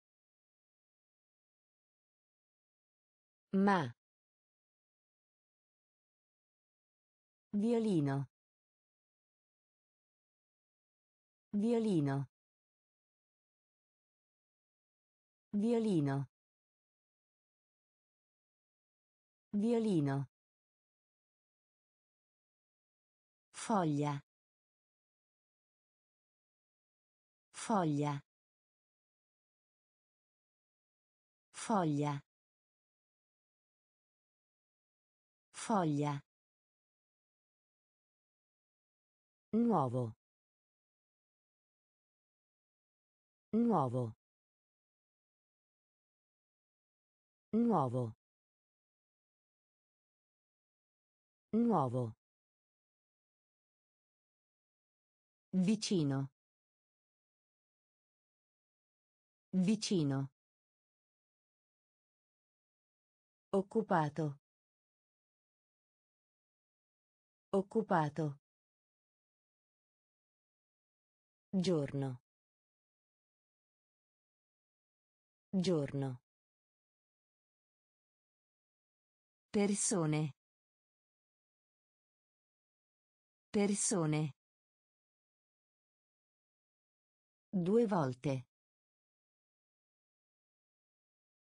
Ma. Violino. Violino. Violino. Violino. Foglia. Foglia. Foglia. Foglia. Nuovo. Nuovo. Nuovo. Nuovo. Vicino. Vicino. Occupato. Occupato. Giorno. Giorno. Persone. Persone. Due volte.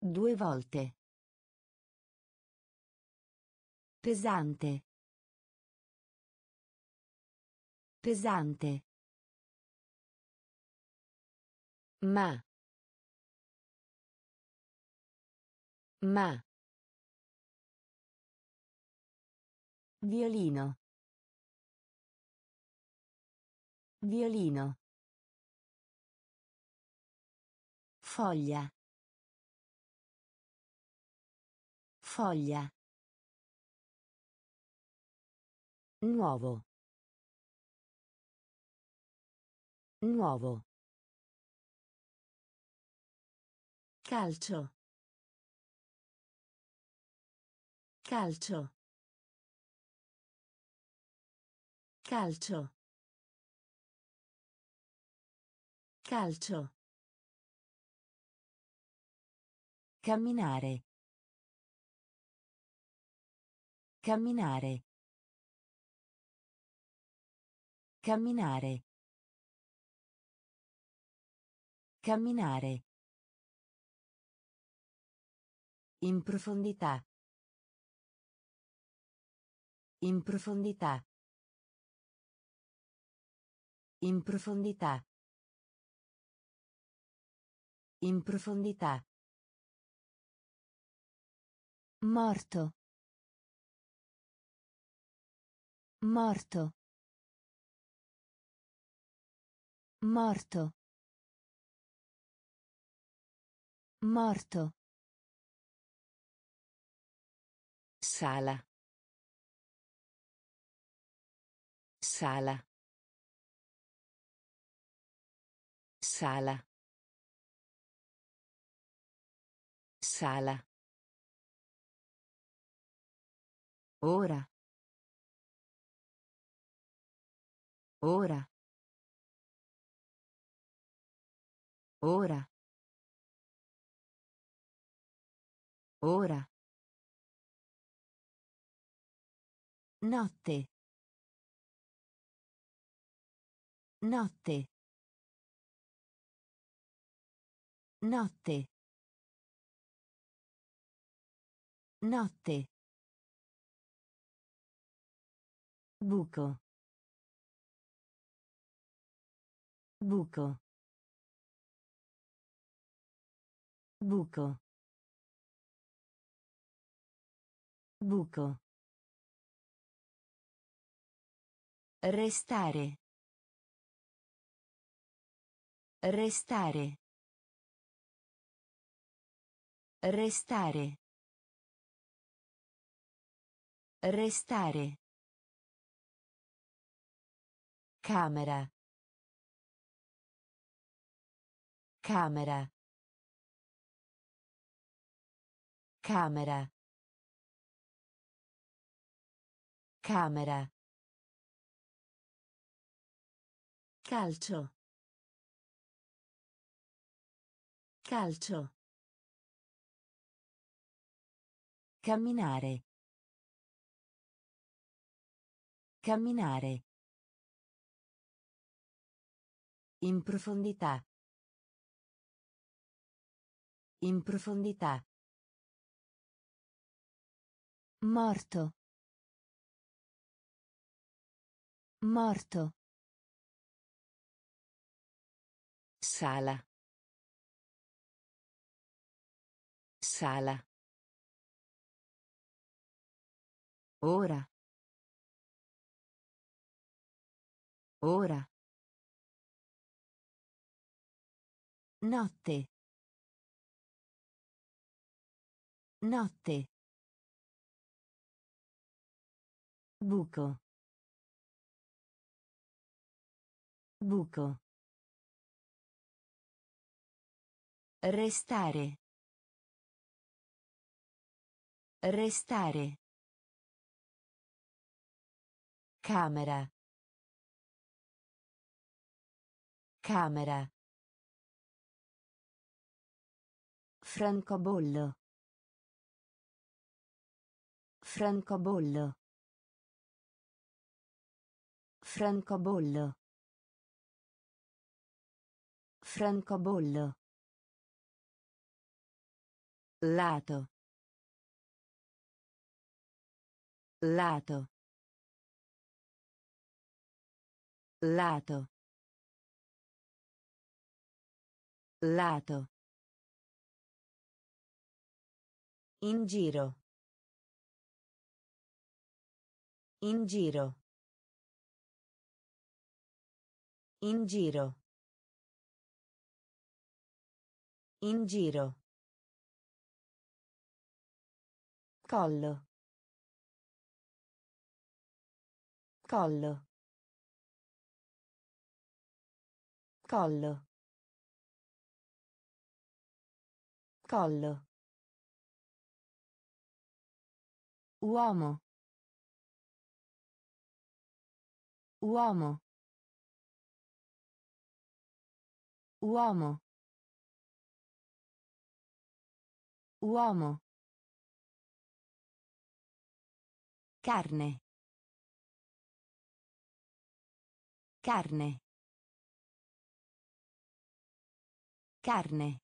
Due volte. Pesante. Pesante. Ma. Ma. Violino. Violino. Foglia. Foglia. Nuovo. Nuovo. Calcio. Calcio. Calcio. Calcio. Camminare. Camminare. Camminare. Camminare. In profondità. In profondità. In profondità. In profondità. Morto. Morto. Morto. Morto. Sala. Sala. Sala. Sala. Ora. Ora. Ora. Ora. Notte. Notte. Notte. Notte. Buco. Buco. Buco. Buco. Restare. Restare. Restare. Restare. Camera. Camera. Camera. Camera. Calcio. Calcio. Camminare. Camminare. In profondità. In profondità. Morto. Morto. Sala. Sala. Ora. Ora. Notte. Notte. Buco. Buco. Restare. Restare. Camera. Camera. Francobollo. Francobollo. Francobollo. Francobollo. Lato. Lato. Lato. Lato. In giro. In giro. In giro. In giro. Collo. Collo. Collo. Collo. Uomo. Uomo. Uomo. Uomo. Carne. Carne. Carne.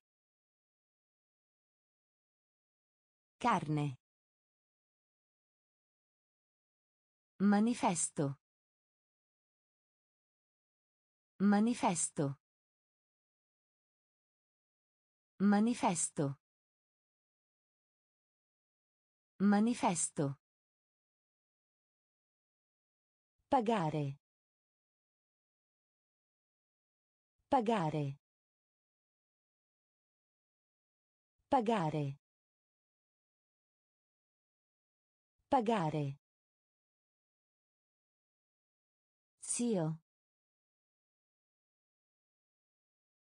Carne. Manifesto. Manifesto. Manifesto. Manifesto. Pagare. Pagare. Pagare. Pagare. Zio.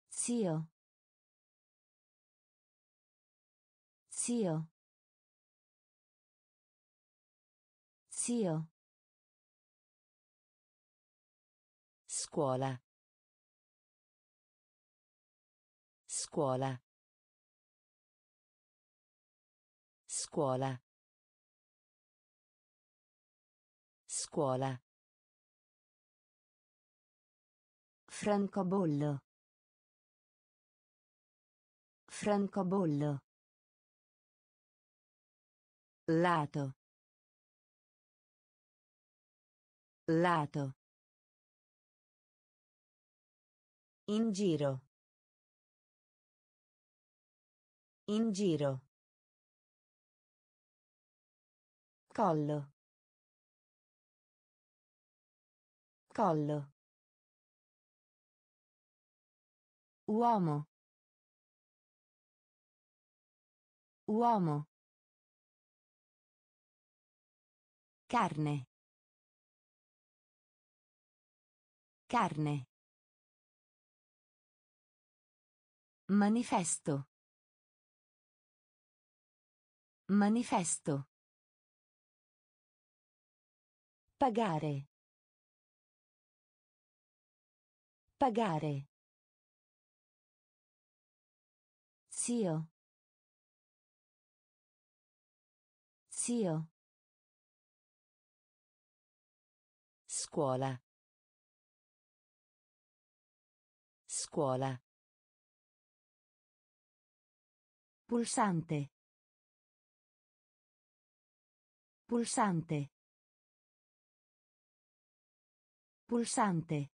Zio. Zio. Zio. Scuola. Scuola. Scuola. Scuola. Francobollo. Francobollo. Lato. Lato. In giro. In giro. Collo. Collo. Uomo. Uomo. Carne. Carne. Manifesto. Manifesto. Pagare. Pagare. Zio. Zio. Scuola. Scuola. Pulsante. Pulsante. Pulsante.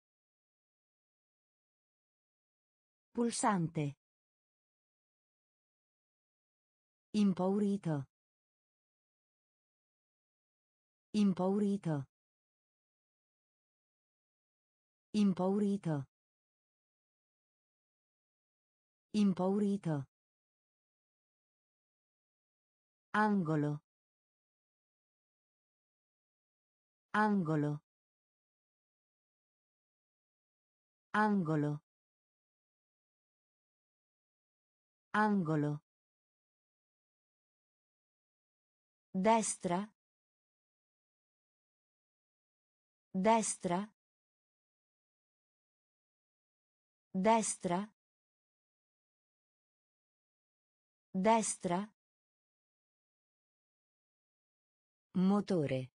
Pulsante. Impaurito. Impaurito. Impaurito. Impaurito. Angolo. Angolo. Angolo. Angolo. Destra. Destra. Destra. Destra. Motore.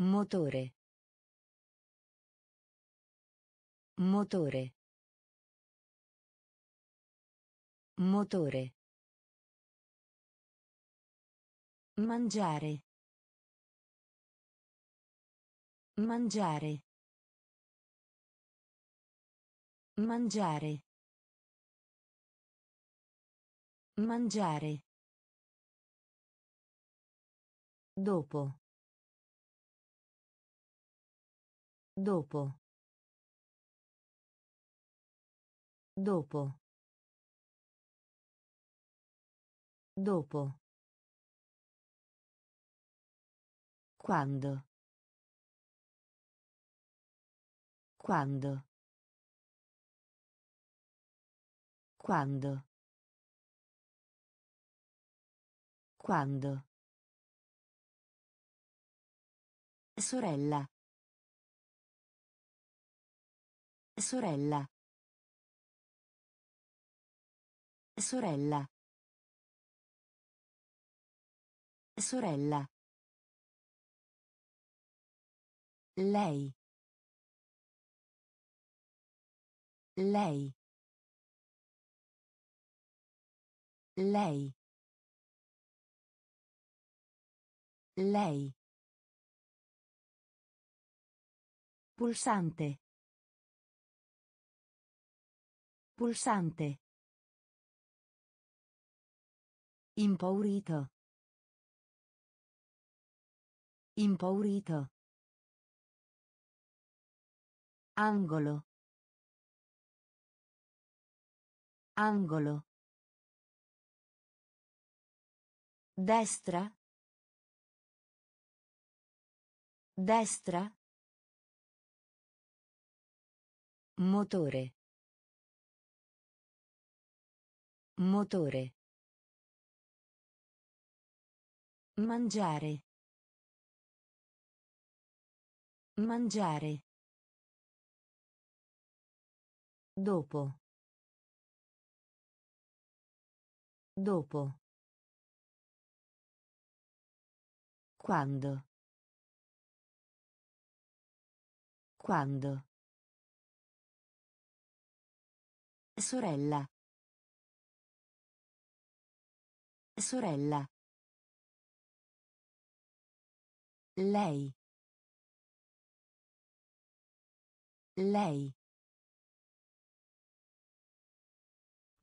Motore. Motore. Motore. Mangiare. Mangiare. Mangiare. Mangiare. Dopo. Dopo. Dopo. Dopo. Quando. Quando. Quando. Quando. Sorella. Sorella. Sorella. Sorella. Lei. Lei. Lei. Lei. Pulsante. Pulsante. Impaurito. Impaurito. Angolo. Angolo. Destra. Destra. Motore. Motore. Mangiare. Mangiare. Dopo. Dopo. Quando. Quando. Sorella. Sorella. Lei. Lei.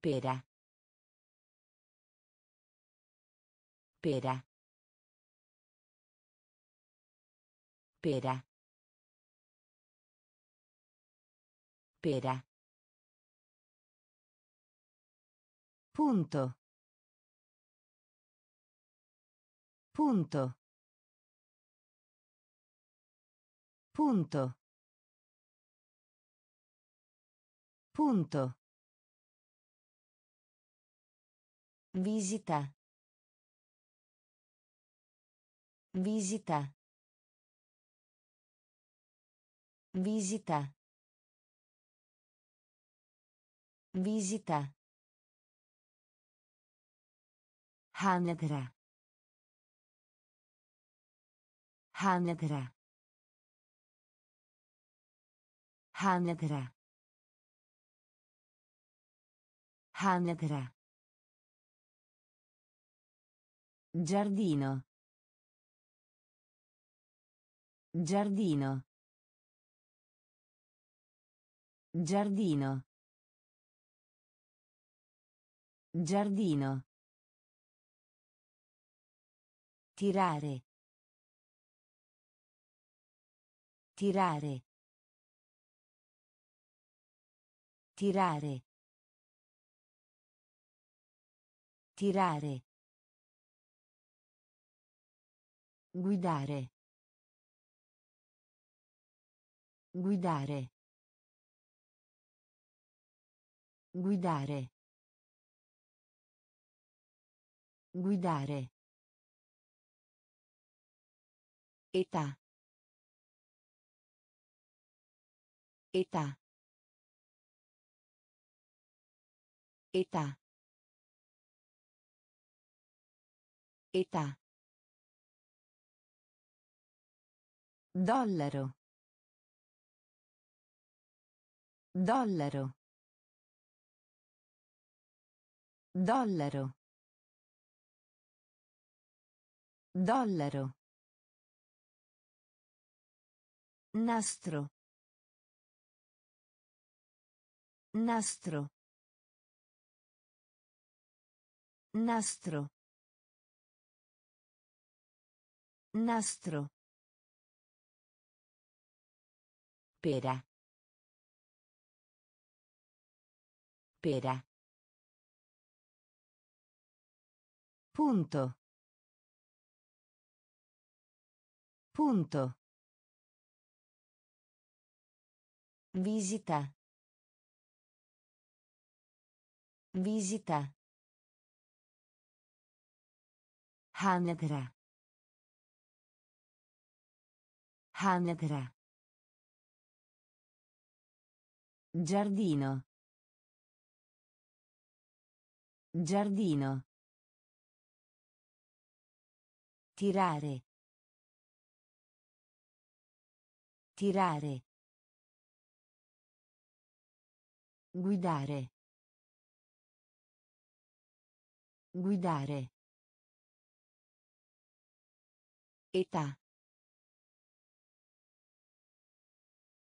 Pera. Pera. Pera. Pera. Punto. Punto. Punto. Punto. Visita. Visita. Visita. Visita. Hanedra. Hanedra. Hanedra. Hanedra. Giardino. Giardino. Giardino. Giardino. Tirare. Tirare. Tirare. Tirare. Guidare. Guidare. Guidare. Guidare. Età. Età. Età. Età. Dollaro. Dollaro. Dollaro. Dollaro. Nastro. Nastro. Nastro. Nastro. Pera. Pera. Punto. Punto. Visita. Visita. Hanedra. Hanedra. Giardino. Giardino. Tirare. Tirare. Guidare. Guidare. Età.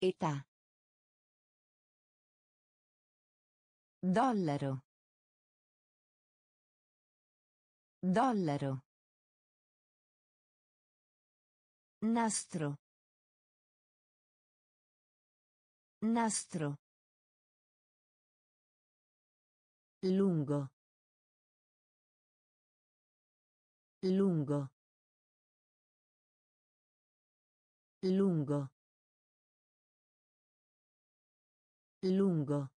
Età. Dollaro. Dollaro. Nastro. Nastro. Lungo. Lungo. Lungo. Lungo.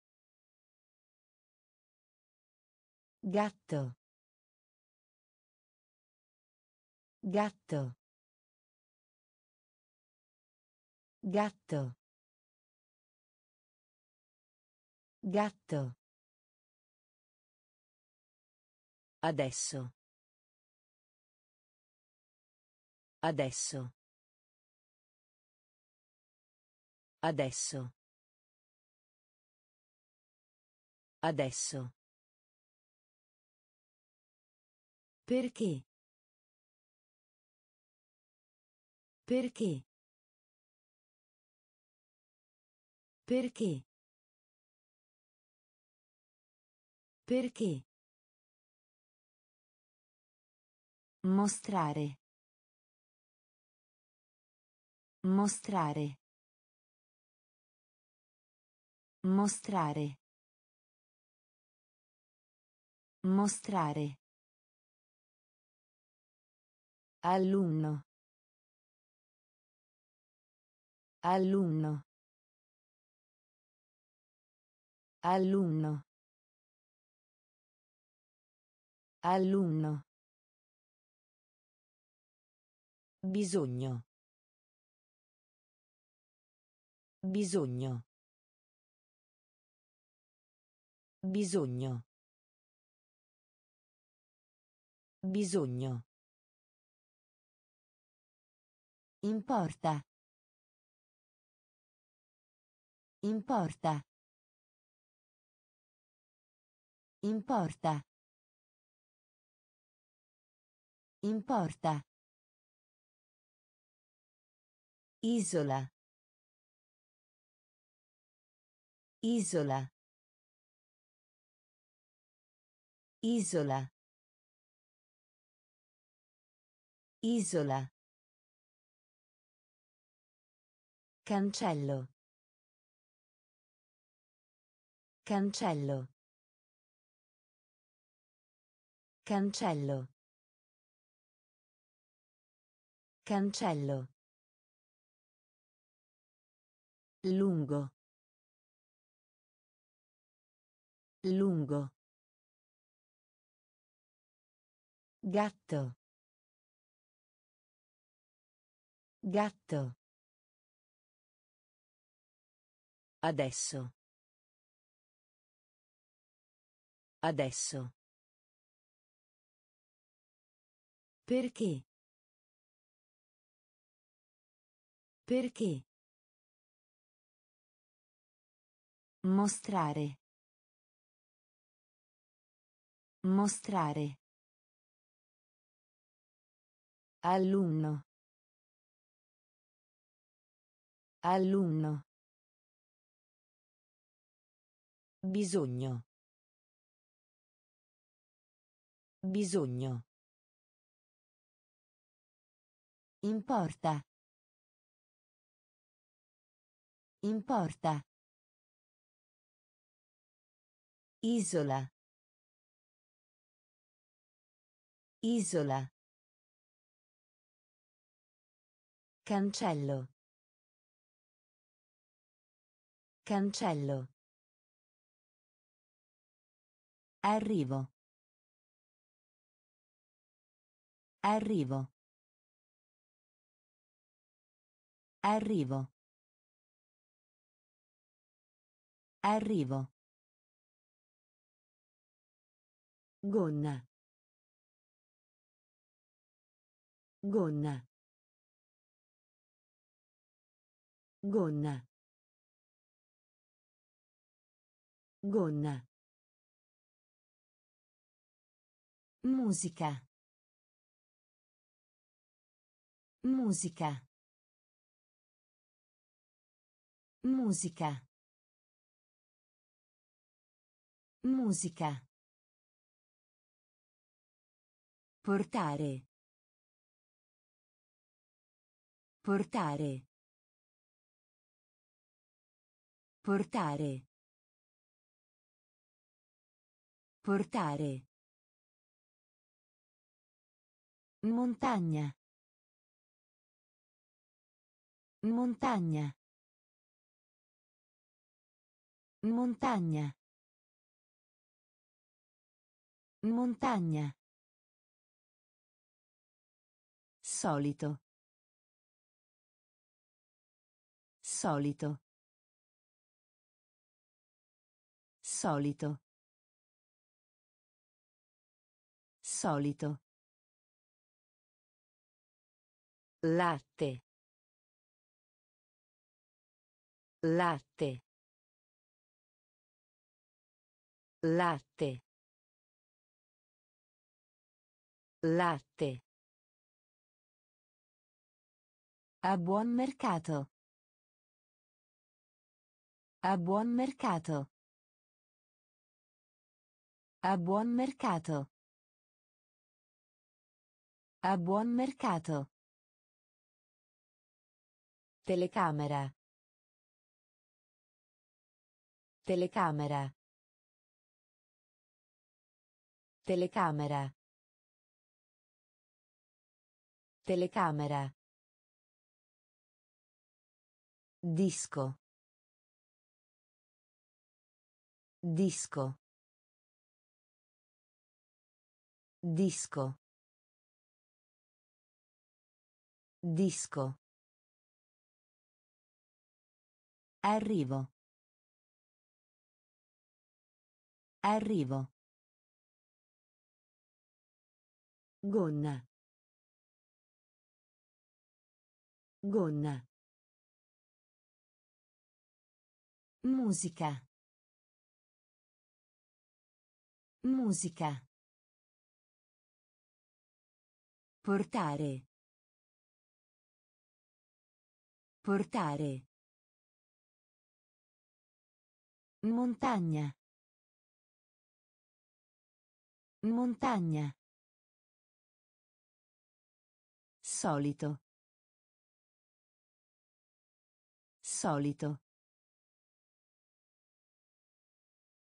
Gatto. Gatto. Gatto. Gatto. Adesso. Adesso. Adesso. Adesso. Perché? Perché? Perché? Perché? Mostrare. Mostrare. Mostrare. Mostrare. Alunno. Alunno. Alunno. Alunno. Bisogno. Bisogno. Bisogno. Bisogno. Importa. Importa. Importa. Importa. Isola. Isola. Isola. Isola. Cancello. Cancello. Cancello. Cancello. Lungo. Lungo. Gatto. Gatto. Adesso. Adesso. Perché? Perché? Mostrare. Mostrare. Alunno. Alunno. Bisogno. Bisogno. Importa. Importa. Isola. Isola. Cancello. Cancello. Arrivo. Arrivo. Arrivo. Arrivo. Gonna. Gonna. Gonna. Gonna. Musica. Musica. Musica. Musica. Portare. Portare. Portare. Portare. Montagna. Montagna. Montagna. Montagna. Solito. Solito. Solito. Solito. Latte. Latte. Latte. Latte. A buon mercato. A buon mercato. A buon mercato. A buon mercato. Telecamera. Telecamera. Telecamera. Telecamera. Disco. Disco. Disco. Disco. Arrivo. Arrivo. Gonna. Gonna. Musica. Musica. Portare. Portare. Montagna. Montagna. Solito. Solito.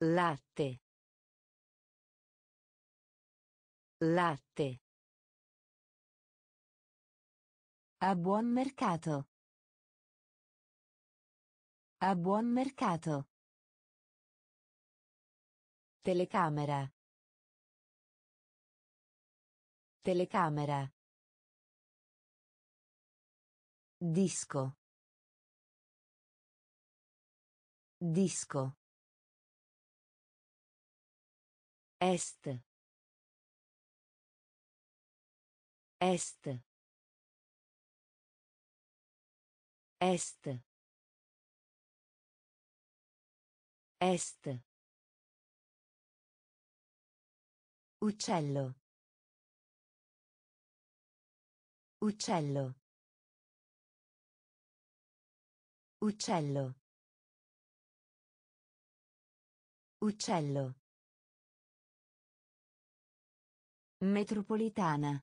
Latte. Latte. A buon mercato. A buon mercato. Telecamera. Telecamera. Disco. Disco. Est. Est. Est. Est. Uccello. Uccello. Uccello. Uccello. Metropolitana.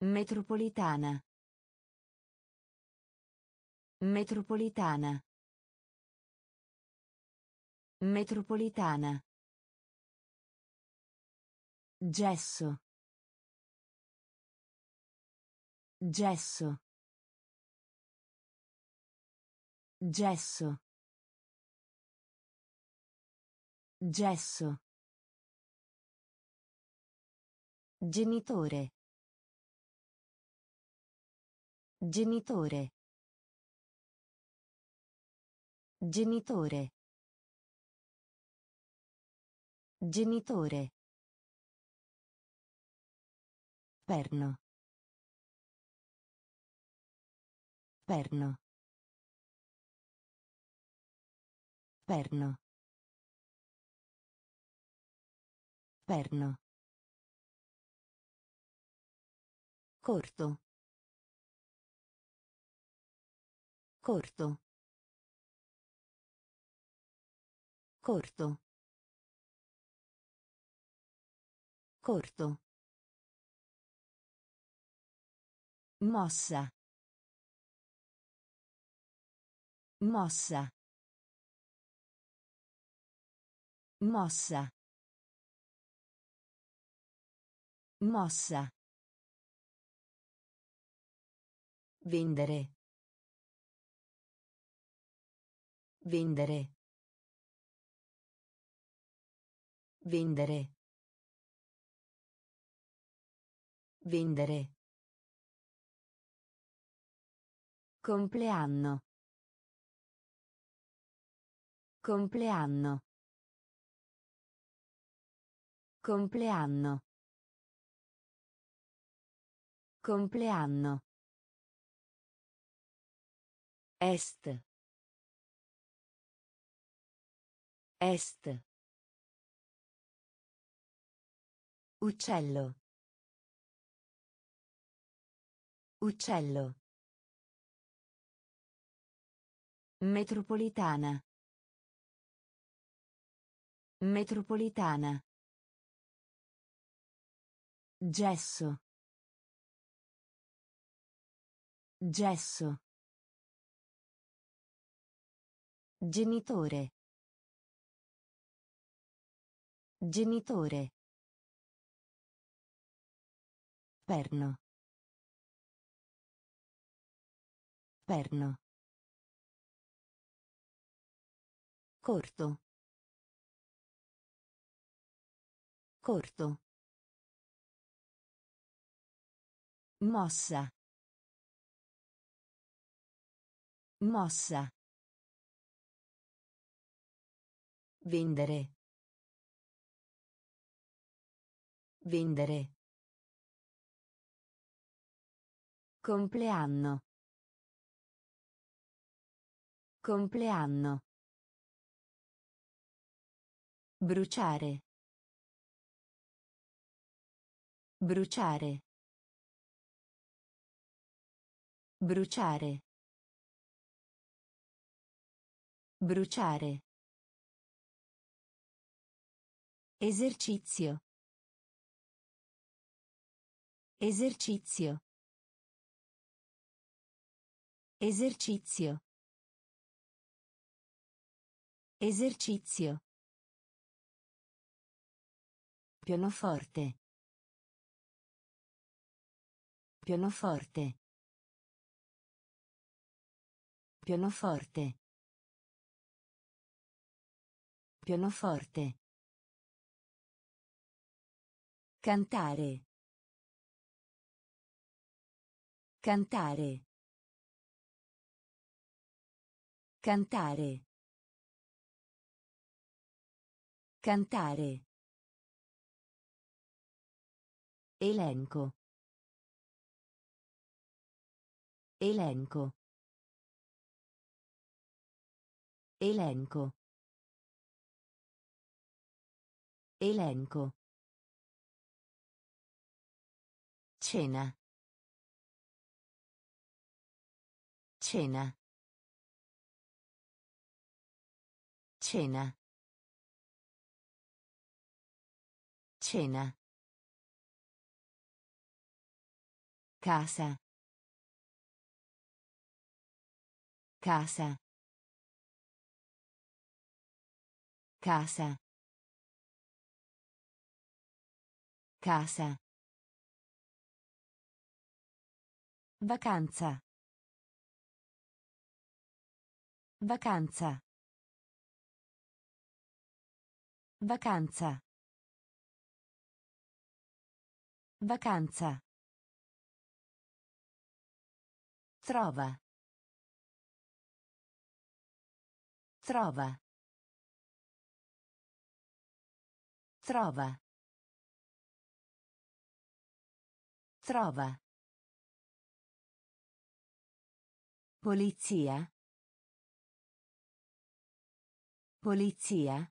Metropolitana. Metropolitana. Metropolitana. Gesso. Gesso. Gesso. Gesso. Genitore. Genitore. Genitore. Genitore. Perno. Perno. Perno. Perno. Corto. Corto. Corto. Corto. Mossa. Mossa. Mossa. Mossa. Vendere. Vendere. Vendere. Vendere. Compleanno. Compleanno. Compleanno. Compleanno. Est. Est. Uccello. Uccello. Metropolitana. Metropolitana. Gesso. Gesso. Genitore. Genitore. Perno. Perno. Corto. Corto. Mossa. Mossa. Vendere. Vendere. Compleanno. Compleanno. Bruciare. Bruciare. Bruciare. Bruciare. Esercizio. Esercizio. Esercizio. Esercizio. Pianoforte. Pianoforte. Pianoforte. Pianoforte. Cantare. Cantare. Cantare. Cantare. Elenco. Elenco. Elenco. Elenco. Cena. Cena. Cena. Cena. Casa. Casa. Casa. Casa. Vacanza. Vacanza. Vacanza. Vacanza. Trova. Trova. Trova. Trova. Polizia. Polizia.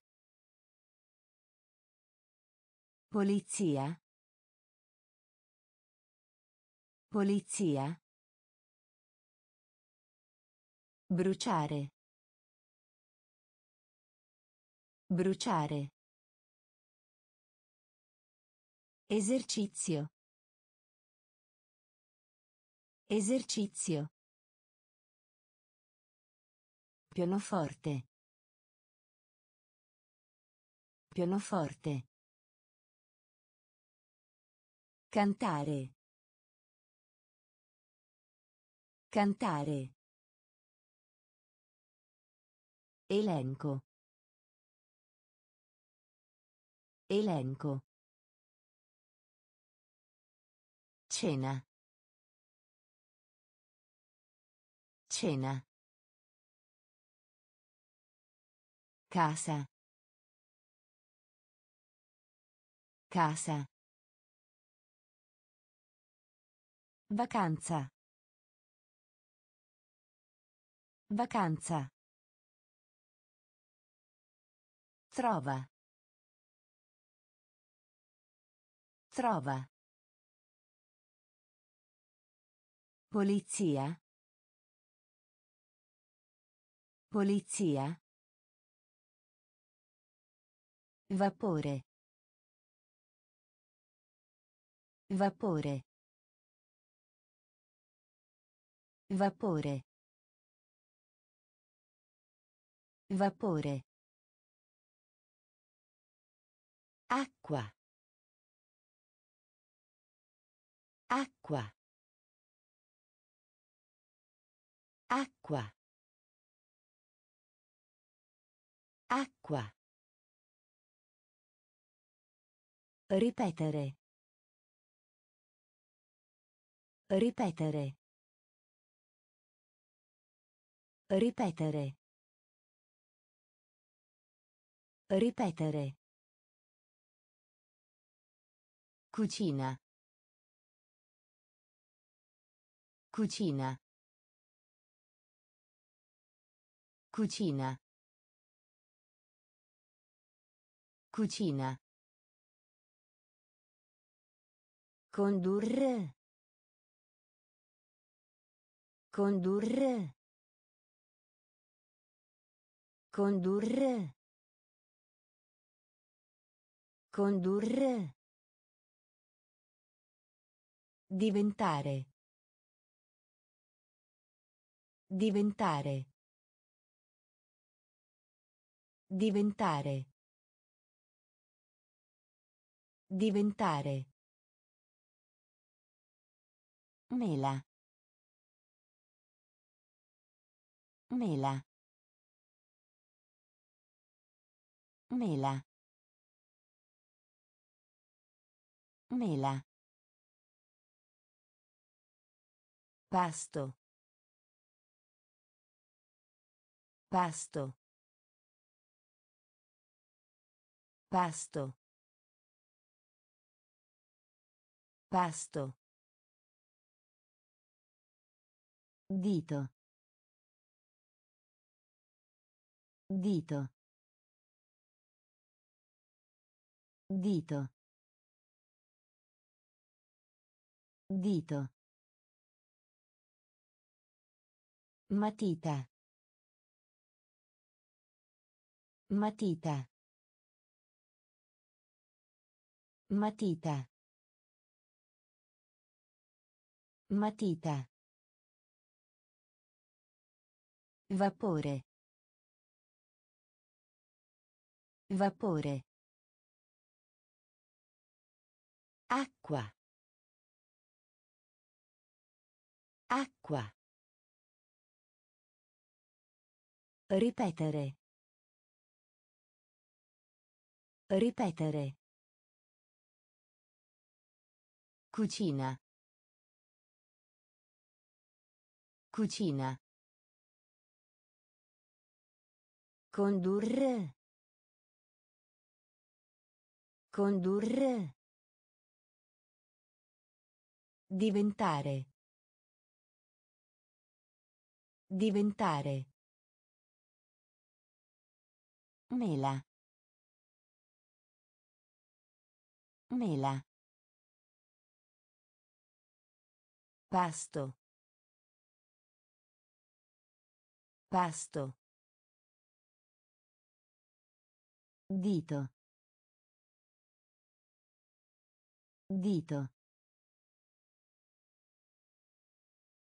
Polizia. Polizia. Bruciare. Bruciare. Esercizio. Esercizio. Pianoforte. Pianoforte. Cantare. Cantare. Elenco. Elenco. Cena. Cena. Casa. Casa. Vacanza. Vacanza. Trova. Trova. Polizia. Polizia. Vapore. Vapore. Vapore. Vapore. Acqua. Acqua. Acqua. Acqua. Ripetere. Ripetere. Ripetere. Ripetere. Cucina. Cucina. Cucina. Cucina. Condurre. Condurre. Condurre. Condurre. Diventare. Diventare. Diventare. Diventare. Mela. Mela. Mela. Mela. Pasto. Pasto. Pasto. Pasto. Dito. Dito. Dito. Dito. Matita. Matita. Matita. Matita. Vapore. Vapore. Acqua. Acqua. Ripetere. Ripetere. Cucina. Cucina. Condurre. Condurre. Diventare. Diventare. Mela. Mela. Pasto. Pasto. Dito. Dito.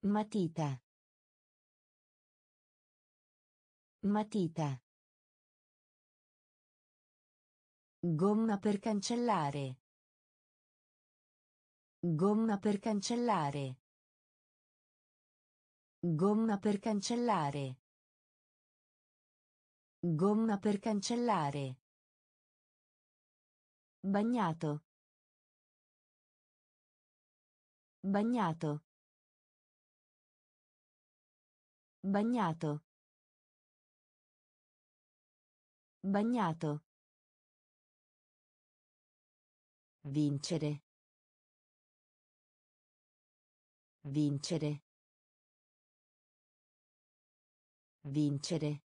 Matita. Matita. Gomma per cancellare. Gomma per cancellare. Gomma per cancellare. Gomma per cancellare. Bagnato. Bagnato. Bagnato. Bagnato. Vincere. Vincere. Vincere.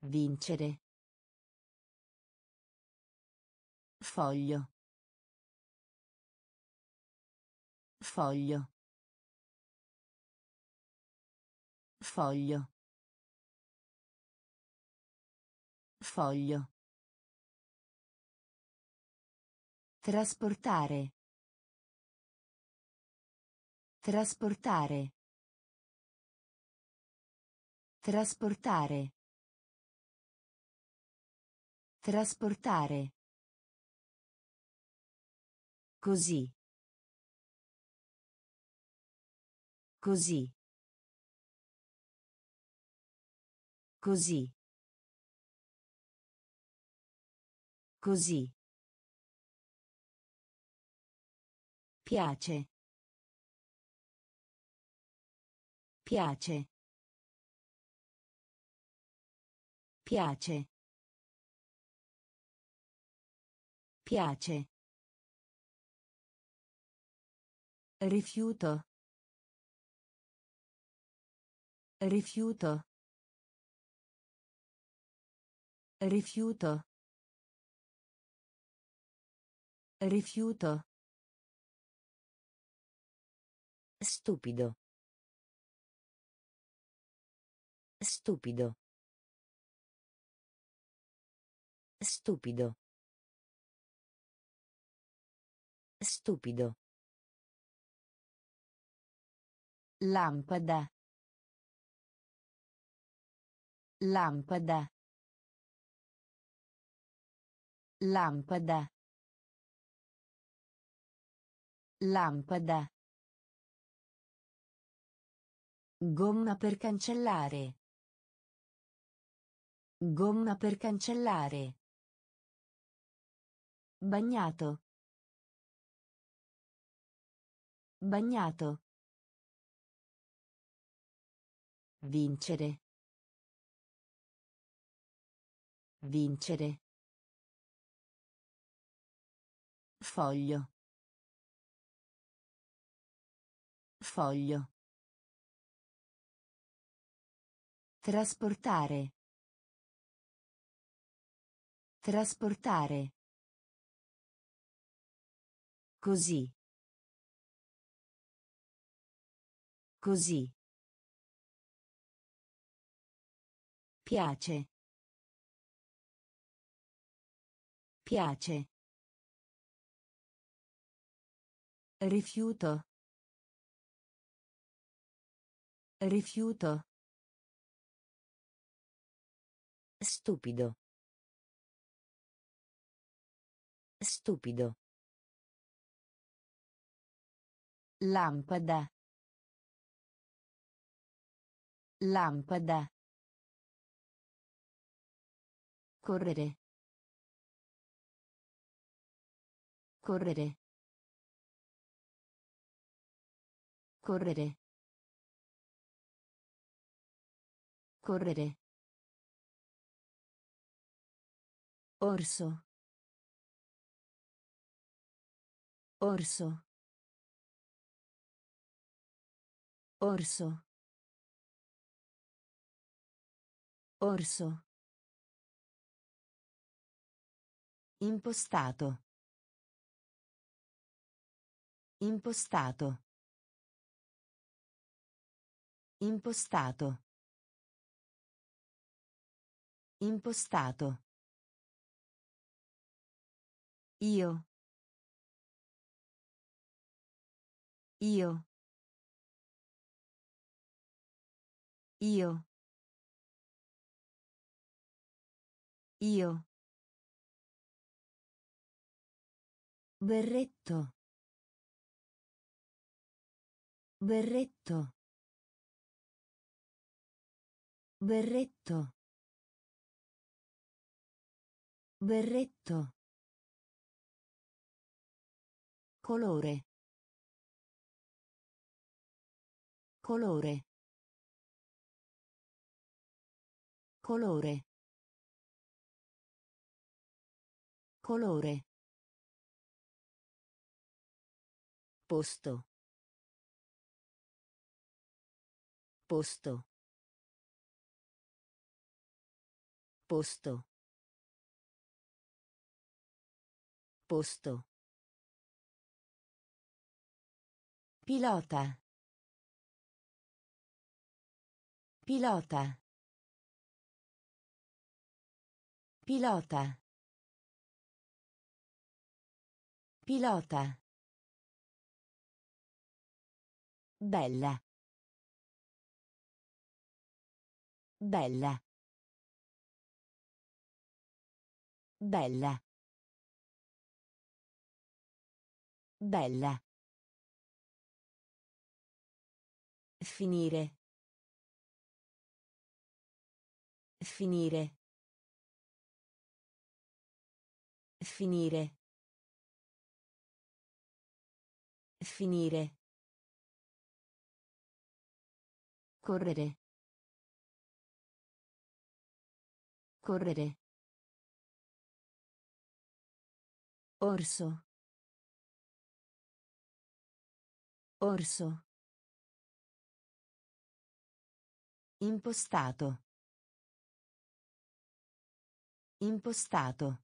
Vincere. Foglio. Foglio. Foglio. Foglio. Trasportare. Trasportare. Trasportare. Trasportare. Così. Così. Così. Così. Piace. Piace. Piace. Piace. Rifiuto. Rifiuto. Rifiuto. Rifiuto. Stupido. Stupido. Stupido. Stupido. Lampada. Lampada. Lampada. Lampada. Gomma per cancellare. Gomma per cancellare. Bagnato. Bagnato. Vincere. Vincere. Foglio. Foglio. Trasportare. Trasportare. Così. Così. Piace. Piace. Rifiuto. Rifiuto. Stupido. Stupido. Lampada. Lampada. Correre. Correre. Correre. Correre. Orso. Orso. Orso. Orso. Impostato. Impostato. Impostato. Impostato. Io. Io. Io. Io. Berretto. Berretto. Berretto. Berretto. Colore. Colore. Colore. Colore. Posto. Posto. Posto. Posto. Pilota. Pilota. Pilota. Pilota. Bella. Bella. Bella. Bella. Finire. Finire. Finire. Finire. Correre. Correre. Orso. Orso. Impostato. Impostato.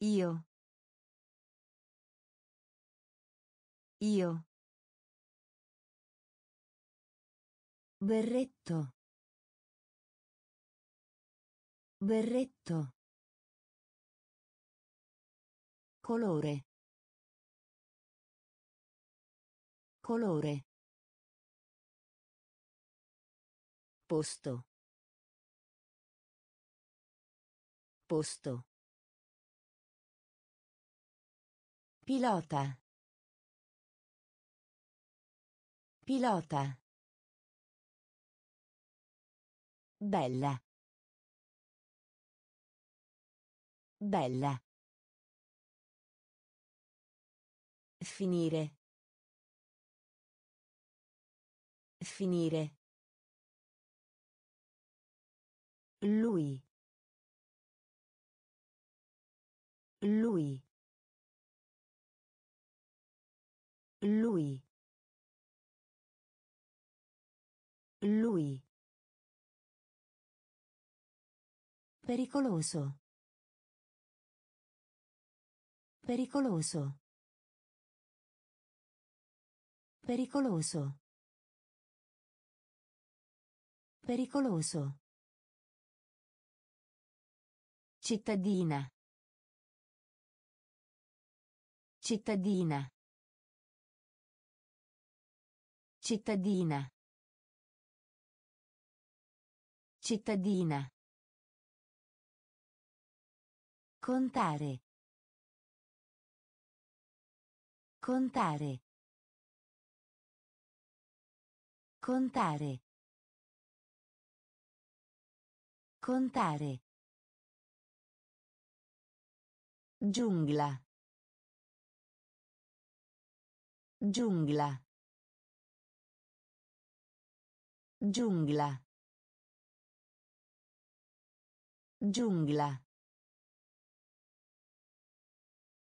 Io. Io. Berretto. Berretto. Colore. Colore. Posto. Posto. Pilota. Pilota. Bella. Bella. Finire. Finire. Lui. Lui. Lui. Lui. Pericoloso. Pericoloso. Pericoloso. Pericoloso. Cittadina. Cittadina. Cittadina. Cittadina. Contare. Contare. Contare. Contare. Giungla. Giungla. Giungla. Giungla.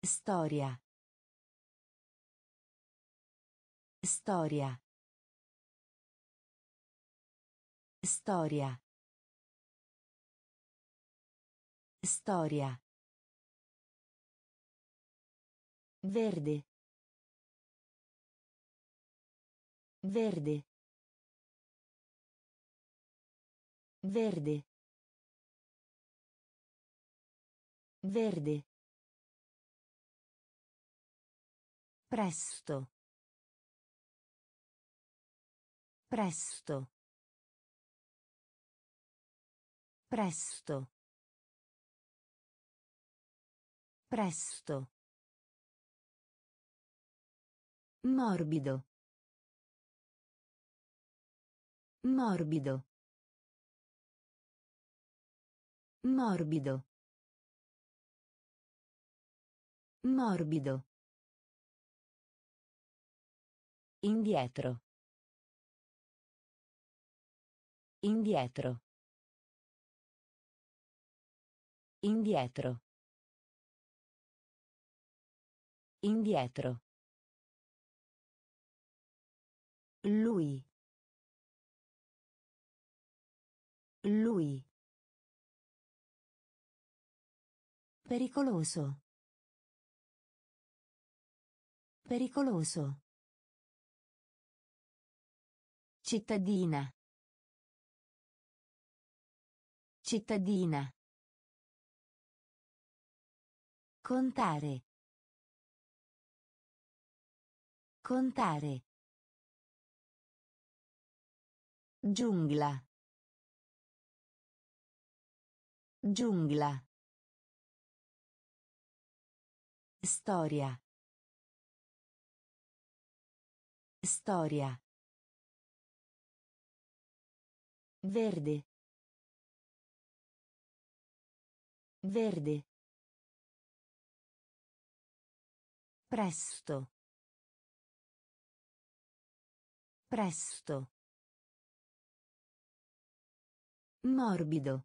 Storia. Storia. Storia. Storia. Verde. Verde. Verde. Verde. Presto. Presto. Presto. Presto. Morbido. Morbido. Morbido. Morbido. Indietro. Indietro. Indietro. Indietro. Lui. Lui. Pericoloso. Pericoloso. Cittadina. Cittadina. Contare. Contare. Giungla. Giungla. Storia. Storia. Verde. Verde. Presto. Presto. Morbido.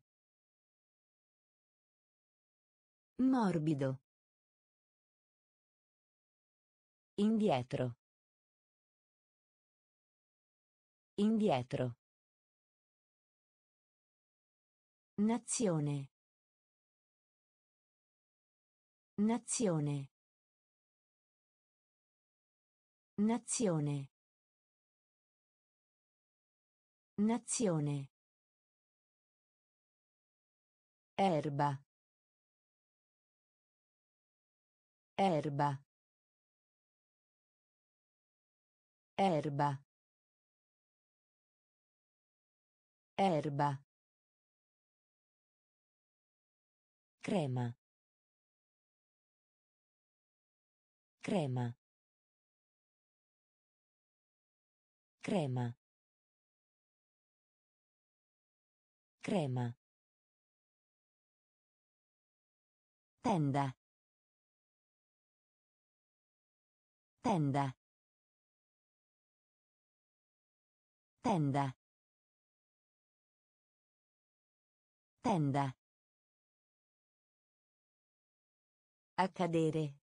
Morbido. Indietro. Indietro. Nazione. Nazione. Nazione. Nazione. Erba. Erba. Erba. Erba. Crema. Crema. Crema. Crema. Tenda. Tenda. Tenda. Tenda. Accadere.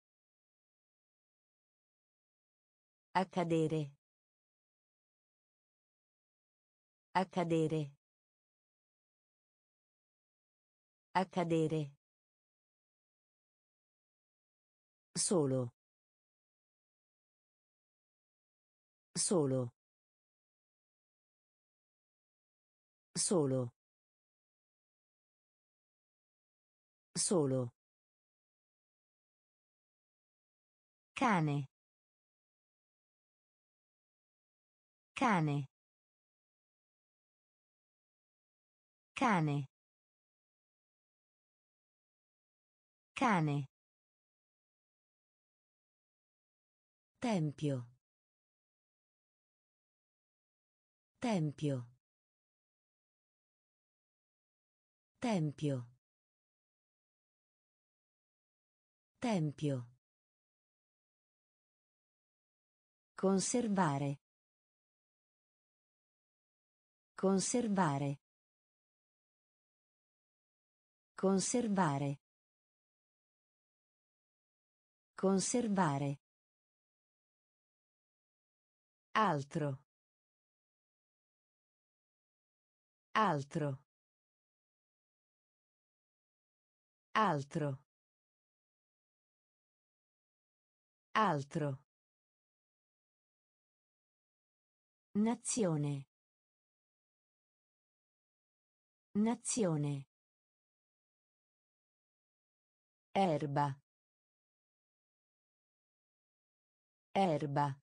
Accadere. Accadere. Accadere. Solo. Solo. Solo. Solo. Cane. Cane. Cane. Cane. Tempio. Tempio. Tempio. Tempio. Conservare. Conservare. Conservare. Conservare. Altro. Altro. Altro. Altro. Nazione. Nazione. Erba. Erba.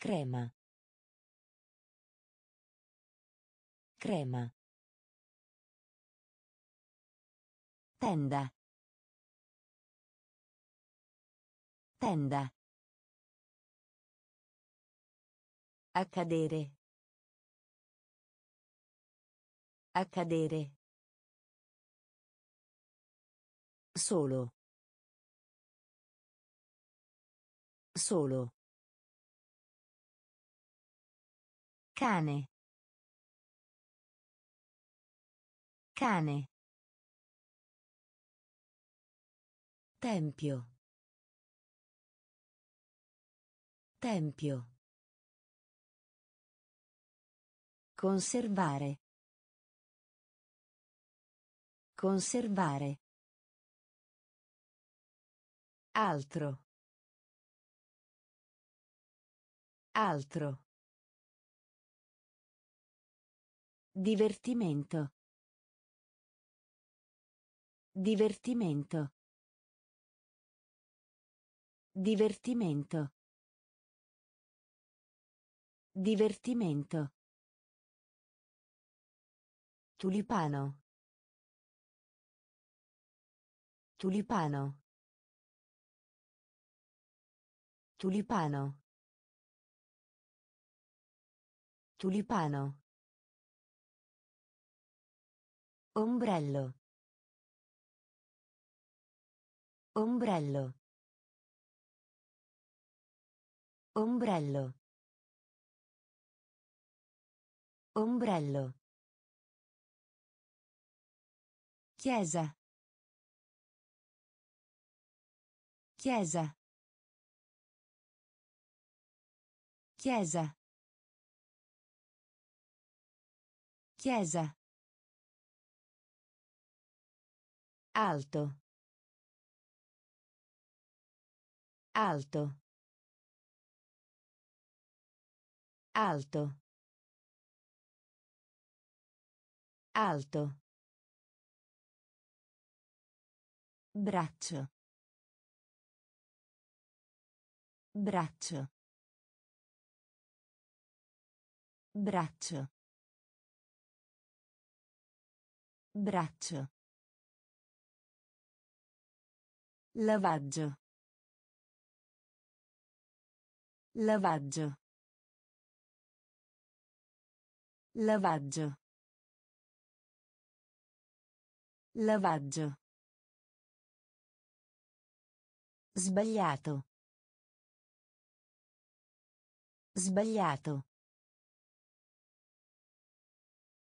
Crema. Crema. Tenda. Tenda. Accadere. Accadere. Solo. Solo. Cane. Cane. Tempio. Tempio. Conservare. Conservare. Altro. Altro. Divertimento. Divertimento. Divertimento. Divertimento. Tulipano. Tulipano. Tulipano. Tulipano. Ombrello. Ombrello. Ombrello. Ombrello. Chiesa. Chiesa. Chiesa. Chiesa. Alto. Alto. Alto. Alto. Braccio. Braccio. Braccio. Braccio. Lavaggio. Lavaggio. Lavaggio. Lavaggio. Sbagliato. Sbagliato.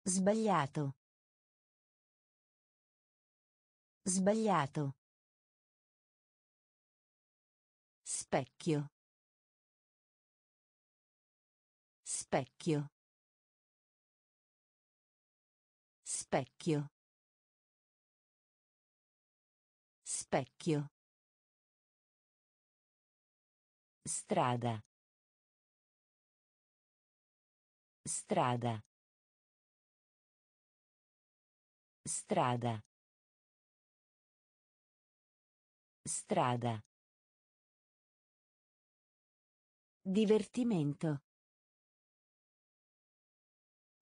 Sbagliato. Sbagliato. Specchio. Specchio. Specchio. Specchio. Strada. Strada. Strada. Strada. Divertimento.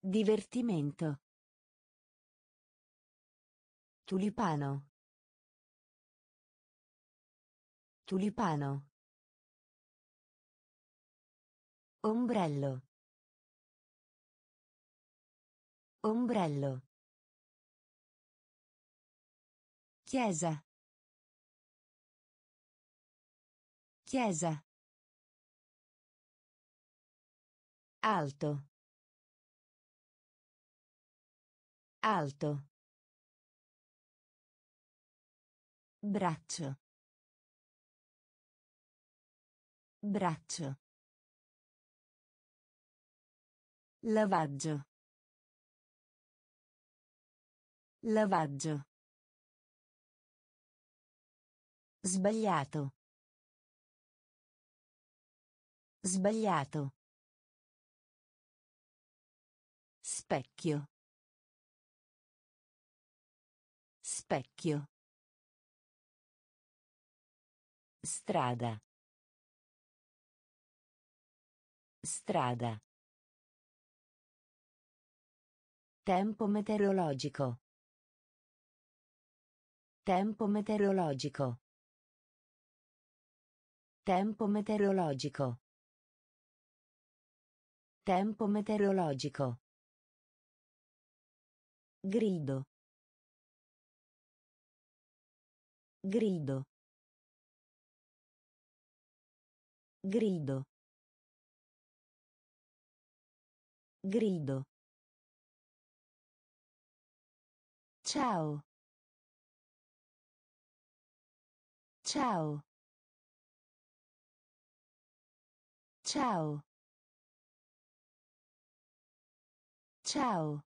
Divertimento. Tulipano. Tulipano. Ombrello. Ombrello. Chiesa. Chiesa. Alto. Alto. Braccio. Braccio. Lavaggio. Lavaggio. Sbagliato. Sbagliato. Specchio. Specchio. Strada. Strada. Tempo meteorologico. Tempo meteorologico. Tempo meteorologico. Tempo meteorologico. Grido. Grido. Grido. Grido. Ciao. Ciao. Ciao. Ciao.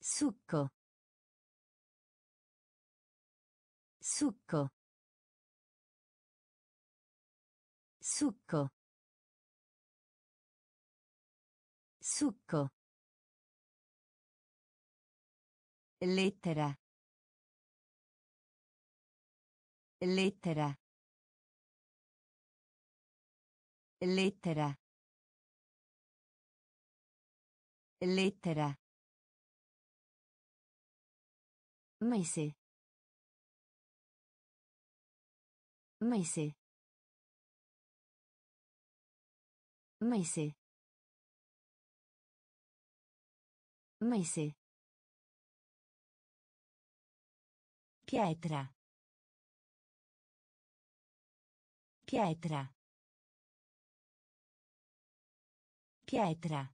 Succo. Succo. Succo. Succo. Lettera. Lettera. Lettera. Lettera. Mese. Mese. Mese. Mese. Pietra. Pietra. Pietra.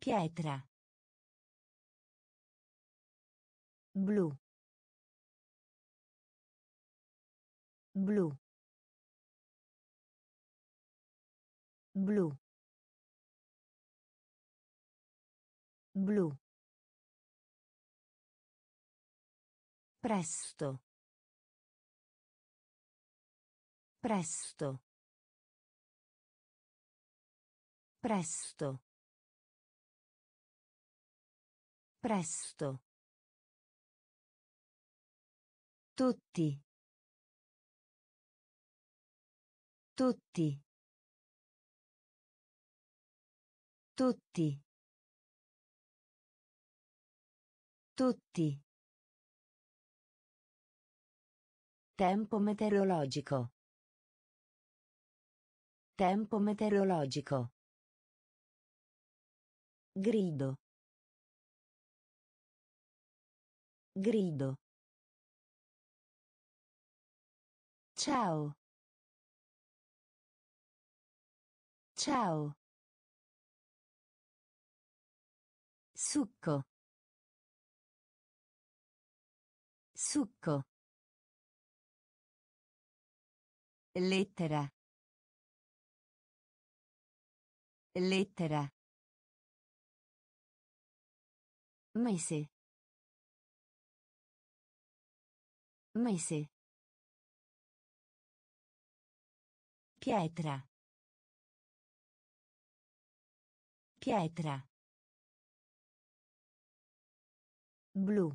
Pietra. Blu. Blu. Blu. Blu. Presto. Presto. Presto. Presto. Tutti. Tutti. Tutti. Tutti. Tempo meteorologico. Tempo meteorologico. Grido. Grido. Ciao. Ciao. Succo. Succo. Lettera. Lettera. Mese. Mese. Pietra. Pietra. Blu.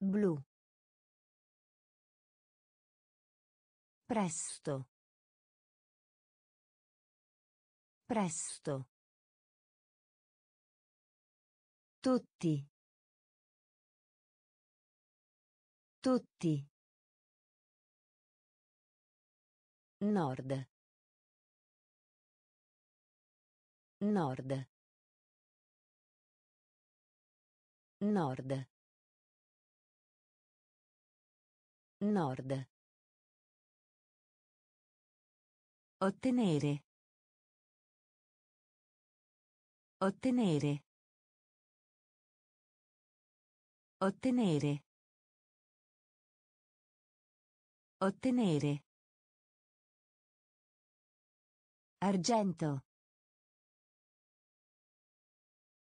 Blu. Presto. Presto. Tutti. Tutti. Nord. Nord. Nord. Nord. Ottenere. Ottenere. Ottenere. Ottenere. Argento.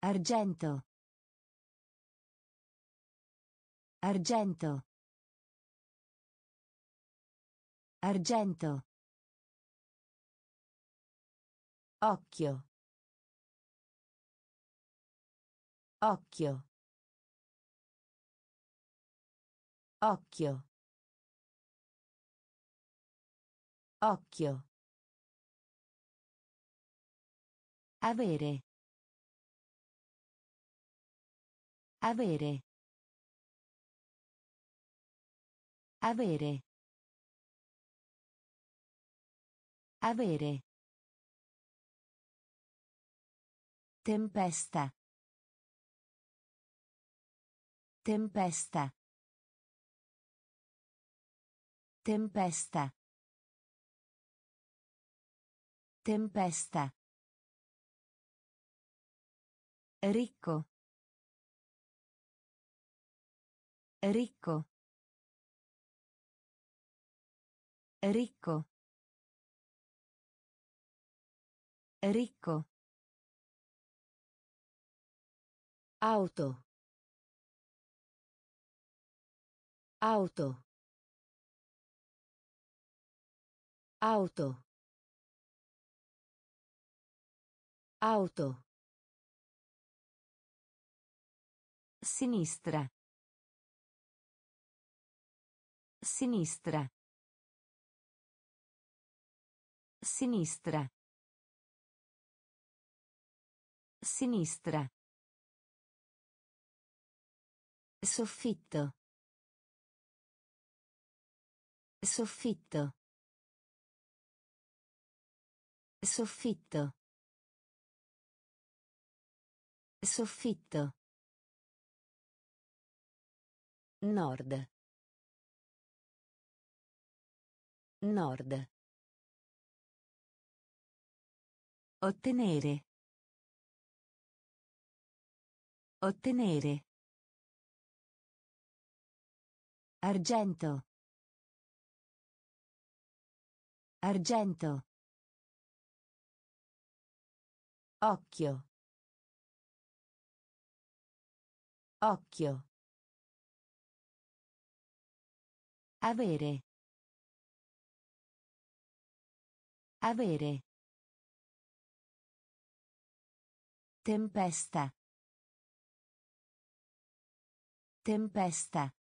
Argento. Argento. Argento. Occhio. Occhio. Occhio. Occhio. Avere. Avere. Avere. Avere. Tempesta. Tempesta. Tempesta. Tempesta. Ricco. Ricco. Ricco. Ricco. Auto. Auto. Auto. Auto. Sinistra. Sinistra. Sinistra. Sinistra. Soffitto. Soffitto. Soffitto. Soffitto. Nord. Nord. Ottenere. Ottenere. Argento. Argento. Occhio. Occhio. Avere. Avere. Tempesta. Tempesta.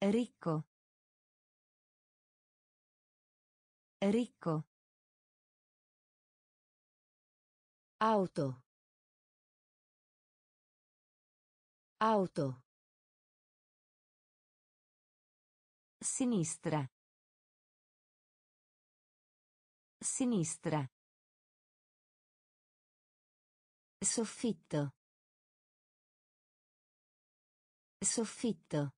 Ricco. Ricco. Auto. Auto. Sinistra. Sinistra. Soffitto. Soffitto.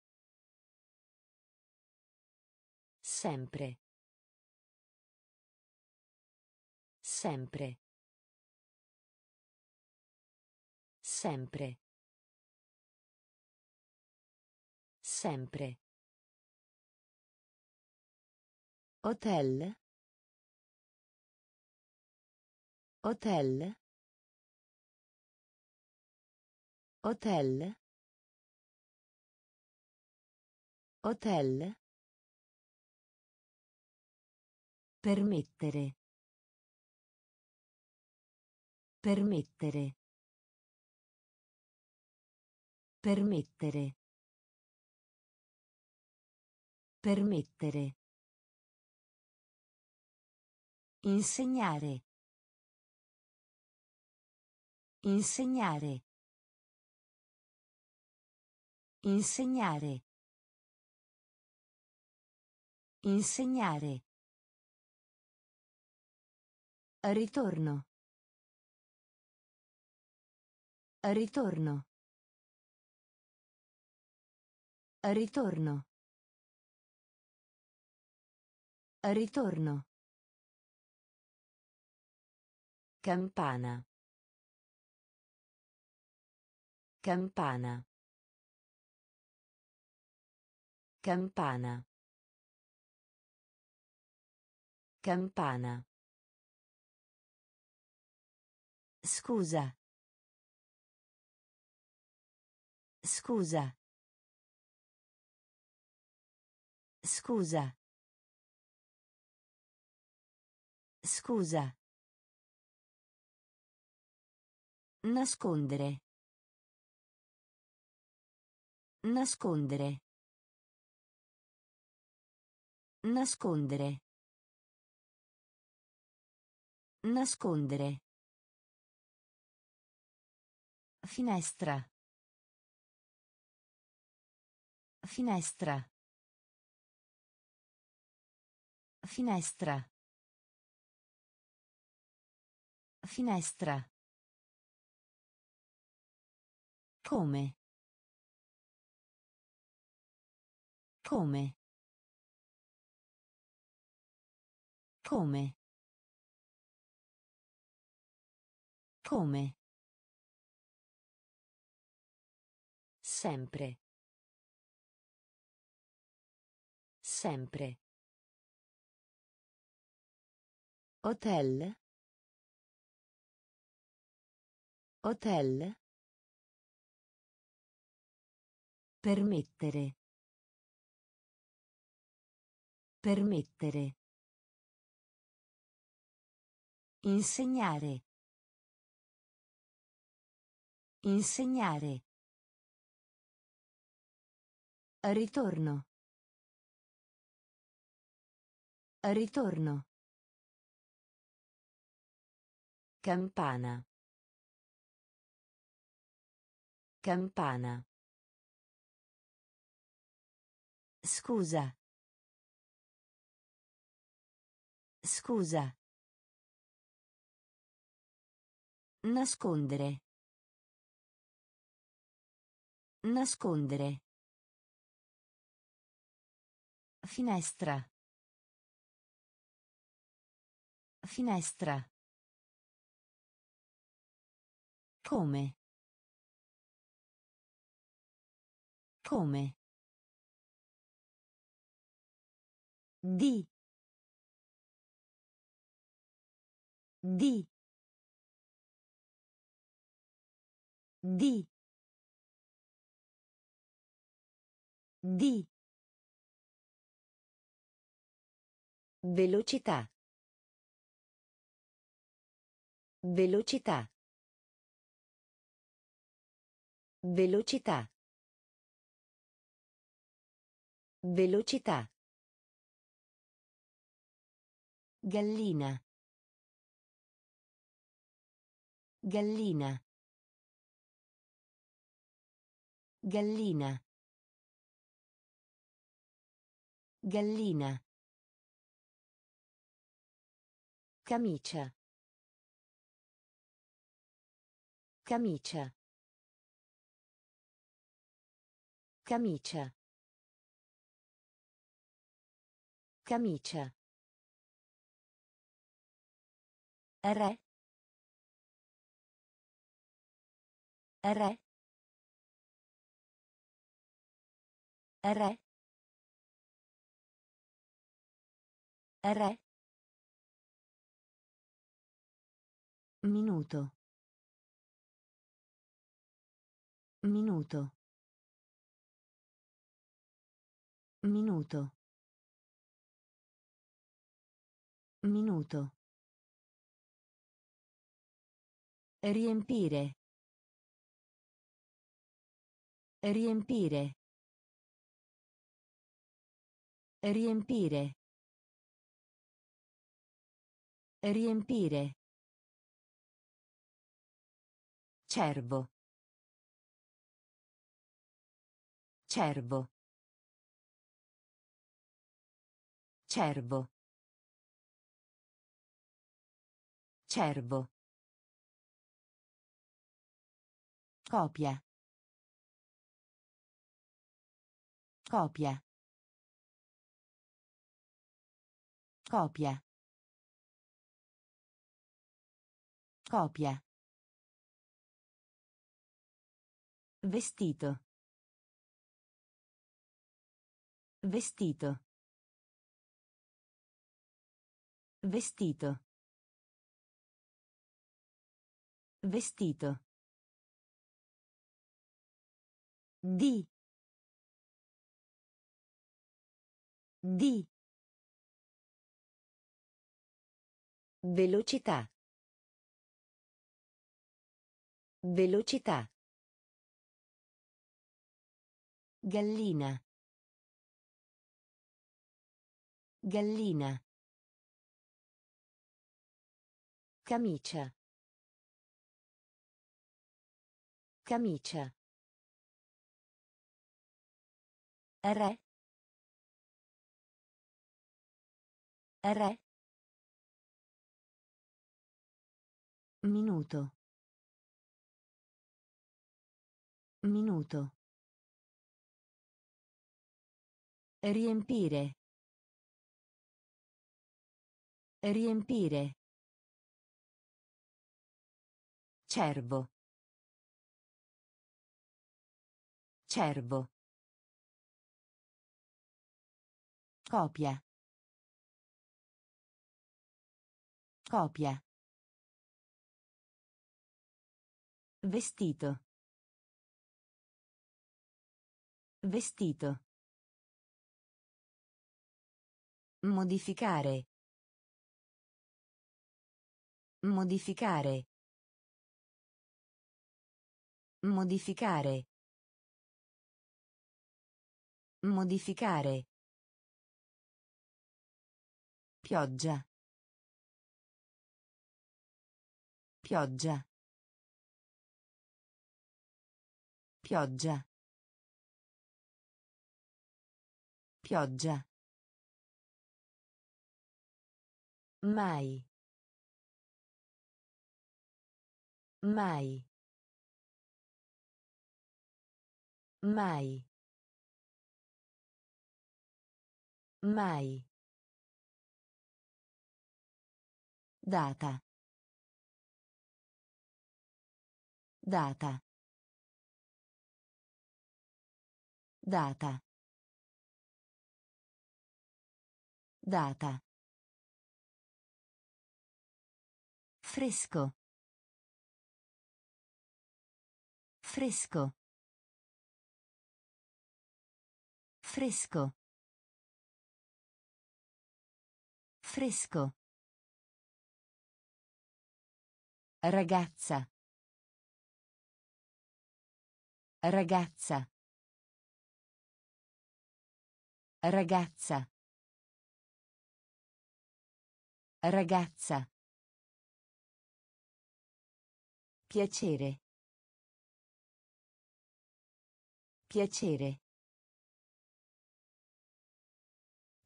Sempre. Sempre. Sempre. Sempre. Hotel. Hotel. Hotel. Hotel. Permettere. Permettere. Permettere. Permettere. Insegnare. Insegnare. Insegnare. Insegnare. Ritorno. Ritorno. Ritorno. Ritorno. Campana. Campana. Campana. Campana. Scusa. Scusa. Scusa. Scusa. Nascondere. Nascondere. Nascondere. Nascondere. Finestra. Finestra. Finestra. Finestra. Come? Come? Come? Come? Sempre. Sempre. Hotel. Hotel. Permettere. Permettere. Insegnare. Insegnare. Ritorno. Ritorno. Campana. Campana. Scusa. Scusa. Nascondere. Nascondere. Finestra. Finestra. Come? Come? Di. Di. Di. Di. Velocità. Velocità. Velocità. Velocità. Gallina. Gallina. Gallina. Gallina. Camicia. Camicia. Camicia. Camicia. Re. Re. Re. Re. Minuto. Minuto. Minuto. Minuto. Riempire. Riempire. Riempire. Riempire. Cervo. Cervo. Cervo. Cervo. Copia. Copia. Copia. Copia. Vestito. Vestito. Vestito. Vestito. Di. Di. Velocità. Velocità. Gallina. Gallina. Camicia. Camicia. Re. Re. Minuto. Minuto. Riempire. Riempire. Cervo. Cervo. Copia. Copia. Vestito. Vestito. Modificare. Modificare. Modificare. Modificare. Pioggia. Pioggia. Pioggia. Pioggia. Mai. Mai. Mai. Mai. Data. Data. Data. Data. Fresco. Fresco. Fresco. Fresco. Ragazza. Ragazza. Ragazza. Ragazza. Piacere. Piacere.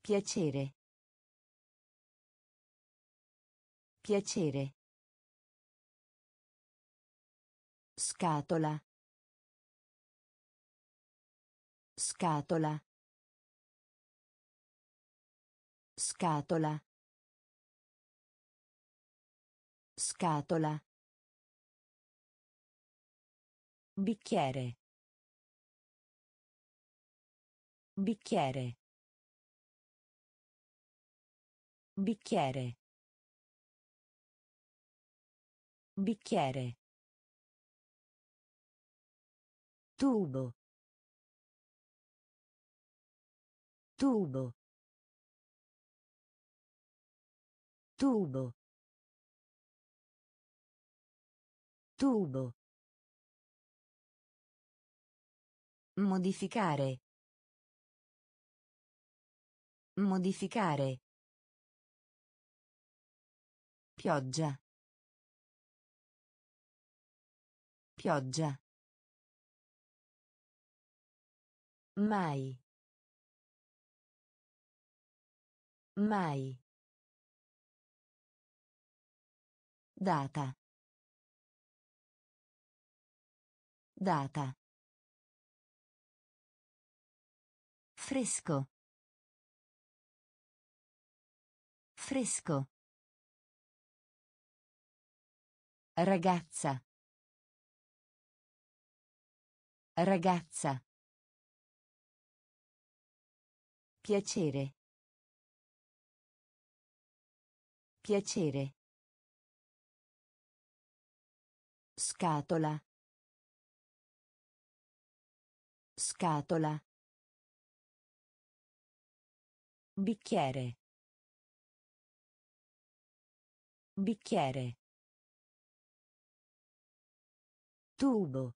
Piacere. Piacere. Scatola. Scatola. Scatola. Scatola. Bicchiere. Bicchiere. Bicchiere. Bicchiere. Tubo. Tubo. Tubo. Tubo. Modificare. Modificare. Pioggia. Pioggia. Mai. Mai. Data. Data. Fresco. Fresco. Ragazza. Ragazza. Piacere. Piacere. Scatola. Scatola. Bicchiere. Bicchiere. Tubo.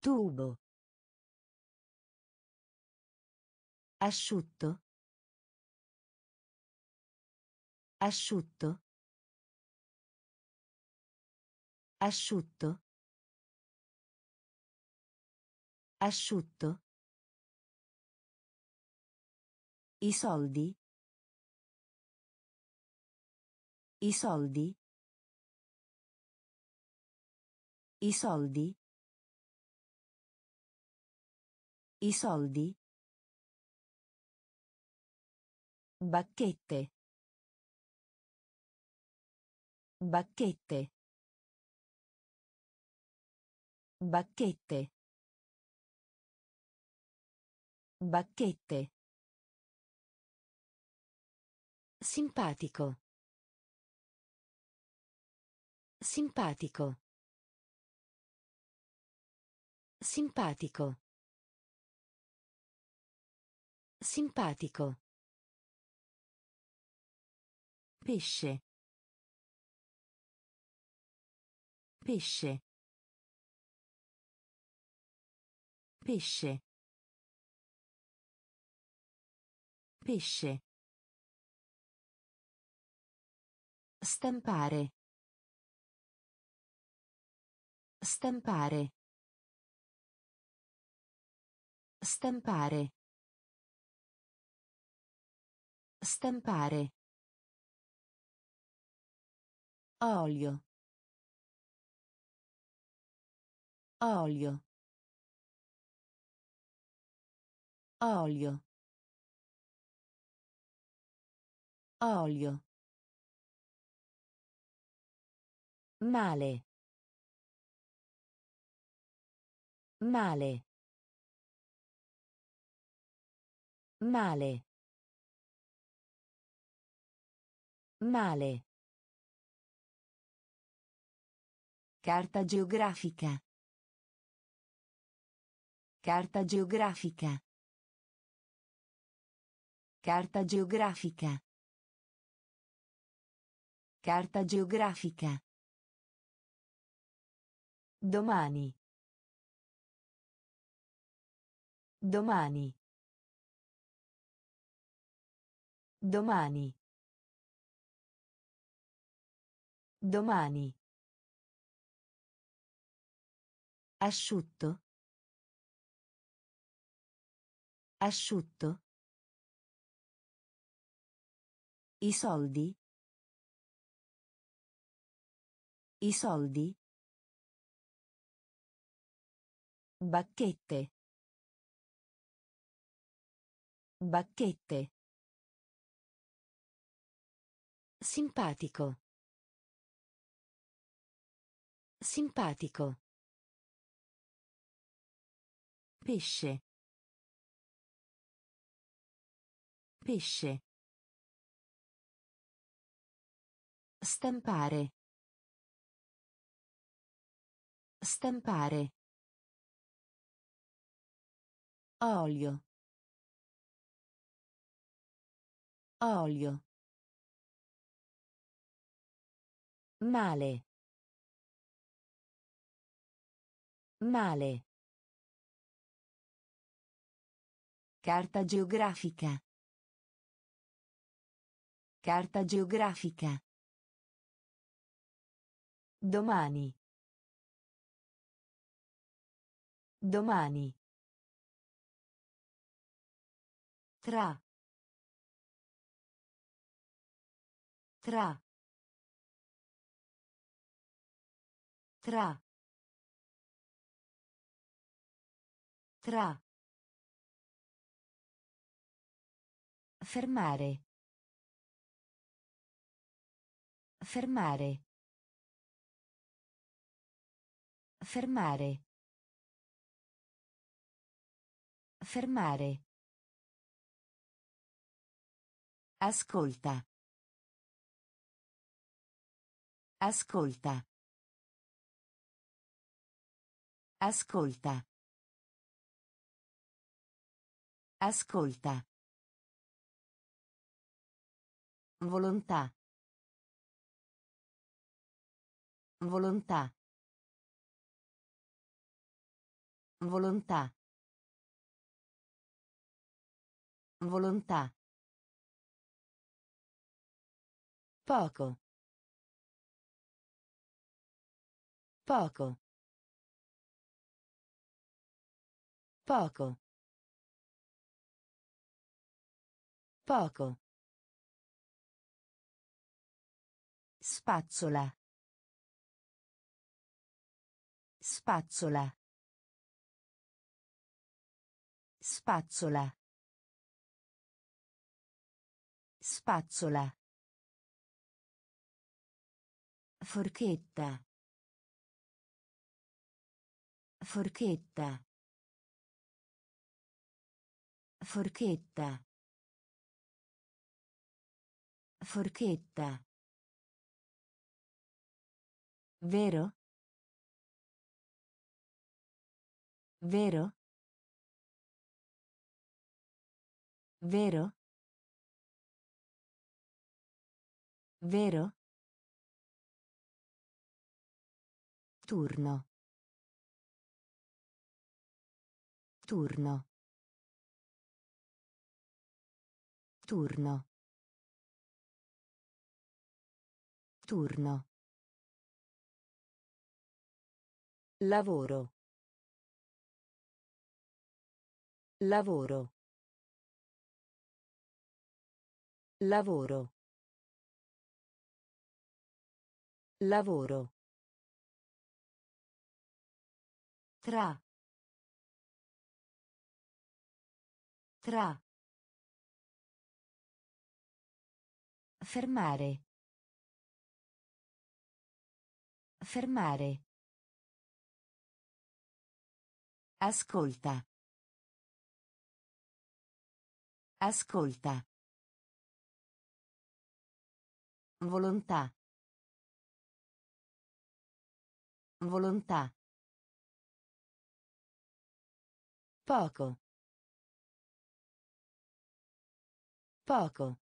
Tubo. Asciutto. Asciutto. Asciutto. Asciutto. I soldi. I soldi. I soldi. I soldi. Bacchette. Bacchette. Bacchette. Bacchette. Simpatico. Simpatico. Simpatico. Simpatico. Pesce. Pesce. Pesce. Pesce. Stampare. Stampare. Stampare. Stampare. Olio. Olio. Olio. Olio. Male. Male. Male. Male. Carta geografica. Carta geografica. Carta geografica. Carta geografica. Domani. Domani. Domani. Domani. Asciutto. Asciutto. I soldi. I soldi. Bacchette. Bacchette. Simpatico. Simpatico. Pesce. Pesce. Stampare. Stampare. Olio. Olio. Male. Male. Carta geografica. Carta geografica. Domani. Domani. Tra. Tra. Tra. Tra. Fermare. Fermare. Fermare. Fermare. Ascolta. Ascolta. Ascolta. Ascolta. Volontà. Volontà. Volontà. Volontà. Poco. Poco. Poco. Poco. Spazzola. Spazzola. Spazzola. Spazzola. Forchetta. Forchetta. Forchetta. Forchetta. Vero? Vero? Vero? Vero? Turno. Turno. Turno. Turno. Lavoro. Lavoro. Lavoro. Lavoro. Tra. Tra. Fermare. Fermare. Ascolta. Ascolta. Volontà. Volontà. Poco. Poco.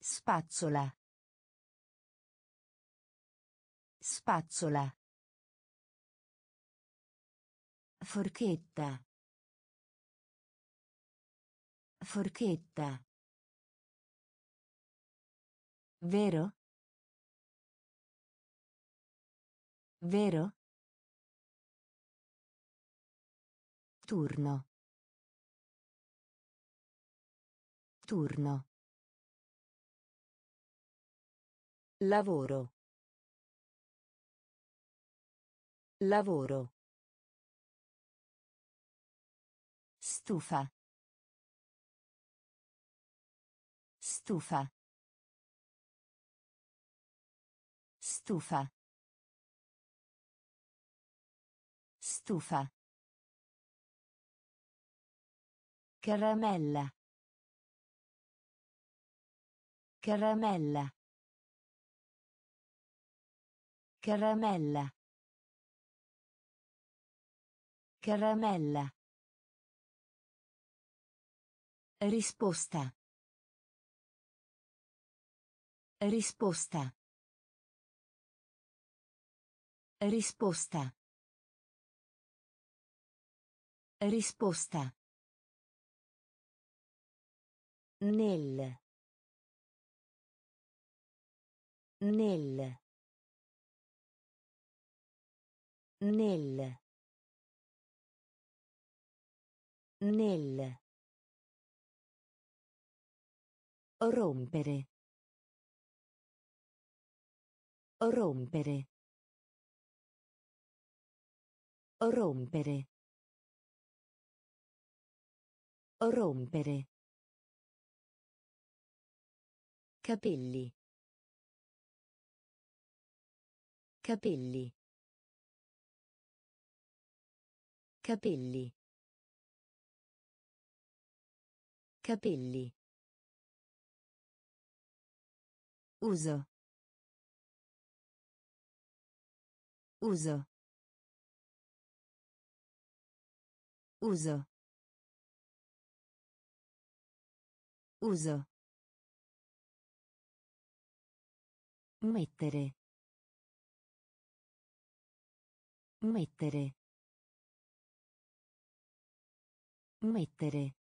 Spazzola. Spazzola. Forchetta. Forchetta. Vero? Vero? Turno. Turno. Lavoro. Lavoro. Stufa. Stufa. Stufa. Stufa. Caramella. Caramella. Caramella. Caramella. Risposta. Risposta. Risposta. Risposta. Nel. Nel. Nel. Nel. Rompere. Rompere. Rompere. Rompere. Capelli. Capelli. Capelli. Capelli. Uso. Uso. Uso. Uso. Mettere. Mettere. Mettere.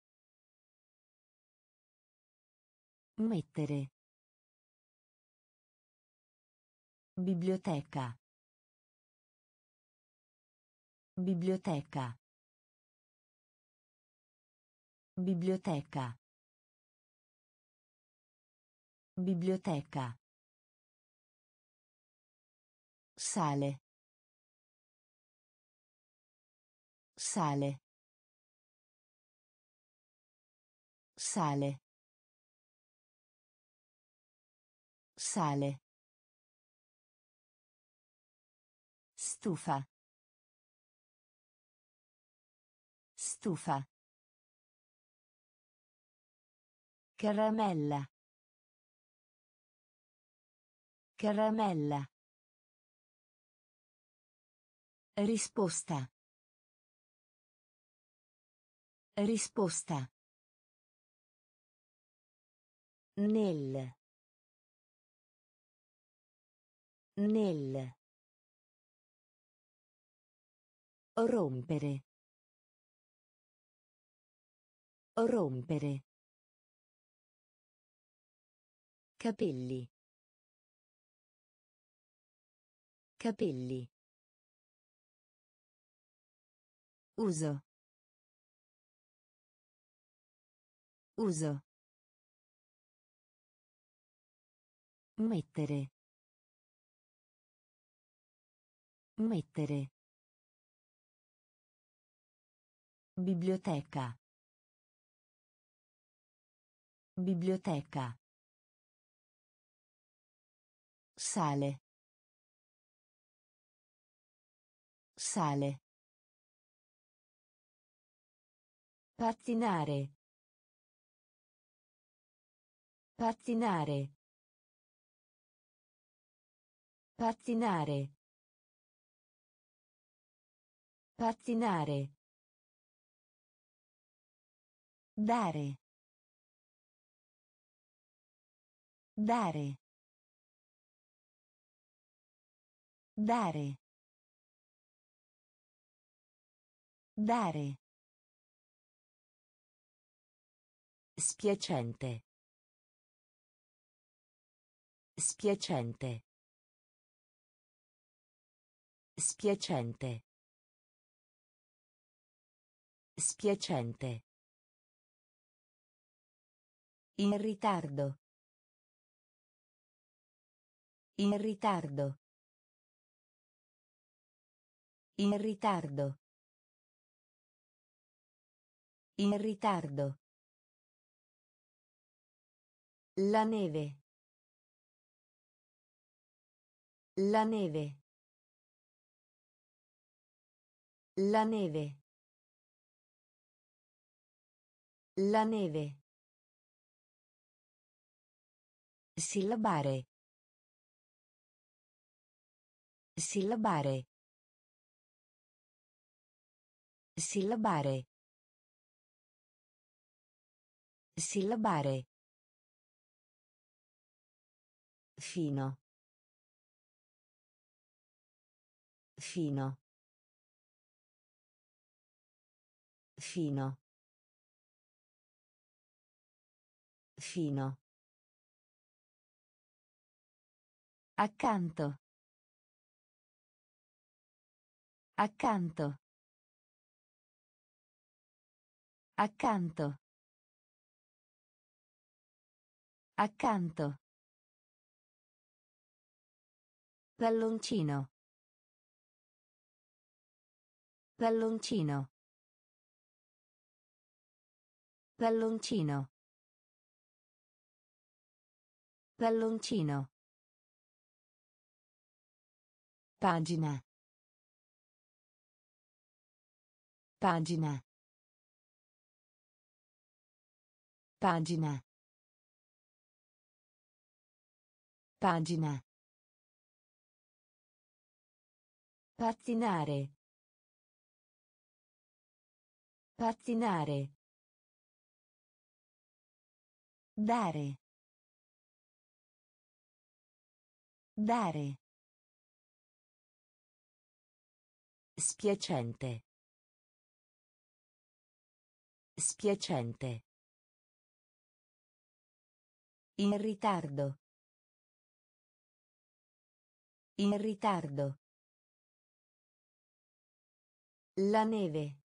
Mettere. Biblioteca. Biblioteca. Biblioteca. Biblioteca. Sale. Sale. Sale. Sale. Stufa. Stufa. Caramella. Caramella. Risposta. Risposta. Nel. Nel. Rompere. Rompere. Capelli. Capelli. Uso. Uso. Mettere. Mettere. Biblioteca. Biblioteca. Sale. Sale. Pattinare. Pattinare. Pattinare. Pattinare. Dare. Dare. Dare. Dare. Spiacente. Spiacente. Spiacente. Spiacente. In ritardo. In ritardo. In ritardo. In ritardo. La neve. La neve. La neve. La neve. Sillabare. Sillabare. Sillabare. Sillabare. Fino. Fino. Fino. Fino. Accanto. Accanto. Accanto. Accanto. Palloncino. Palloncino. Palloncino. Palloncino. Pagina. Pagina. Pagina. Pagina. Pattinare. Pattinare. Dare. Dare. Spiacente. Spiacente. In ritardo. In ritardo. La neve.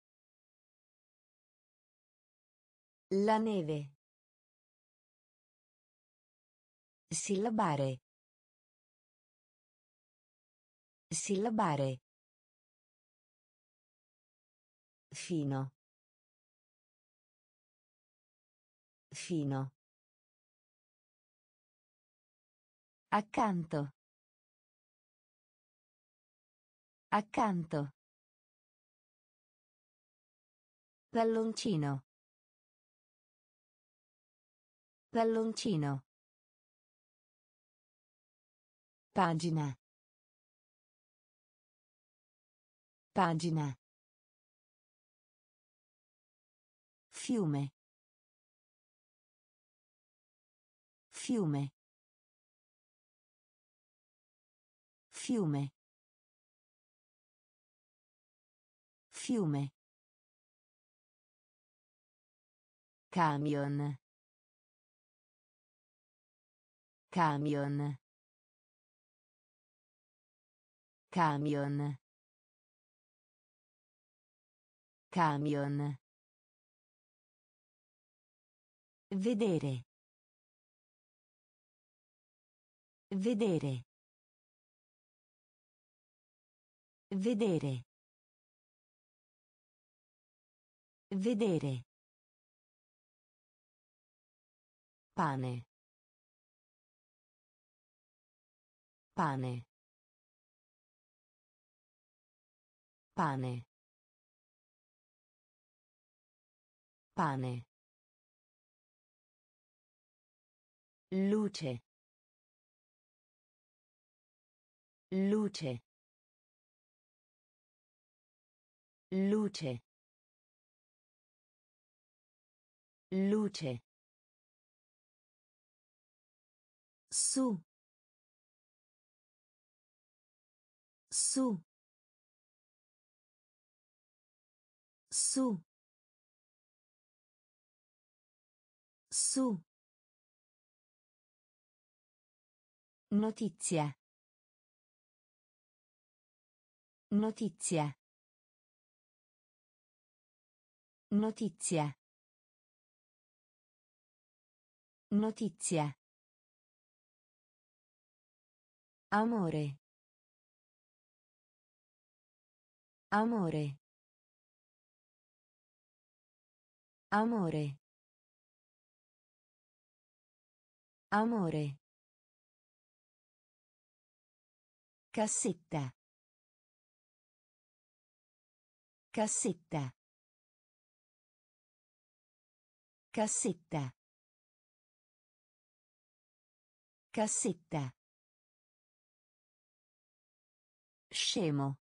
La neve. Sillabare. Sillabare. Fino. Fino. Accanto. Accanto. Palloncino. Palloncino. Pagina. Pagina. Fiume. Fiume. Fiume. Fiume. Camion. Camion. Camion. Camion. Vedere. Vedere. Vedere. Vedere. Pane. Pane. Pane. Pane. Luce. Luce. Luce. Luce. Su. Su. Su. Su. Notizia. Notizia. Notizia. Notizia. Amore. Amore. Amore. Amore. Cassetta. Cassetta. Cassetta. Cassetta. Scemo.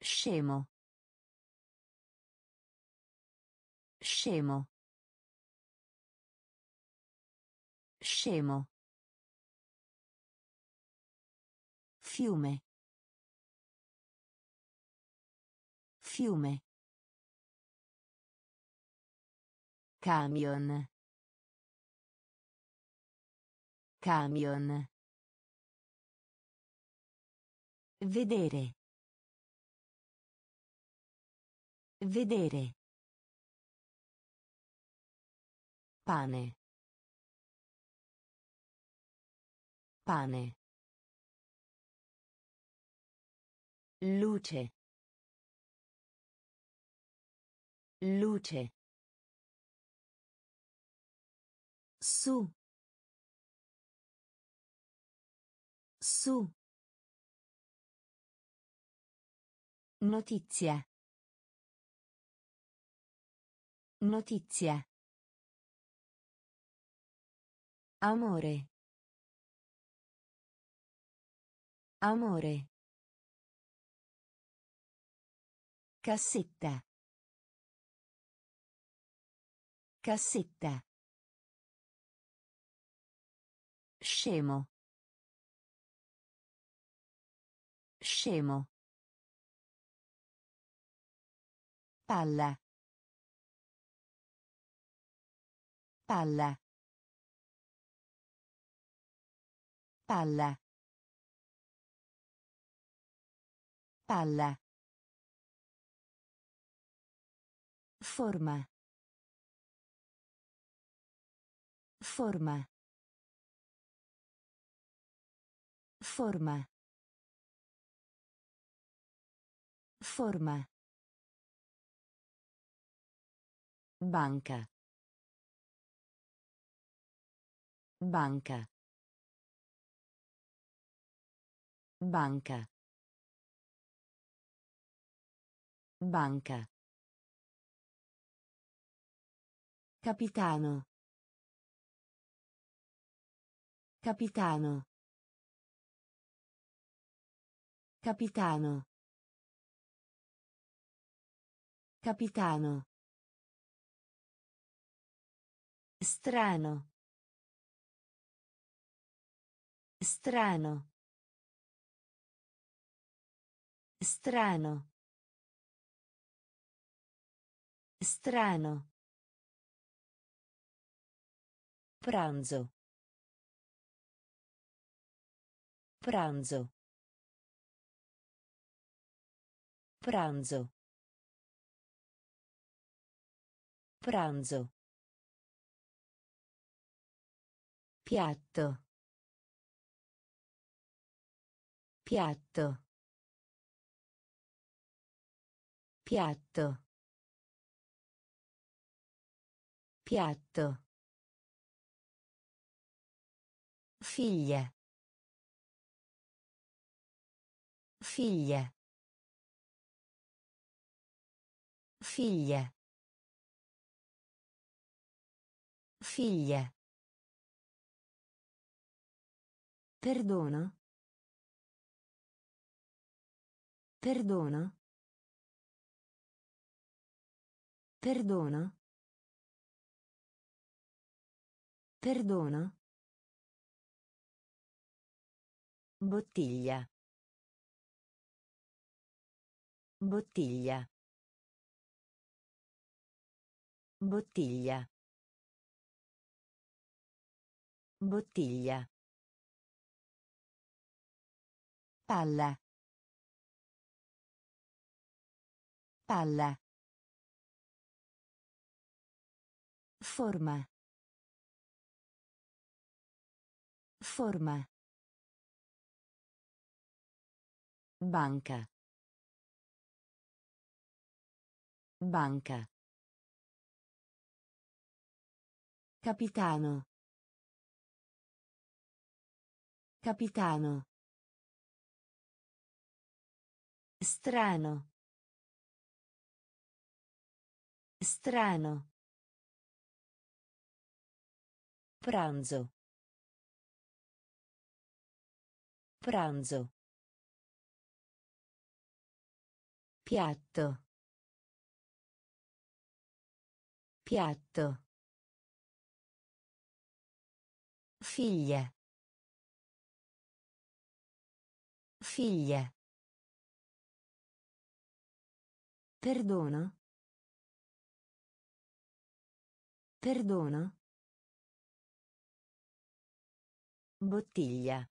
Scemo. Scemo. Scemo. Fiume. Fiume. Camion. Camion. Vedere. Vedere. Pane. Pane. Luce. Luce. Su. Su. Notizia. Notizia. Amore. Amore. Cassetta. Cassetta. Scemo. Scemo. Palla. Palla. Palla. Palla. Forma. Forma. Forma. Forma. Banca. Banca. Banca. Banca. Capitano. Capitano. Capitano. Capitano. Strano. Strano. Strano. Strano. Pranzo. Pranzo. Pranzo. Pranzo. Piatto. Piatto. Piatto. Piatto. Figlia. Figlia. Figlia. Figlia. Perdono. Perdono. Perdono. Perdono. Bottiglia. Bottiglia. Bottiglia. Bottiglia. Palla. Palla. Forma. Forma. Banca. Banca. Capitano. Capitano. Strano. Strano. Pranzo. Pranzo. Piatto. Piatto. Figlia. Figlia. Perdono. Perdono. Bottiglia.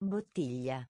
Bottiglia.